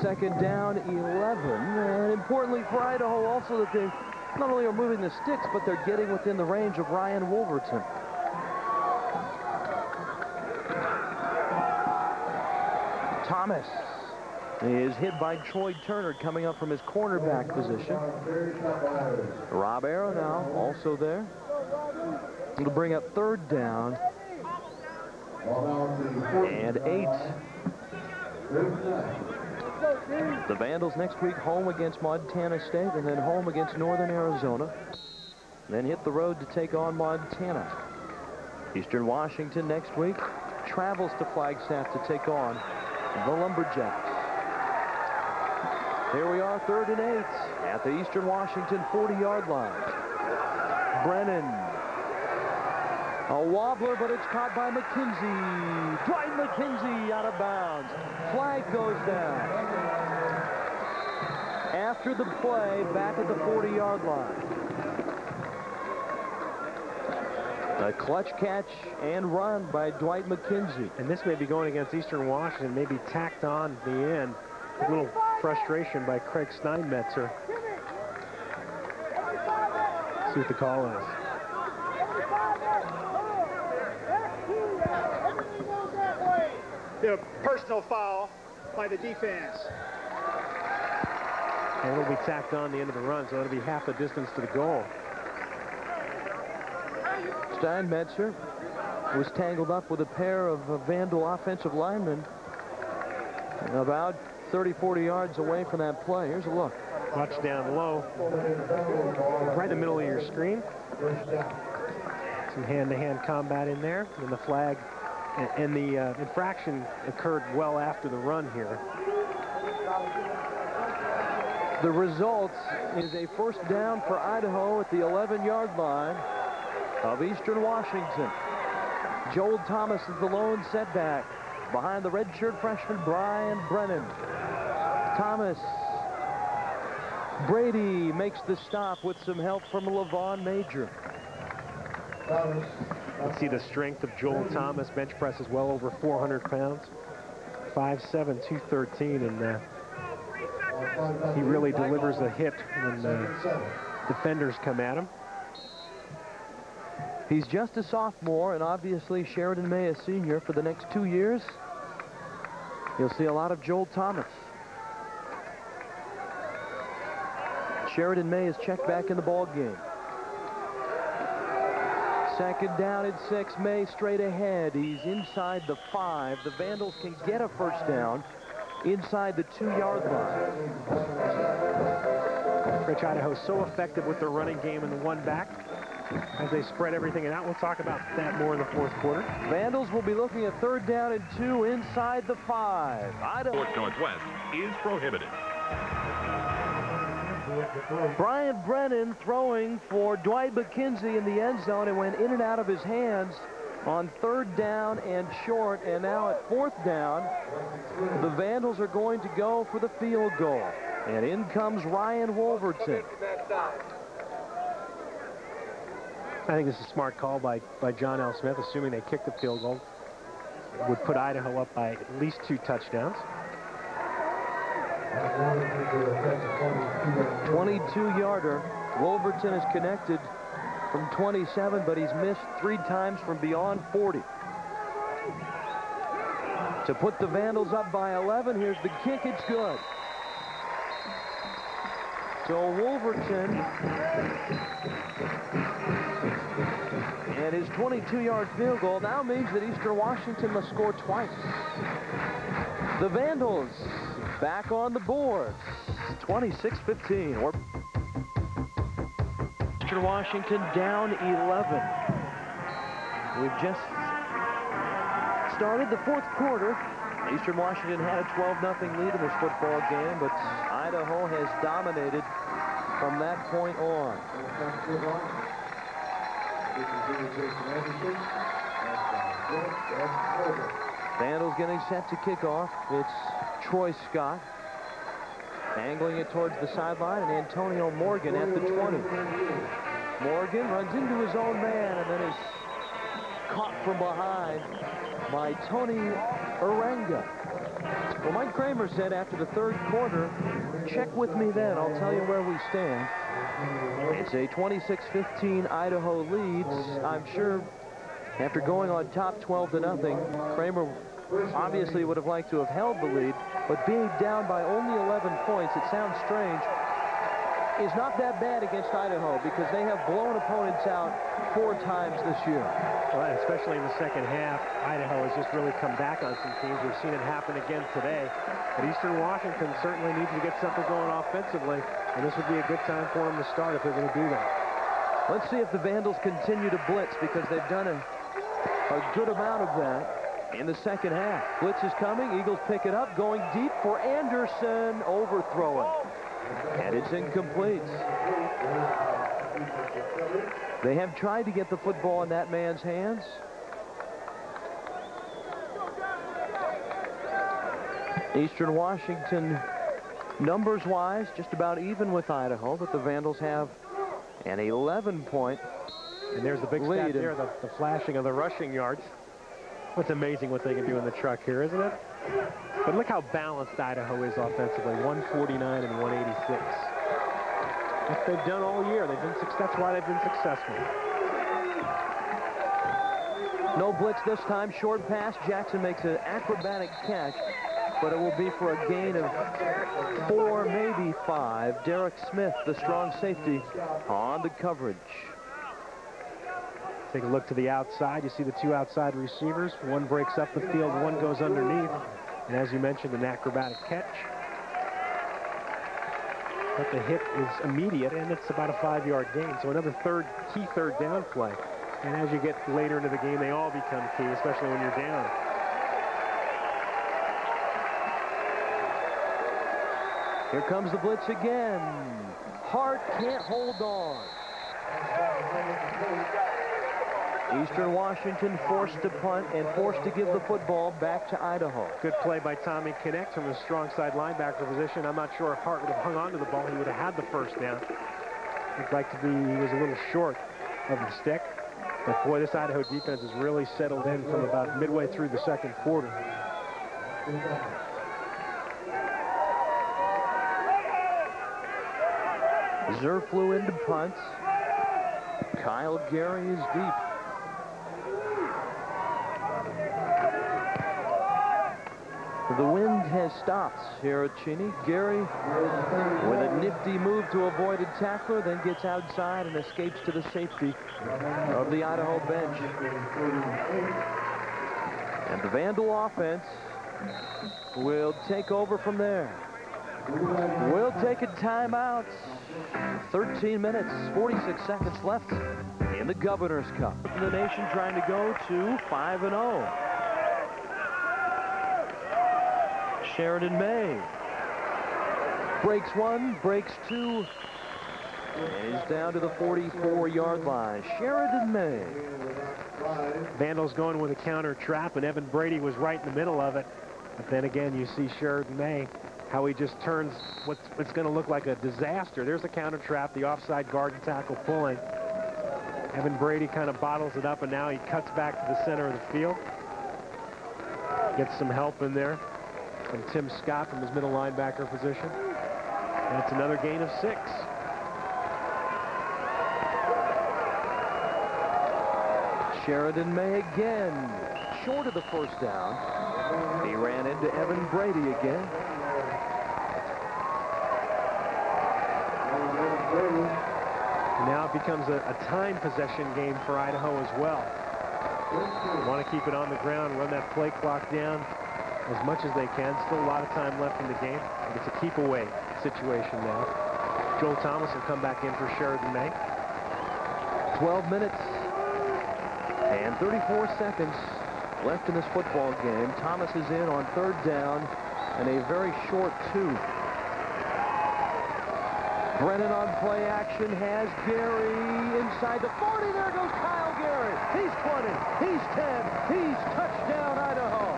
Second down, 11. And importantly for Idaho also that they not only are moving the sticks, but they're getting within the range of Ryan Wolverton. Thomas is hit by Troy Turner coming up from his cornerback position. Rob Arrow now also there. It'll bring up third down and eight. The Vandals next week home against Montana State and then home against Northern Arizona. Then hit the road to take on Montana. Eastern Washington next week travels to Flagstaff to take on the Lumberjacks. Here we are, third and eight at the Eastern Washington 40-yard line. Brennan. A wobbler, but it's caught by McKenzie. Dwight McKenzie out of bounds. Flag goes down. After the play, back at the 40-yard line. A clutch catch and run by Dwight McKenzie. And this may be going against Eastern Washington, maybe tacked on the end. A little frustration by Craig Steinmetzer. See what the call is. The personal foul by the defense. And it'll be tacked on the end of the run, so it'll be half the distance to the goal. Steinmetzer was tangled up with a pair of uh, Vandal offensive linemen about 30, 40 yards away from that play. Here's a look. Watch down low. Right in the middle of your screen. Some hand-to-hand combat in there. And the flag and, the uh, infraction occurred well after the run here. The result is a first down for Idaho at the 11-yard line of Eastern Washington. Joel Thomas is the lone setback behind the redshirt freshman Brian Brennan. Thomas. Brady makes the stop with some help from Levon Major. Let's see the strength of Joel Thomas. Bench press is well over 400 pounds. 5'7", 213, and uh, he really delivers a hit when uh, defenders come at him. He's just a sophomore, and obviously Sherriden May a senior for the next two years. You'll see a lot of Joel Thomas. Sherriden May is checked back in the ball game. Second down at six. May straight ahead. He's inside the five. The Vandals can get a first down inside the two-yard line. Rich Idaho so effective with their running game in the one back as they spread everything out. We'll talk about that more in the fourth quarter. Vandals will be looking at third down and two inside the five. Idaho. Sports Northwest is prohibited. Brian Brennan throwing for Dwight McKenzie in the end zone It went in and out of his hands on third down and short. And now at fourth down, the Vandals are going to go for the field goal. And in comes Ryan Wolverton. I think this is a smart call by, by John L. Smith, assuming they kick the field goal. Would put Idaho up by at least two touchdowns. 22-yarder. Wolverton is connected from 27, but he's missed three times from beyond 40. To put the Vandals up by 11, here's the kick. It's good. So Wolverton and his 22-yard field goal now means that Eastern Washington must score twice. The Vandals back on the board. 26-15. Or Eastern Washington down 11. We've just started the fourth quarter. Eastern Washington had a 12-0 lead in this football game, but Idaho has dominated from that point on. This is. Vandals getting set to kick off. It's Troy Scott angling it towards the sideline and Antonio Morgan at the 20. Morgan runs into his own man and then is caught from behind by Tony Uranga. Well, Mike Kramer said after the third quarter, check with me then. I'll tell you where we stand. It's a 26-15 Idaho leads. I'm sure after going on top 12 to nothing, Kramer obviously would have liked to have held the lead, but being down by only 11 points, it sounds strange, is not that bad against Idaho because they have blown opponents out four times this year. Well, especially in the second half, Idaho has just really come back on some teams. We've seen it happen again today. But Eastern Washington certainly needs to get something going offensively, and this would be a good time for them to start if they're going to do that. Let's see if the Vandals continue to blitz because they've done a, a good amount of that in the second half. Blitz is coming. Eagles pick it up. Going deep for Anderson. Overthrowing. And it's incomplete. They have tried to get the football in that man's hands. Eastern Washington, numbers-wise, just about even with Idaho, but the Vandals have an 11-point And there's the big Lead stat there, the, the flashing of the rushing yards. It's amazing what they can do in the truck here, isn't it? But look how balanced Idaho is offensively, 149 and 186. What they've done all year. They've been That's why they've been successful. No blitz this time. Short pass. Jackson makes an acrobatic catch, but it will be for a gain of four, maybe five. Derek Smith, the strong safety, on the coverage. Take a look to the outside. You see the two outside receivers. One breaks up the field, one goes underneath. And as you mentioned, an acrobatic catch. But the hit is immediate, and it's about a five-yard gain. So another third, key third down play. And as you get later into the game, they all become key, especially when you're down. Here comes the blitz again. Hart can't hold on. Eastern Washington forced to punt and forced to give the football back to Idaho. Good play by Tommy Connect from the strong side linebacker position. I'm not sure if Hart would have hung on to the ball. He would have had the first down. Looked like to be, he was a little short of the stick. But boy, this Idaho defense has really settled in from about midway through the second quarter. Zer flew into punts. Kyle Gary is deep. The wind has stopped here at Cheney. Gary with a nifty move to avoid a tackler, then gets outside and escapes to the safety of the Idaho bench. And the Vandal offense will take over from there. We'll take a timeout. 13 minutes, 46 seconds left in the Governor's Cup. The nation trying to go to 5 and 0. Sherriden May breaks one, breaks two, and he's down to the 44-yard line. Sherriden May. Vandals going with a counter trap, and Evan Brady was right in the middle of it. But then again, you see Sherriden May, how he just turns what's, what's going to look like a disaster. There's the counter trap, the offside guard and tackle pulling. Evan Brady kind of bottles it up, and now he cuts back to the center of the field. Gets some help in there from Tim Scott from his middle linebacker position. That's another gain of six. Sherriden May again, short of the first down. He ran into Evan Brady again. And now it becomes a, a time possession game for Idaho as well. They want to keep it on the ground, run that play clock down as much as they can. Still a lot of time left in the game. It's a keep away situation now. Joel Thomas will come back in for Sherriden May. 12 minutes and 34 seconds left in this football game. Thomas is in on third down and a very short two. Brennan on play action has Gary inside the 40. There goes Kyle Gary. He's 20. He's 10. He's touchdown, Idaho.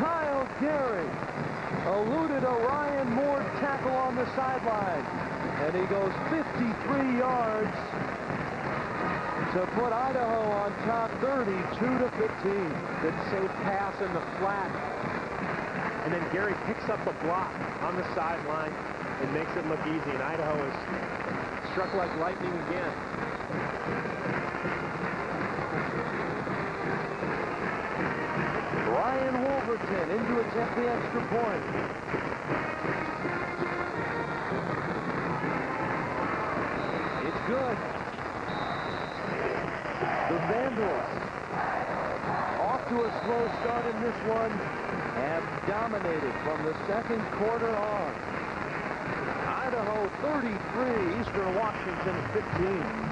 Kyle Gary eluded a Ryan Moore tackle on the sideline. And he goes 53 yards to put Idaho on top 32 to 15. Good safe pass in the flat. And then Gary picks up the block on the sideline and makes it look easy. And Idaho is struck like lightning again. Ryan Wolverton in to attempt the extra point. It's good. The Vandals, off to a slow start in this one, have dominated from the second quarter on. Idaho 33, Eastern Washington 15.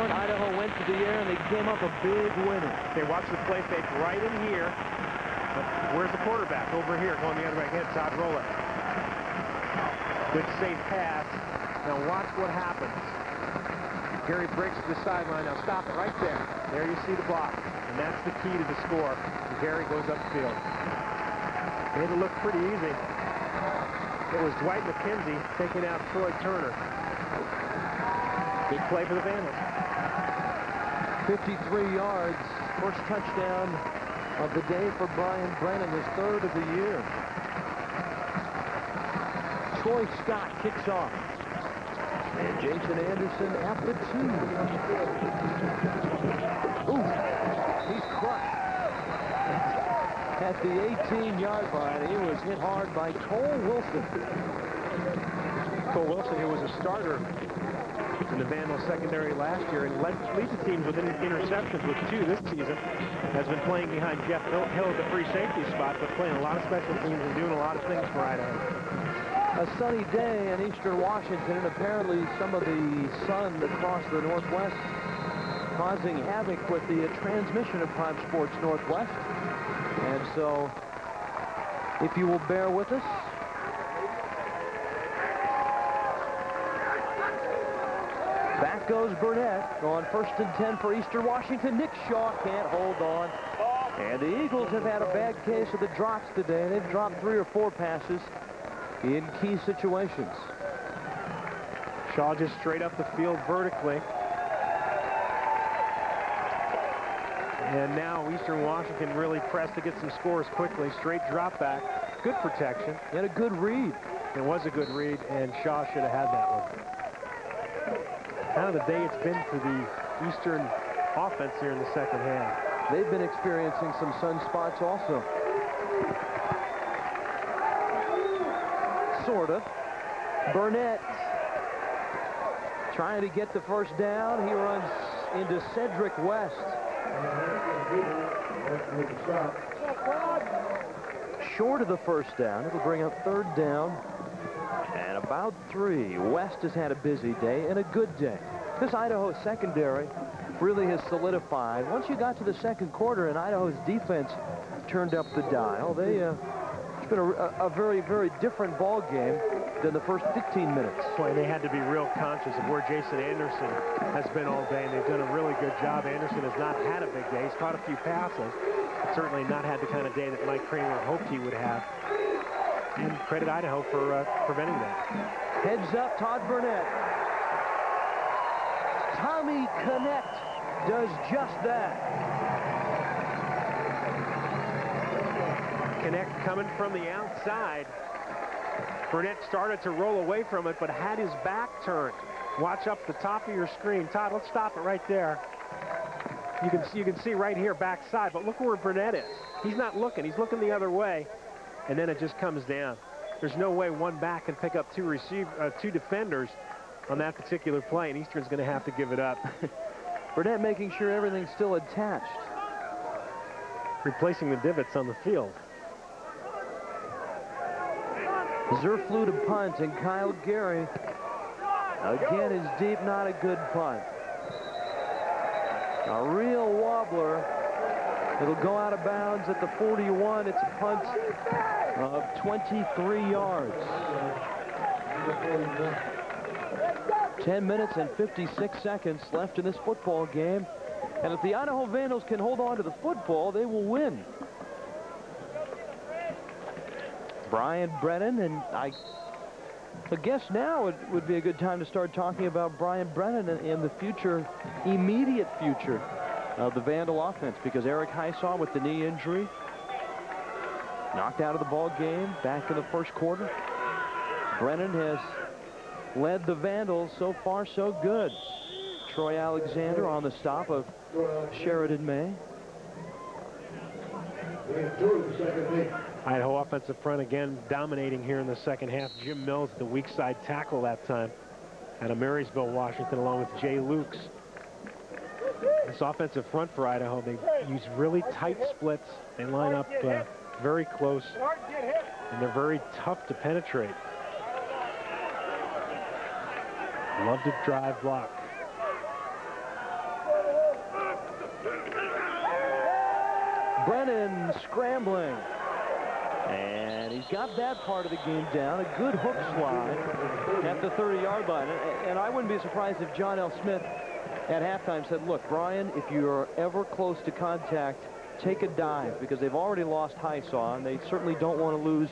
Idaho went to the air and they came up a big winner. They watch the play fake right in here. Where's the quarterback? Over here, going the other way. Again, Todd Rowland. Good safe pass. Now watch what happens. Gary breaks to the sideline. Now stop it right there. There you see the block. And that's the key to the score. Gary goes upfield. Made it look pretty easy. It was Dwight McKenzie taking out Troy Turner. Big play for the Vandals. 53 yards, first touchdown of the day for Brian Brennan, his third of the year. Troy Scott kicks off. And Jason Anderson at the two. Ooh, he's crushed. At the 18-yard line, he was hit hard by Cole Wilson. Cole Wilson, who was a starter in the Vandal secondary last year and led, the teams with interceptions with two this season. Has been playing behind Jeff Hill, at the free safety spot, but playing a lot of special teams and doing a lot of things for Idaho. A sunny day in eastern Washington, and apparently some of the sun across the northwest causing havoc with the transmission of Prime Sports Northwest. And so, if you will bear with us, Goes Burnett on first and 10 for Eastern Washington. Nick Shaw can't hold on. And the Eagles have had a bad case of the drops today. They've dropped three or four passes in key situations. Shaw just straight up the field vertically. And now Eastern Washington really pressed to get some scores quickly. Straight drop back. Good protection. And a good read. It was a good read, and Shaw should have had that one kind of the day it's been for the Eastern offense here in the second half. They've been experiencing some sunspots also. Sort of. Burnett trying to get the first down. He runs into Cedric West. Short of the first down. It'll bring up third down about three. West has had a busy day and a good day. This Idaho secondary really has solidified. Once you got to the second quarter and Idaho's defense turned up the dial, they uh, it's been a, a, very, very different ball game than the first 15 minutes. Boy, they had to be real conscious of where Jason Anderson has been all day, and they've done a really good job. Anderson has not had a big day. He's caught a few passes, but certainly not had the kind of day that Mike Kramer hoped he would have. And credit Idaho for uh, preventing that. Heads up, Todd Burnett. Tommy Connect does just that. Connect coming from the outside. Burnett started to roll away from it, but had his back turned. Watch up the top of your screen. Todd, let's stop it right there. You can see, you can see right here backside, but look where Burnett is. He's not looking. He's looking the other way, and then it just comes down. There's no way one back can pick up two receive, uh, two defenders on that particular play, and Eastern's going to have to give it up. Burnett making sure everything's still attached. Replacing the divots on the field. Zurfluh to punt, and Kyle Gary again is deep, not a good punt. A real wobbler It'll go out of bounds at the 41. It's a punt of 23 yards. 10 minutes and 56 seconds left in this football game. And if the Idaho Vandals can hold on to the football, they will win. Brian Brennan, and I, I guess now it would be a good time to start talking about Brian Brennan and, and the future, immediate future of the Vandal offense because Eric Hisaw with the knee injury knocked out of the ball game back in the first quarter. Brennan has led the Vandals so far so good. Troy Alexander on the stop of Sherriden May. Idaho offensive front again dominating here in the second half. Jim Mills, the weak side tackle that time out of Marysville, Washington, along with Jay Lukes. This offensive front for Idaho, they use really tight splits. They line up uh, very close, and they're very tough to penetrate. Love to drive block. Brennan scrambling. And he's got that part of the game down. A good hook slide at the 30-yard line. And I wouldn't be surprised if John L. Smith at halftime said, look, Brian, if you're ever close to contact, take a dive because they've already lost Hisaw, and they certainly don't want to lose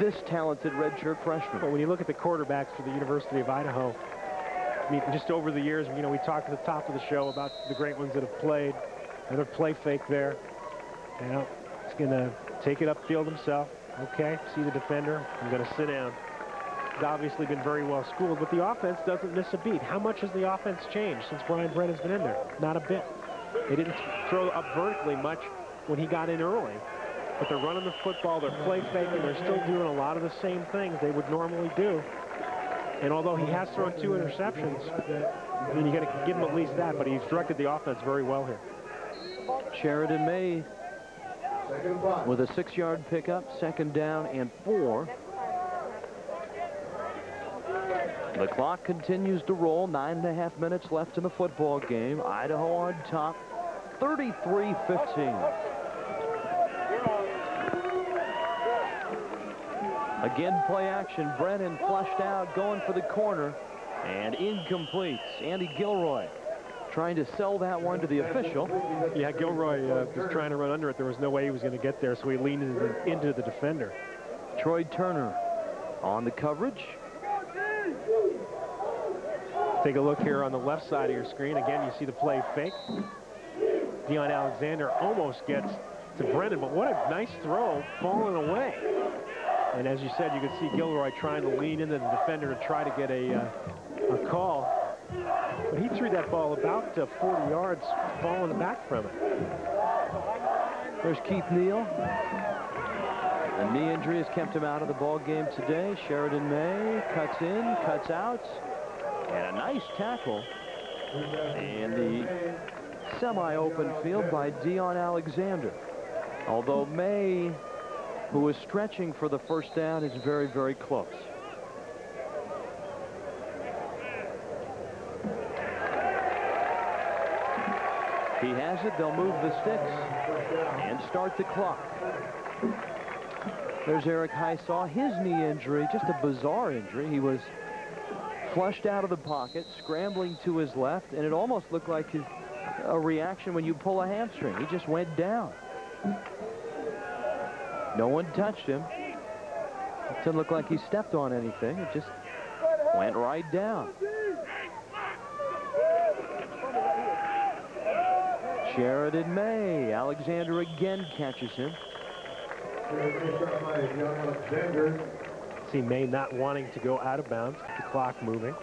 this talented redshirt freshman. But when you look at the quarterbacks for the University of Idaho, I mean, just over the years, you know, we talked at the top of the show about the great ones that have played. Another play fake there. You know, he's going to take it upfield himself. Okay, see the defender. I'm going to sit down. He's obviously been very well schooled, but the offense doesn't miss a beat. How much has the offense changed since Brian Brennan's been in there? Not a bit. They didn't throw up vertically much when he got in early, but they're running the football, they're play faking, they're still doing a lot of the same things they would normally do. And although he has thrown two interceptions, I mean, you got to give him at least that, but he's directed the offense very well here. Sherriden May with a six-yard pickup, second down and four. The clock continues to roll. Nine and a half minutes left in the football game. Idaho on top, 33-15. Again, play action. Brennan flushed out, going for the corner, and incomplete. Andy Gilroy trying to sell that one to the official. Yeah, Gilroy uh, was trying to run under it. There was no way he was going to get there, so he leaned into the, into the defender. Troy Turner on the coverage. Take a look here on the left side of your screen. Again, you see the play fake. Deon Alexander almost gets to Brennan, but what a nice throw falling away. And as you said, you could see Gilroy trying to lean into the defender to try to get a, uh, a call. But he threw that ball about uh, 40 yards, falling back from it. There's Keith Neal. The knee injury has kept him out of the ball game today. Sherriden May cuts in, cuts out, and a nice tackle in the semi-open field by Dion Alexander. Although May, who was stretching for the first down, is very, very close. He has it. They'll move the sticks and start the clock. There's Eric Hisaw. His knee injury, just a bizarre injury. He was flushed out of the pocket, scrambling to his left, and it almost looked like his, a reaction when you pull a hamstring. He just went down. No one touched him. It didn't look like he stepped on anything. It just went right down. Sherriden May. Alexander again catches him. See May not wanting to go out of bounds. The clock moving.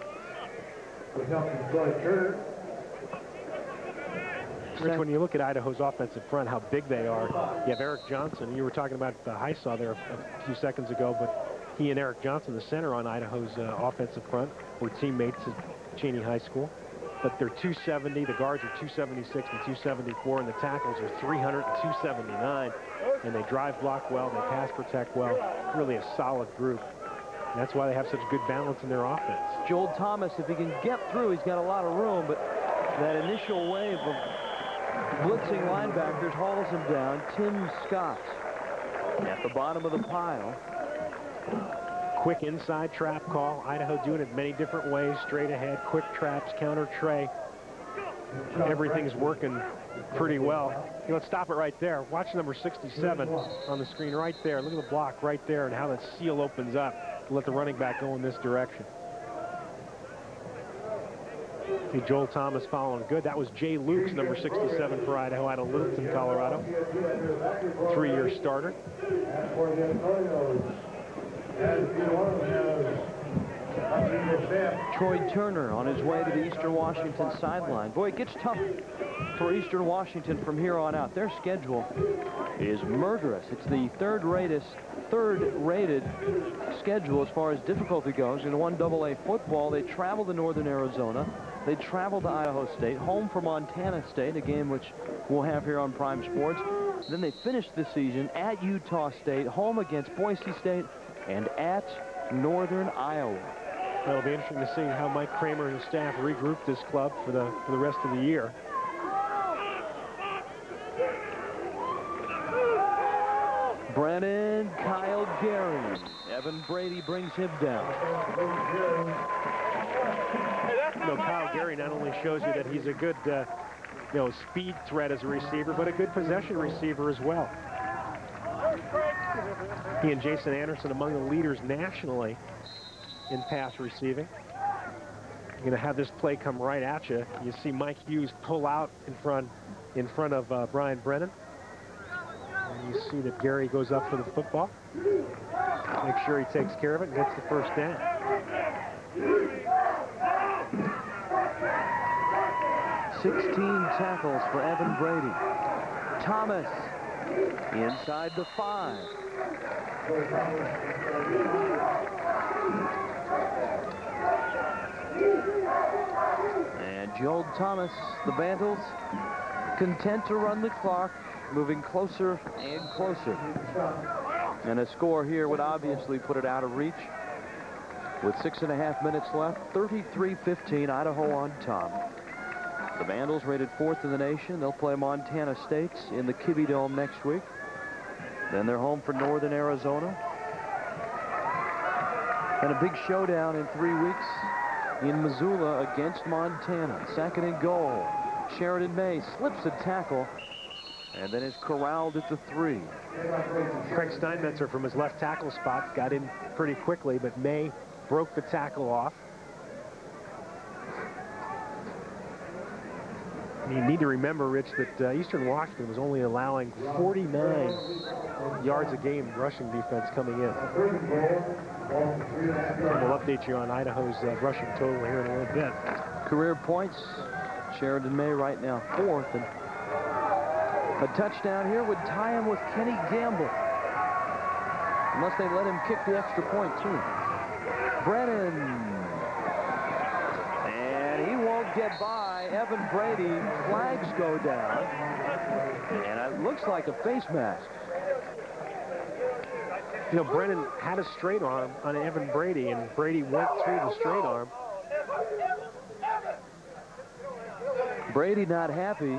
Rich, when you look at Idaho's offensive front, how big they are, you have Eric Johnson. You were talking about the Hisaw there a few seconds ago, but he and Eric Johnson, the center on Idaho's uh, offensive front, were teammates at Cheney High School. But they're 270. The guards are 276 and 274, and the tackles are 300 and 279. And they drive block well. They pass protect well. Really a solid group. That's why they have such good balance in their offense. Joel Thomas, if he can get through, he's got a lot of room, but that initial wave of blitzing linebackers, hauls him down. Tim Scott at the bottom of the pile. Quick inside trap call. Idaho doing it many different ways. Straight ahead, quick traps, counter tray. Everything's working pretty well. You know, let's stop it right there. Watch number 67 on the screen right there. Look at the block right there and how that seal opens up let the running back go in this direction. See Joel Thomas following good. That was Jay Lukes, number 67 for Idaho out of Littleton, Colorado. Three-year starter. Troy Turner on his way to the Eastern Washington sideline. Boy, it gets tough for Eastern Washington from here on out. Their schedule is murderous. It's the third rated, third rated schedule as far as difficulty goes. In one AA football, they travel to Northern Arizona. They travel to Idaho State, home for Montana State, a game which we'll have here on Prime Sports. Then they finish the season at Utah State, home against Boise State, and at Northern Iowa. It'll be interesting to see how Mike Kramer and his staff regroup this club for the for the rest of the year. Brennan, Kyle Gary. Evan Brady brings him down. You know, Kyle Gary not only shows you that he's a good, uh, you know, speed threat as a receiver, but a good possession receiver as well. He and Jason Anderson among the leaders nationally in pass receiving. You're going to have this play come right at you. You see Mike Hughes pull out in front in front of uh, Brian Brennan. And you see that Gary goes up for the football. Make sure he takes care of it and gets the first down. Sixteen tackles for Evan Brady. Thomas inside the five. And Joel Thomas, the Vandals, content to run the clock, moving closer and closer. And a score here would obviously put it out of reach. With six and a half minutes left, 33-15, Idaho on top. The Vandals rated fourth in the nation. They'll play Montana State in the Kibbie Dome next week. Then they're home for Northern Arizona. And a big showdown in three weeks in Missoula against Montana. Second and goal. Sherriden May slips a tackle and then is corralled at the three. Craig Steinmetzer from his left tackle spot got in pretty quickly, but May broke the tackle off. You need to remember, Rich, that uh, Eastern Washington was only allowing 49 yards a game rushing defense coming in. And we'll update you on Idaho's uh, rushing total here in a little bit. Career points, Sherriden May right now fourth. And a touchdown here would tie him with Kenny Gamble. Unless they let him kick the extra point, too. Brennan. And he won't get by. Evan Brady. Flags go down. And it looks like a face mask. You know, Brennan had a straight arm on Evan Brady, and Brady went through the straight arm. Brady not happy,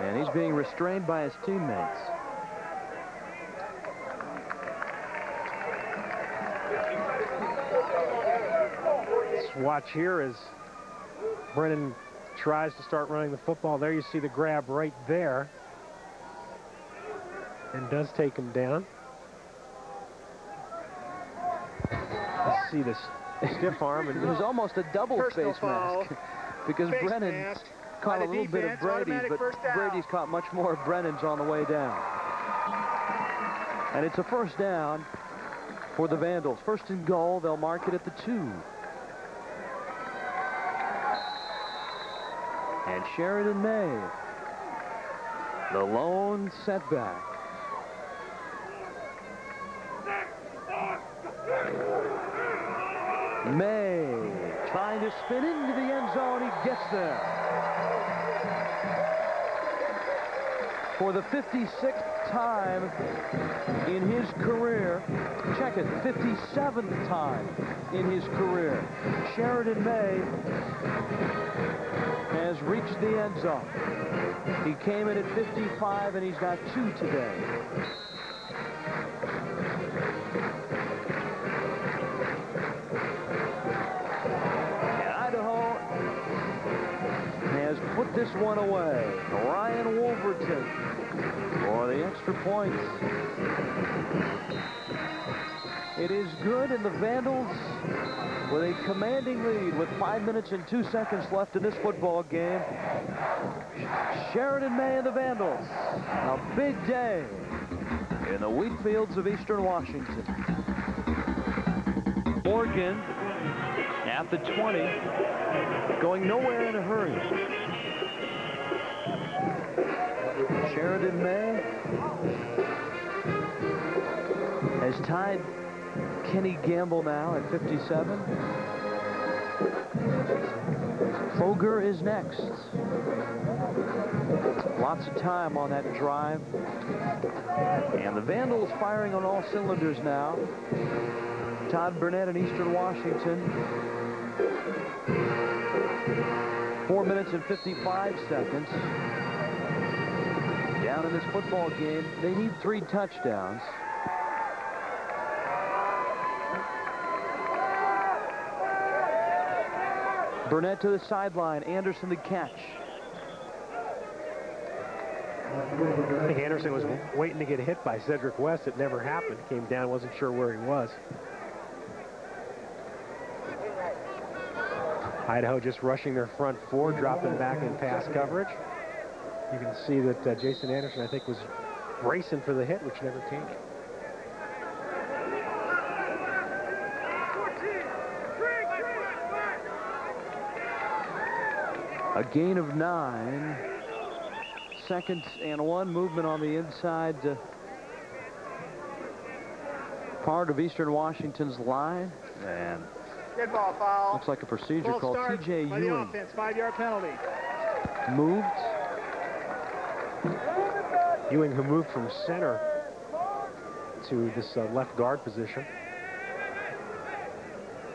and he's being restrained by his teammates. Watch here as Brennan tries to start running the football. There you see the grab right there. And does take him down. Let's see this stiff arm. And It was almost a double Personal face foul. mask because Face Brennan mask caught a little bit of defense, Brady's, but. Brady's caught much more of Brennan's on the way down. And it's a first down for the Vandals. First and goal, they'll mark it at the two. And Sherriden May, the lone setback. May trying to spin into the end zone. He gets there. For the 56th time in his career, check it, 57th time in his career, Sherriden May has reached the end zone. He came in at 55, and he's got two today. And Idaho has put this one away. Ryan Wolverton for the extra points. It is good, and the Vandals with a commanding lead with five minutes and two seconds left in this football game. Sherriden May and the Vandals. A big day in the wheat fields of eastern Washington. Morgan at the 20, going nowhere in a hurry. Sherriden May has tied Kenny Gamble now at 57. Foger is next. Lots of time on that drive. And the Vandals firing on all cylinders now. Todd Burnett in Eastern Washington. Four minutes and 55 seconds. Down in this football game, they need three touchdowns. Burnett to the sideline. Anderson the catch. I think Anderson was waiting to get hit by Cedric West. It never happened. Came down, wasn't sure where he was. Idaho just rushing their front four, dropping back in pass coverage. You can see that uh, Jason Anderson, I think, was bracing for the hit, which never came. A gain of nine. Second and one movement on the inside uh, part of Eastern Washington's line. And Good ball foul. looks like a procedure False called start T.J. by Ewing offense. Five-yard penalty. moved. Ewing, who moved from center to this uh, left guard position.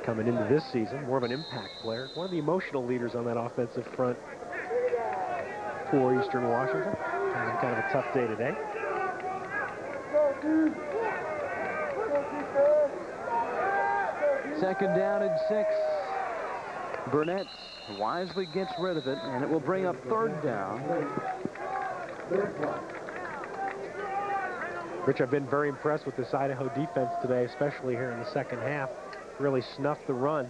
Coming into this season, more of an impact player. One of the emotional leaders on that offensive front for Eastern Washington. Having kind of a tough day today. Second down and six. Burnett wisely gets rid of it, and it will bring up third down. Rich, I've been very impressed with this Idaho defense today, especially here in the second half. Really snuffed the run.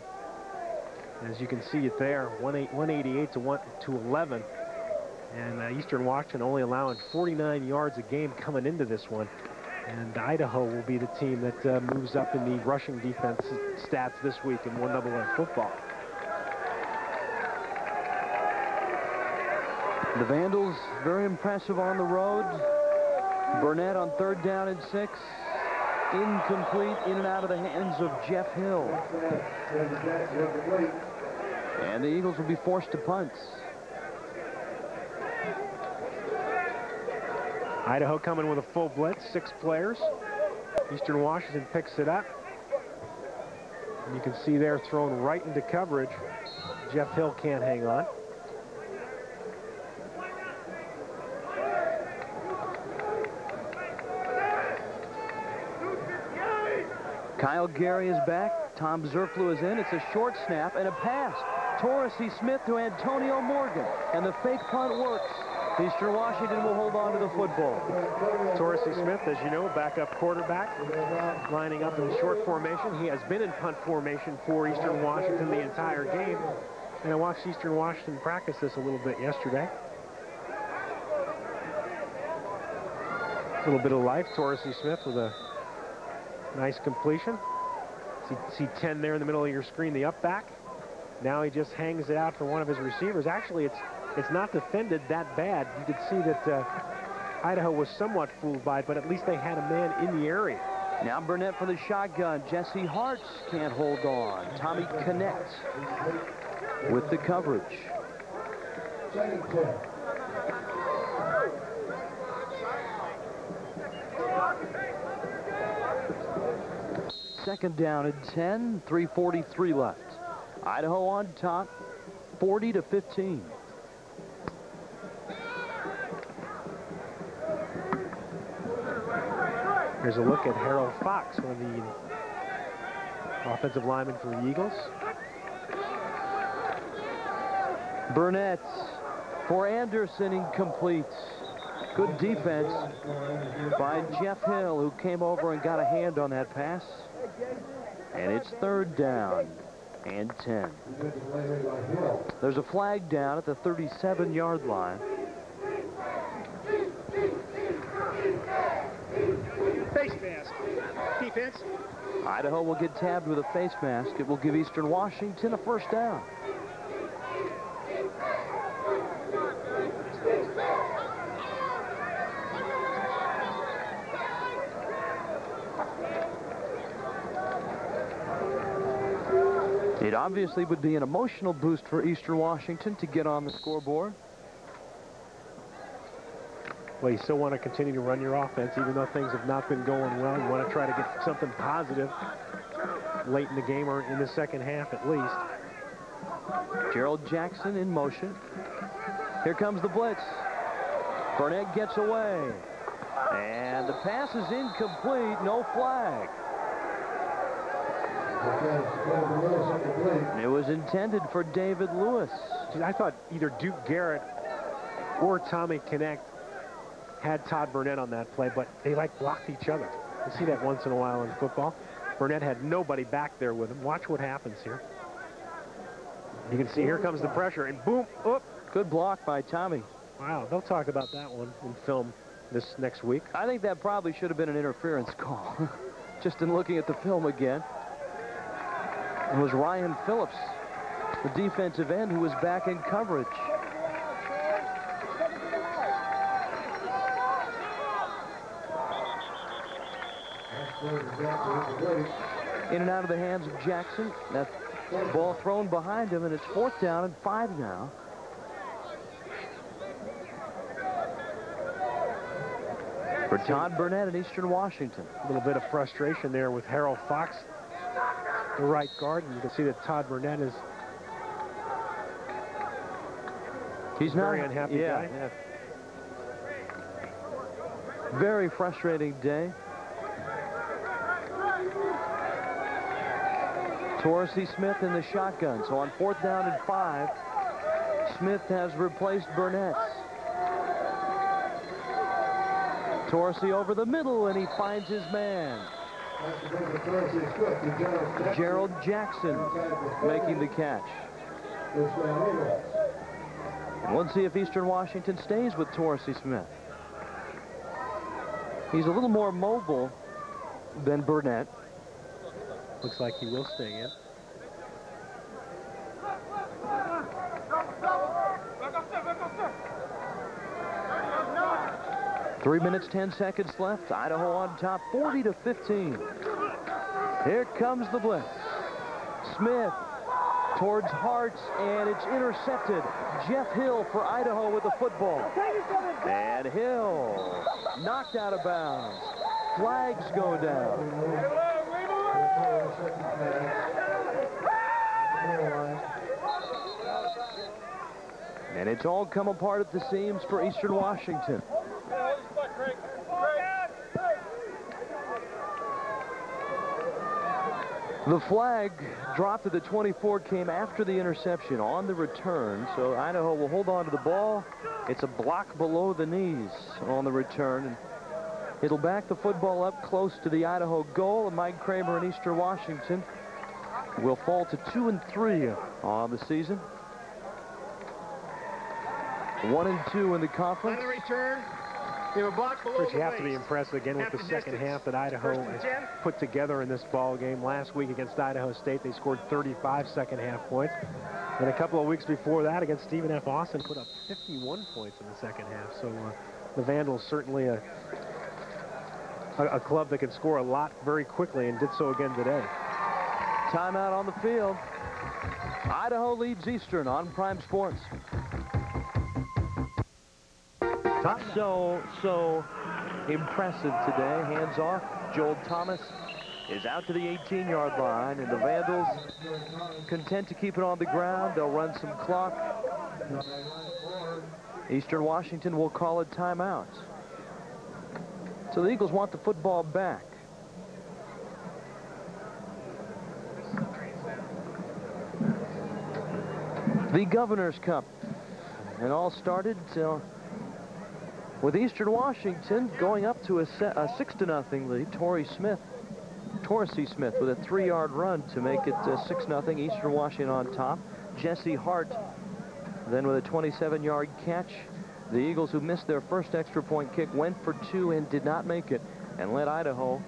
As you can see it there, 188 to, 1, to 11. And uh, Eastern Washington only allowing 49 yards a game coming into this one. And Idaho will be the team that uh, moves up in the rushing defense stats this week in 1AA football. The Vandals very impressive on the road. Burnett on third down and six. Incomplete in and out of the hands of Jeff Hill. And the Eagles will be forced to punt. Idaho coming with a full blitz, six players. Eastern Washington picks it up. And you can see they're thrown right into coverage. Jeff Hill can't hang on. Kyle Gary is back. Tom Zurfluh is in. It's a short snap and a pass. Torresy Smith to Antonio Morgan. And the fake punt works. Eastern Washington will hold on to the football. Torresy Smith, as you know, backup quarterback, lining up in short formation. He has been in punt formation for Eastern Washington the entire game. And I watched Eastern Washington practice this a little bit yesterday. A little bit of life. Torresy Smith with a nice completion. See, see 10 there in the middle of your screen, the up back. Now he just hangs it out for one of his receivers. Actually, it's it's not defended that bad. You could see that uh, Idaho was somewhat fooled by it, but at least they had a man in the area. Now Burnett for the shotgun. Jesse Hartz can't hold on. Tommy Connect with the coverage. second down and 10, 3.43 left. Idaho on top, 40 to 15. Here's a look at Harold Fox, one of the offensive linemen for the Eagles. Burnett for Anderson incomplete. Good defense by Jeff Hill, who came over and got a hand on that pass. And it's third down and 10. There's a flag down at the 37-yard line. Face mask. Defense. Idaho will get tabbed with a face mask. It will give Eastern Washington a first down. It obviously would be an emotional boost for Eastern Washington to get on the scoreboard. Well, you still want to continue to run your offense, even though things have not been going well. You want to try to get something positive late in the game or in the second half at least. Gerald Jackson in motion. Here comes the blitz. Burnett gets away. And the pass is incomplete. No flag. It was intended for David Lewis. I thought either Duke Garrett or Tommy Connect had Todd Burnett on that play, but they like blocked each other. You see that once in a while in football. Burnett had nobody back there with him. Watch what happens here. You can see here comes the pressure, and boom, up. Good block by Tommy. Wow, they'll talk about that one in film this next week. I think that probably should have been an interference call. Just in looking at the film again. It was Ryan Phillips, the defensive end, who was back in coverage. In and out of the hands of Jackson. That ball thrown behind him, and it's fourth down and five now. For Todd Burnett in Eastern Washington. A little bit of frustration there with Harold Fox, the right guard, and you can see that Todd Burnett is He's very not unhappy yeah, yeah. Very frustrating day. Torrey Smith in the shotgun. So on fourth down and five, Smith has replaced Burnett. Torrey over the middle, and he finds his man. Gerald Jackson making the catch. And let's see if Eastern Washington stays with Torrey Smith. He's a little more mobile than Burnett. Looks like he will stay in. Three minutes, 10 seconds left. Idaho on top, 40 to 15. Here comes the blitz. Smith towards Harts, and it's intercepted. Jeff Hill for Idaho with the football. And Hill knocked out of bounds. Flags go down. And it's all come apart at the seams for Eastern Washington. The flag dropped to the 24 came after the interception on the return. So Idaho will hold on to the ball. It's a block below the knees on the return. And it'll back the football up close to the Idaho goal. And Mike Kramer in Eastern Washington will fall to two and three on the season. One and two in the conference. On the return, we have a block below But you the have to be impressed again with the the second half that Idaho has 10. put together in this ball game. Last week against Idaho State, they scored 35 second half points. And a couple of weeks before that against Stephen F. Austin, put up 51 points in the second half. So uh, the Vandals certainly a, a, a club that can score a lot very quickly and did so again today. Timeout on the field. Idaho leads Eastern on Prime Sports. So, so impressive today. Hands off. Joel Thomas is out to the 18-yard line, and the Vandals content to keep it on the ground. They'll run some clock. Eastern Washington will call a timeout. So the Eagles want the football back. The Governor's Cup. It all started uh, with Eastern Washington going up to a, a 6 to nothing lead. Torrey Smith, Torrey Smith with a three-yard run to make it 6 nothing. Eastern Washington on top. Jesse Hart then with a 27-yard catch. The Eagles, who missed their first extra point kick, went for two and did not make it and led Idaho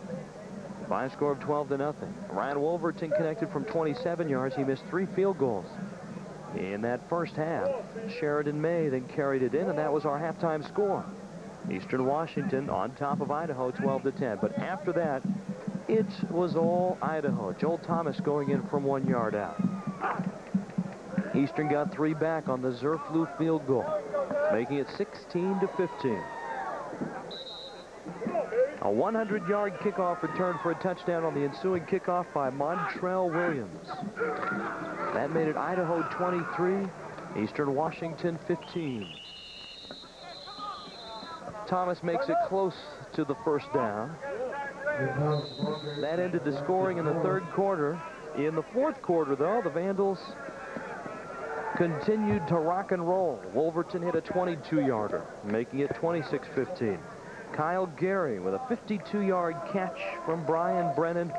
by a score of 12 to nothing. Ryan Wolverton connected from 27 yards. He missed three field goals in that first half. Sherriden May then carried it in, and that was our halftime score. Eastern Washington on top of Idaho 12 to 10. But after that, it was all Idaho. Joel Thomas going in from one yard out. Eastern got three back on the Zurfluh field goal, making it 16 to 15. A 100-yard kickoff return for a touchdown on the ensuing kickoff by Montrell Williams. That made it Idaho 23, Eastern Washington 15. Thomas makes it close to the first down. That ended the scoring in the third quarter. In the fourth quarter, though, the Vandals continued to rock and roll. Wolverton hit a 22-yarder, making it 26-15. Kyle Gary with a 52-yard catch from Brian Brennan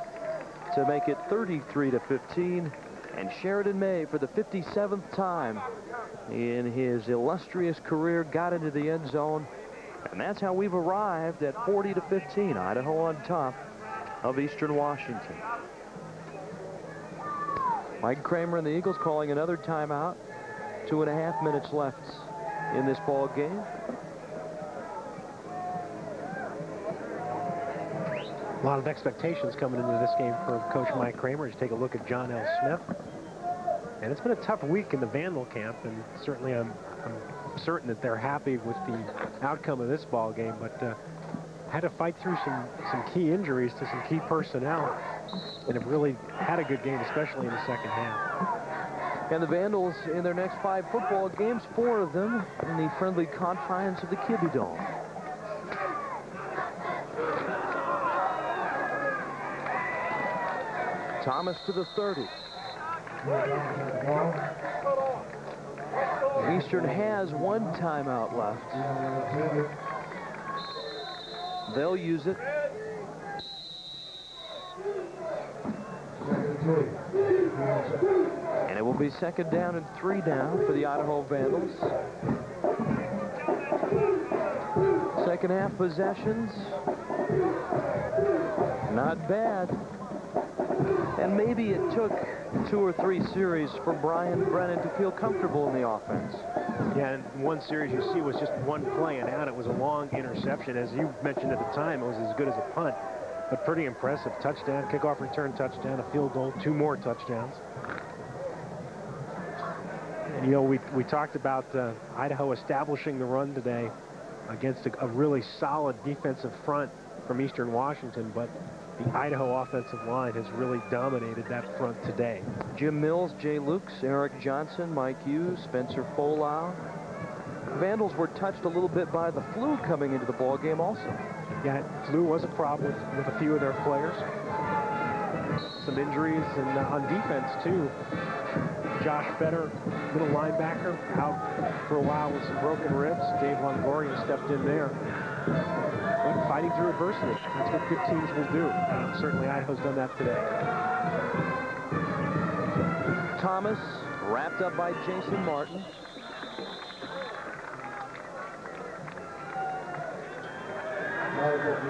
to make it 33-15. And Sherriden May, for the 57th time in his illustrious career, got into the end zone. And that's how we've arrived at 40 to 15. Idaho on top of Eastern Washington. Mike Kramer and the Eagles calling another timeout. Two and a half minutes left in this ball game. A lot of expectations coming into this game for Coach Mike Kramer. Just take a look at John L. Smith. And it's been a tough week in the Vandal camp, and certainly I'm, I'm certain that they're happy with the outcome of this ball game, but uh, had to fight through some, some key injuries to some key personnel, and have really had a good game, especially in the second half. And the Vandals, in their next five football games, four of them in the friendly confines of the Kibbie Dome. Thomas to the 30. Eastern has one timeout left. They'll use it. And it will be second down and three down for the Idaho Vandals. Second half possessions. Not bad. And maybe it took two or three series for Brian Brennan to feel comfortable in the offense. Yeah, and one series you see was just one play and out. It was a long interception. As you mentioned at the time, it was as good as a punt, but pretty impressive. Touchdown, kickoff return touchdown, a field goal, two more touchdowns. And, you know, we, we talked about uh, Idaho establishing the run today against a, a really solid defensive front from Eastern Washington, but the Idaho offensive line has really dominated that front today. Jim Mills, Jay Lukes, Eric Johnson, Mike Hughes, Spencer Folau. Vandals were touched a little bit by the flu coming into the ball game also. Yeah, flu was a problem with, with a few of their players. Some injuries and uh, on defense too. Josh Fetter, middle linebacker, out for a while with some broken ribs. Dave Longoria stepped in there but fighting through adversity. That's what good teams will do. Certainly Idaho's done that today. Thomas wrapped up by Jason Martin.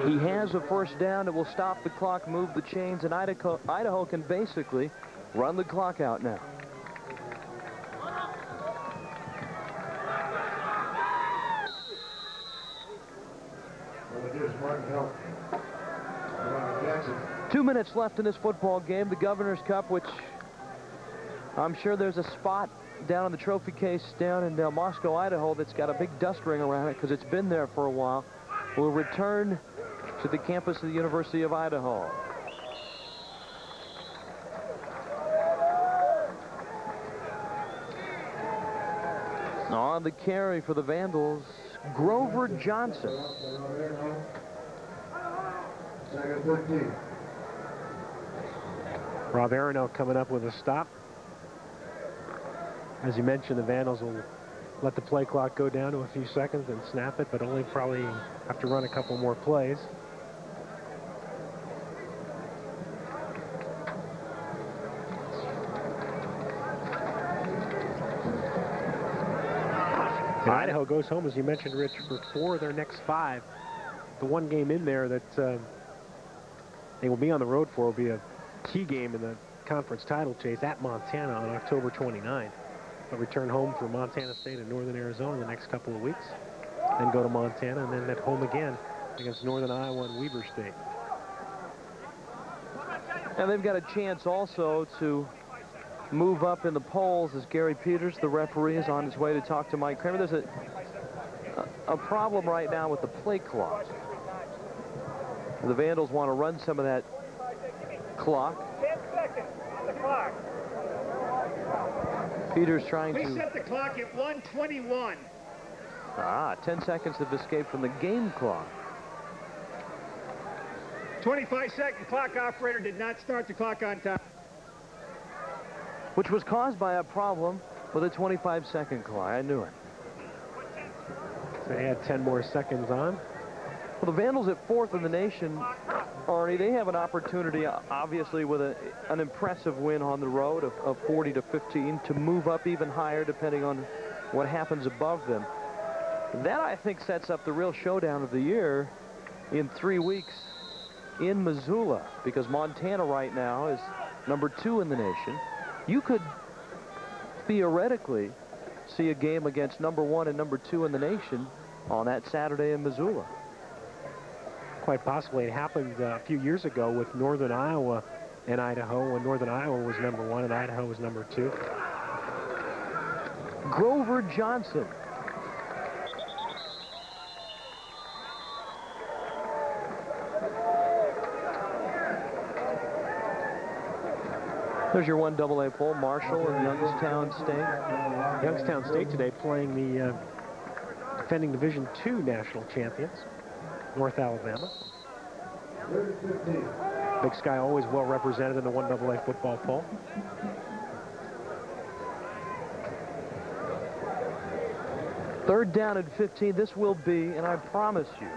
He has a first down. It will stop the clock, move the chains, and Idaho, Idaho can basically run the clock out now. Two minutes left in this football game. The Governor's Cup, which I'm sure there's a spot down in the trophy case down in uh, Moscow, Idaho that's got a big dust ring around it because it's been there for a while. Will return to the campus of the University of Idaho. On the carry for the Vandals, Grover Johnson. Rob Aronow coming up with a stop. As you mentioned, the Vandals will let the play clock go down to a few seconds and snap it, but only probably have to run a couple more plays. And Idaho goes home, as you mentioned, Rich, for four of their next five. The one game in there that uh, they will be on the road for will be a key game in the conference title chase at Montana on October 29th. They'll return home for Montana State and Northern Arizona in the next couple of weeks. Then go to Montana and then at home again against Northern Iowa and Weber State. And they've got a chance also to move up in the polls as Gary Peters, the referee, is on his way to talk to Mike Kramer. There's a, a, a problem right now with the play clock. The Vandals want to run some of that clock. 10 seconds on the clock. Peters trying We to... set the clock at 121. Ah, 10 seconds have escaped from the game clock. 25 second clock operator did not start the clock on time. Which was caused by a problem with a 25-second clock. I knew it. So they had 10 more seconds on. Well, the Vandals at fourth in the nation, Arnie, they have an opportunity, obviously, with a, an impressive win on the road of, of 40 to 15 to move up even higher depending on what happens above them. That, I think, sets up the real showdown of the year in three weeks in Missoula because Montana right now is number two in the nation. You could theoretically see a game against number one and number two in the nation on that Saturday in Missoula. Quite possibly it happened uh, a few years ago with Northern Iowa and Idaho when Northern Iowa was number one and Idaho was number two. Grover Johnson. There's your one double A poll, Marshall and Youngstown State. Youngstown State today playing the uh, defending Division II national champions, North Alabama. Big Sky always well represented in the one double A football poll. Third down and 15. This will be, and I promise you,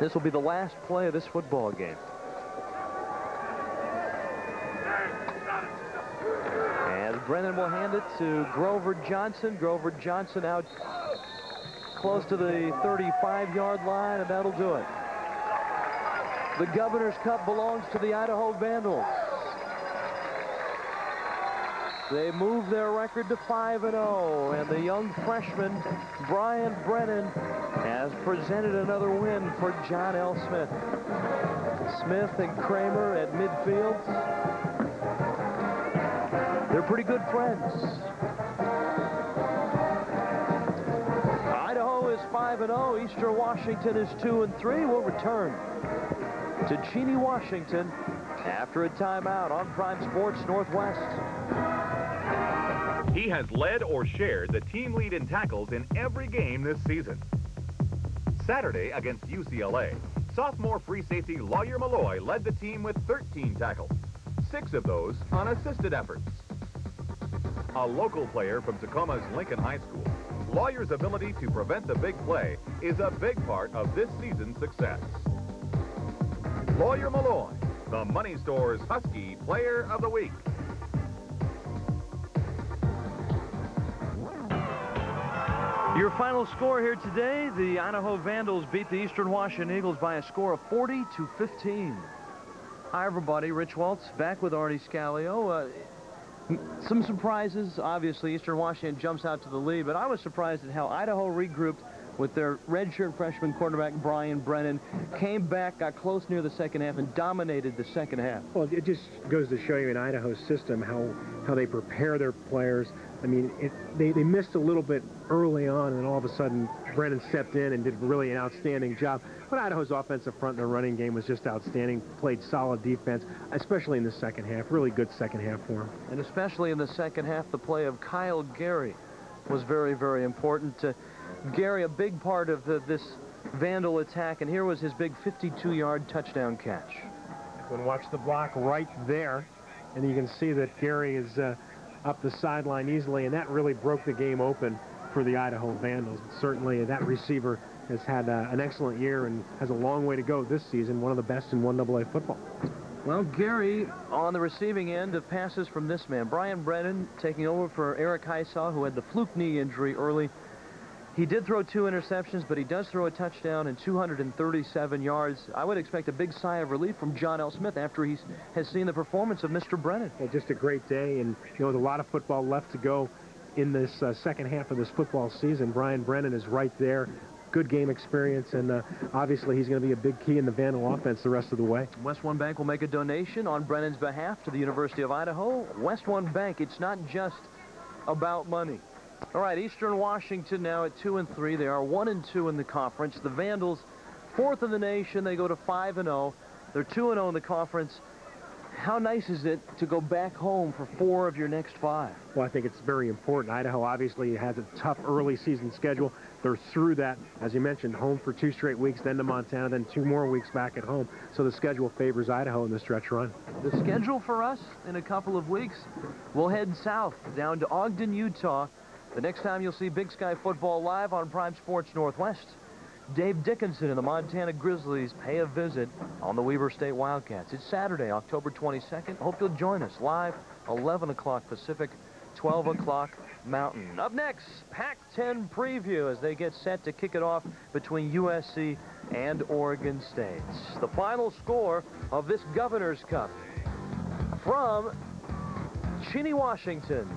this will be the last play of this football game. And Brennan will hand it to Grover Johnson. Grover Johnson out close to the 35-yard line, and that'll do it. The Governor's Cup belongs to the Idaho Vandals. They move their record to 5-0, and the young freshman, Brian Brennan, has presented another win for John L. Smith. Smith and Kramer at midfield. They're pretty good friends. Idaho is 5-0. Eastern Washington is 2 and 3. We'll return to Cheney, Washington after a timeout on Prime Sports Northwest. He has led or shared the team lead in tackles in every game this season. Saturday against UCLA, sophomore free safety Lawyer Milloy led the team with 13 tackles, six of those on assisted efforts. A local player from Tacoma's Lincoln High School, Lawyer's ability to prevent the big play is a big part of this season's success. Lawyer Milloy, the Money Store's Husky Player of the Week. Your final score here today, the Idaho Vandals beat the Eastern Washington Eagles by a score of 40 to 15. Hi, everybody. Rich Waltz back with Artie Scalio. Uh, some surprises. Obviously, Eastern Washington jumps out to the lead, but I was surprised at how Idaho regrouped with their redshirt freshman quarterback Brian Brennan, came back, got close near the second half, and dominated the second half. Well, it just goes to show you in Idaho's system how how they prepare their players. I mean, it, they, they missed a little bit early on, and then all of a sudden, Brennan stepped in and did really an outstanding job. But Idaho's offensive front in the running game was just outstanding, played solid defense, especially in the second half. Really good second half for him. And especially in the second half, the play of Kyle Gary was very, very important. Uh, Gary, a big part of the, this Vandal attack, and here was his big 52-yard touchdown catch. Can watch the block right there, and you can see that Gary is uh, up the sideline easily, and that really broke the game open for the Idaho Vandals. Certainly, that receiver has had uh, an excellent year and has a long way to go this season, one of the best in 1AA football. Well, Gary on the receiving end of passes from this man. Brian Brennan taking over for Eric Hisaw, who had the fluke knee injury early. He did throw two interceptions, but he does throw a touchdown and 237 yards. I would expect a big sigh of relief from John L. Smith after he has seen the performance of Mr. Brennan. Well, just a great day, and you know, a lot of football left to go in this uh, second half of this football season, Brian Brennan is right there good game experience, and uh, obviously he's going to be a big key in the Vandal offense the rest of the way. West One Bank will make a donation on Brennan's behalf to the University of Idaho. West One Bank, it's not just about money. All right, Eastern Washington now at 2 and 3. They are 1 and 2 in the conference. The Vandals, fourth in the nation. They go to 5 and 0. They're 2 and 0 in the conference. How nice is it to go back home for four of your next five? Well, I think it's very important. Idaho obviously has a tough early season schedule. They're through that, as you mentioned, home for two straight weeks, then to Montana, then two more weeks back at home. So the schedule favors Idaho in the stretch run. The schedule for us in a couple of weeks, we'll head south down to Ogden, Utah. The next time you'll see Big Sky Football live on Prime Sports Northwest. Dave Dickenson and the Montana Grizzlies pay a visit on the Weber State Wildcats. It's Saturday, October 22nd. Hope you'll join us live, 11 o'clock Pacific, 12 o'clock Mountain. Up next, Pac-10 preview as they get set to kick it off between USC and Oregon State. The final score of this Governor's Cup from Cheney, Washington.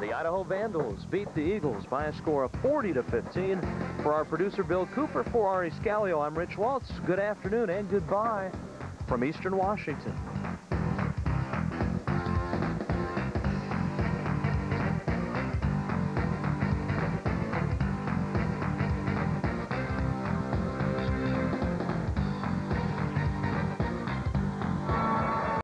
The Idaho Vandals beat the Eagles by a score of 40 to 15. For our producer Bill Cooper, for Ari Scalio, I'm Rich Waltz. Good afternoon and goodbye from Eastern Washington.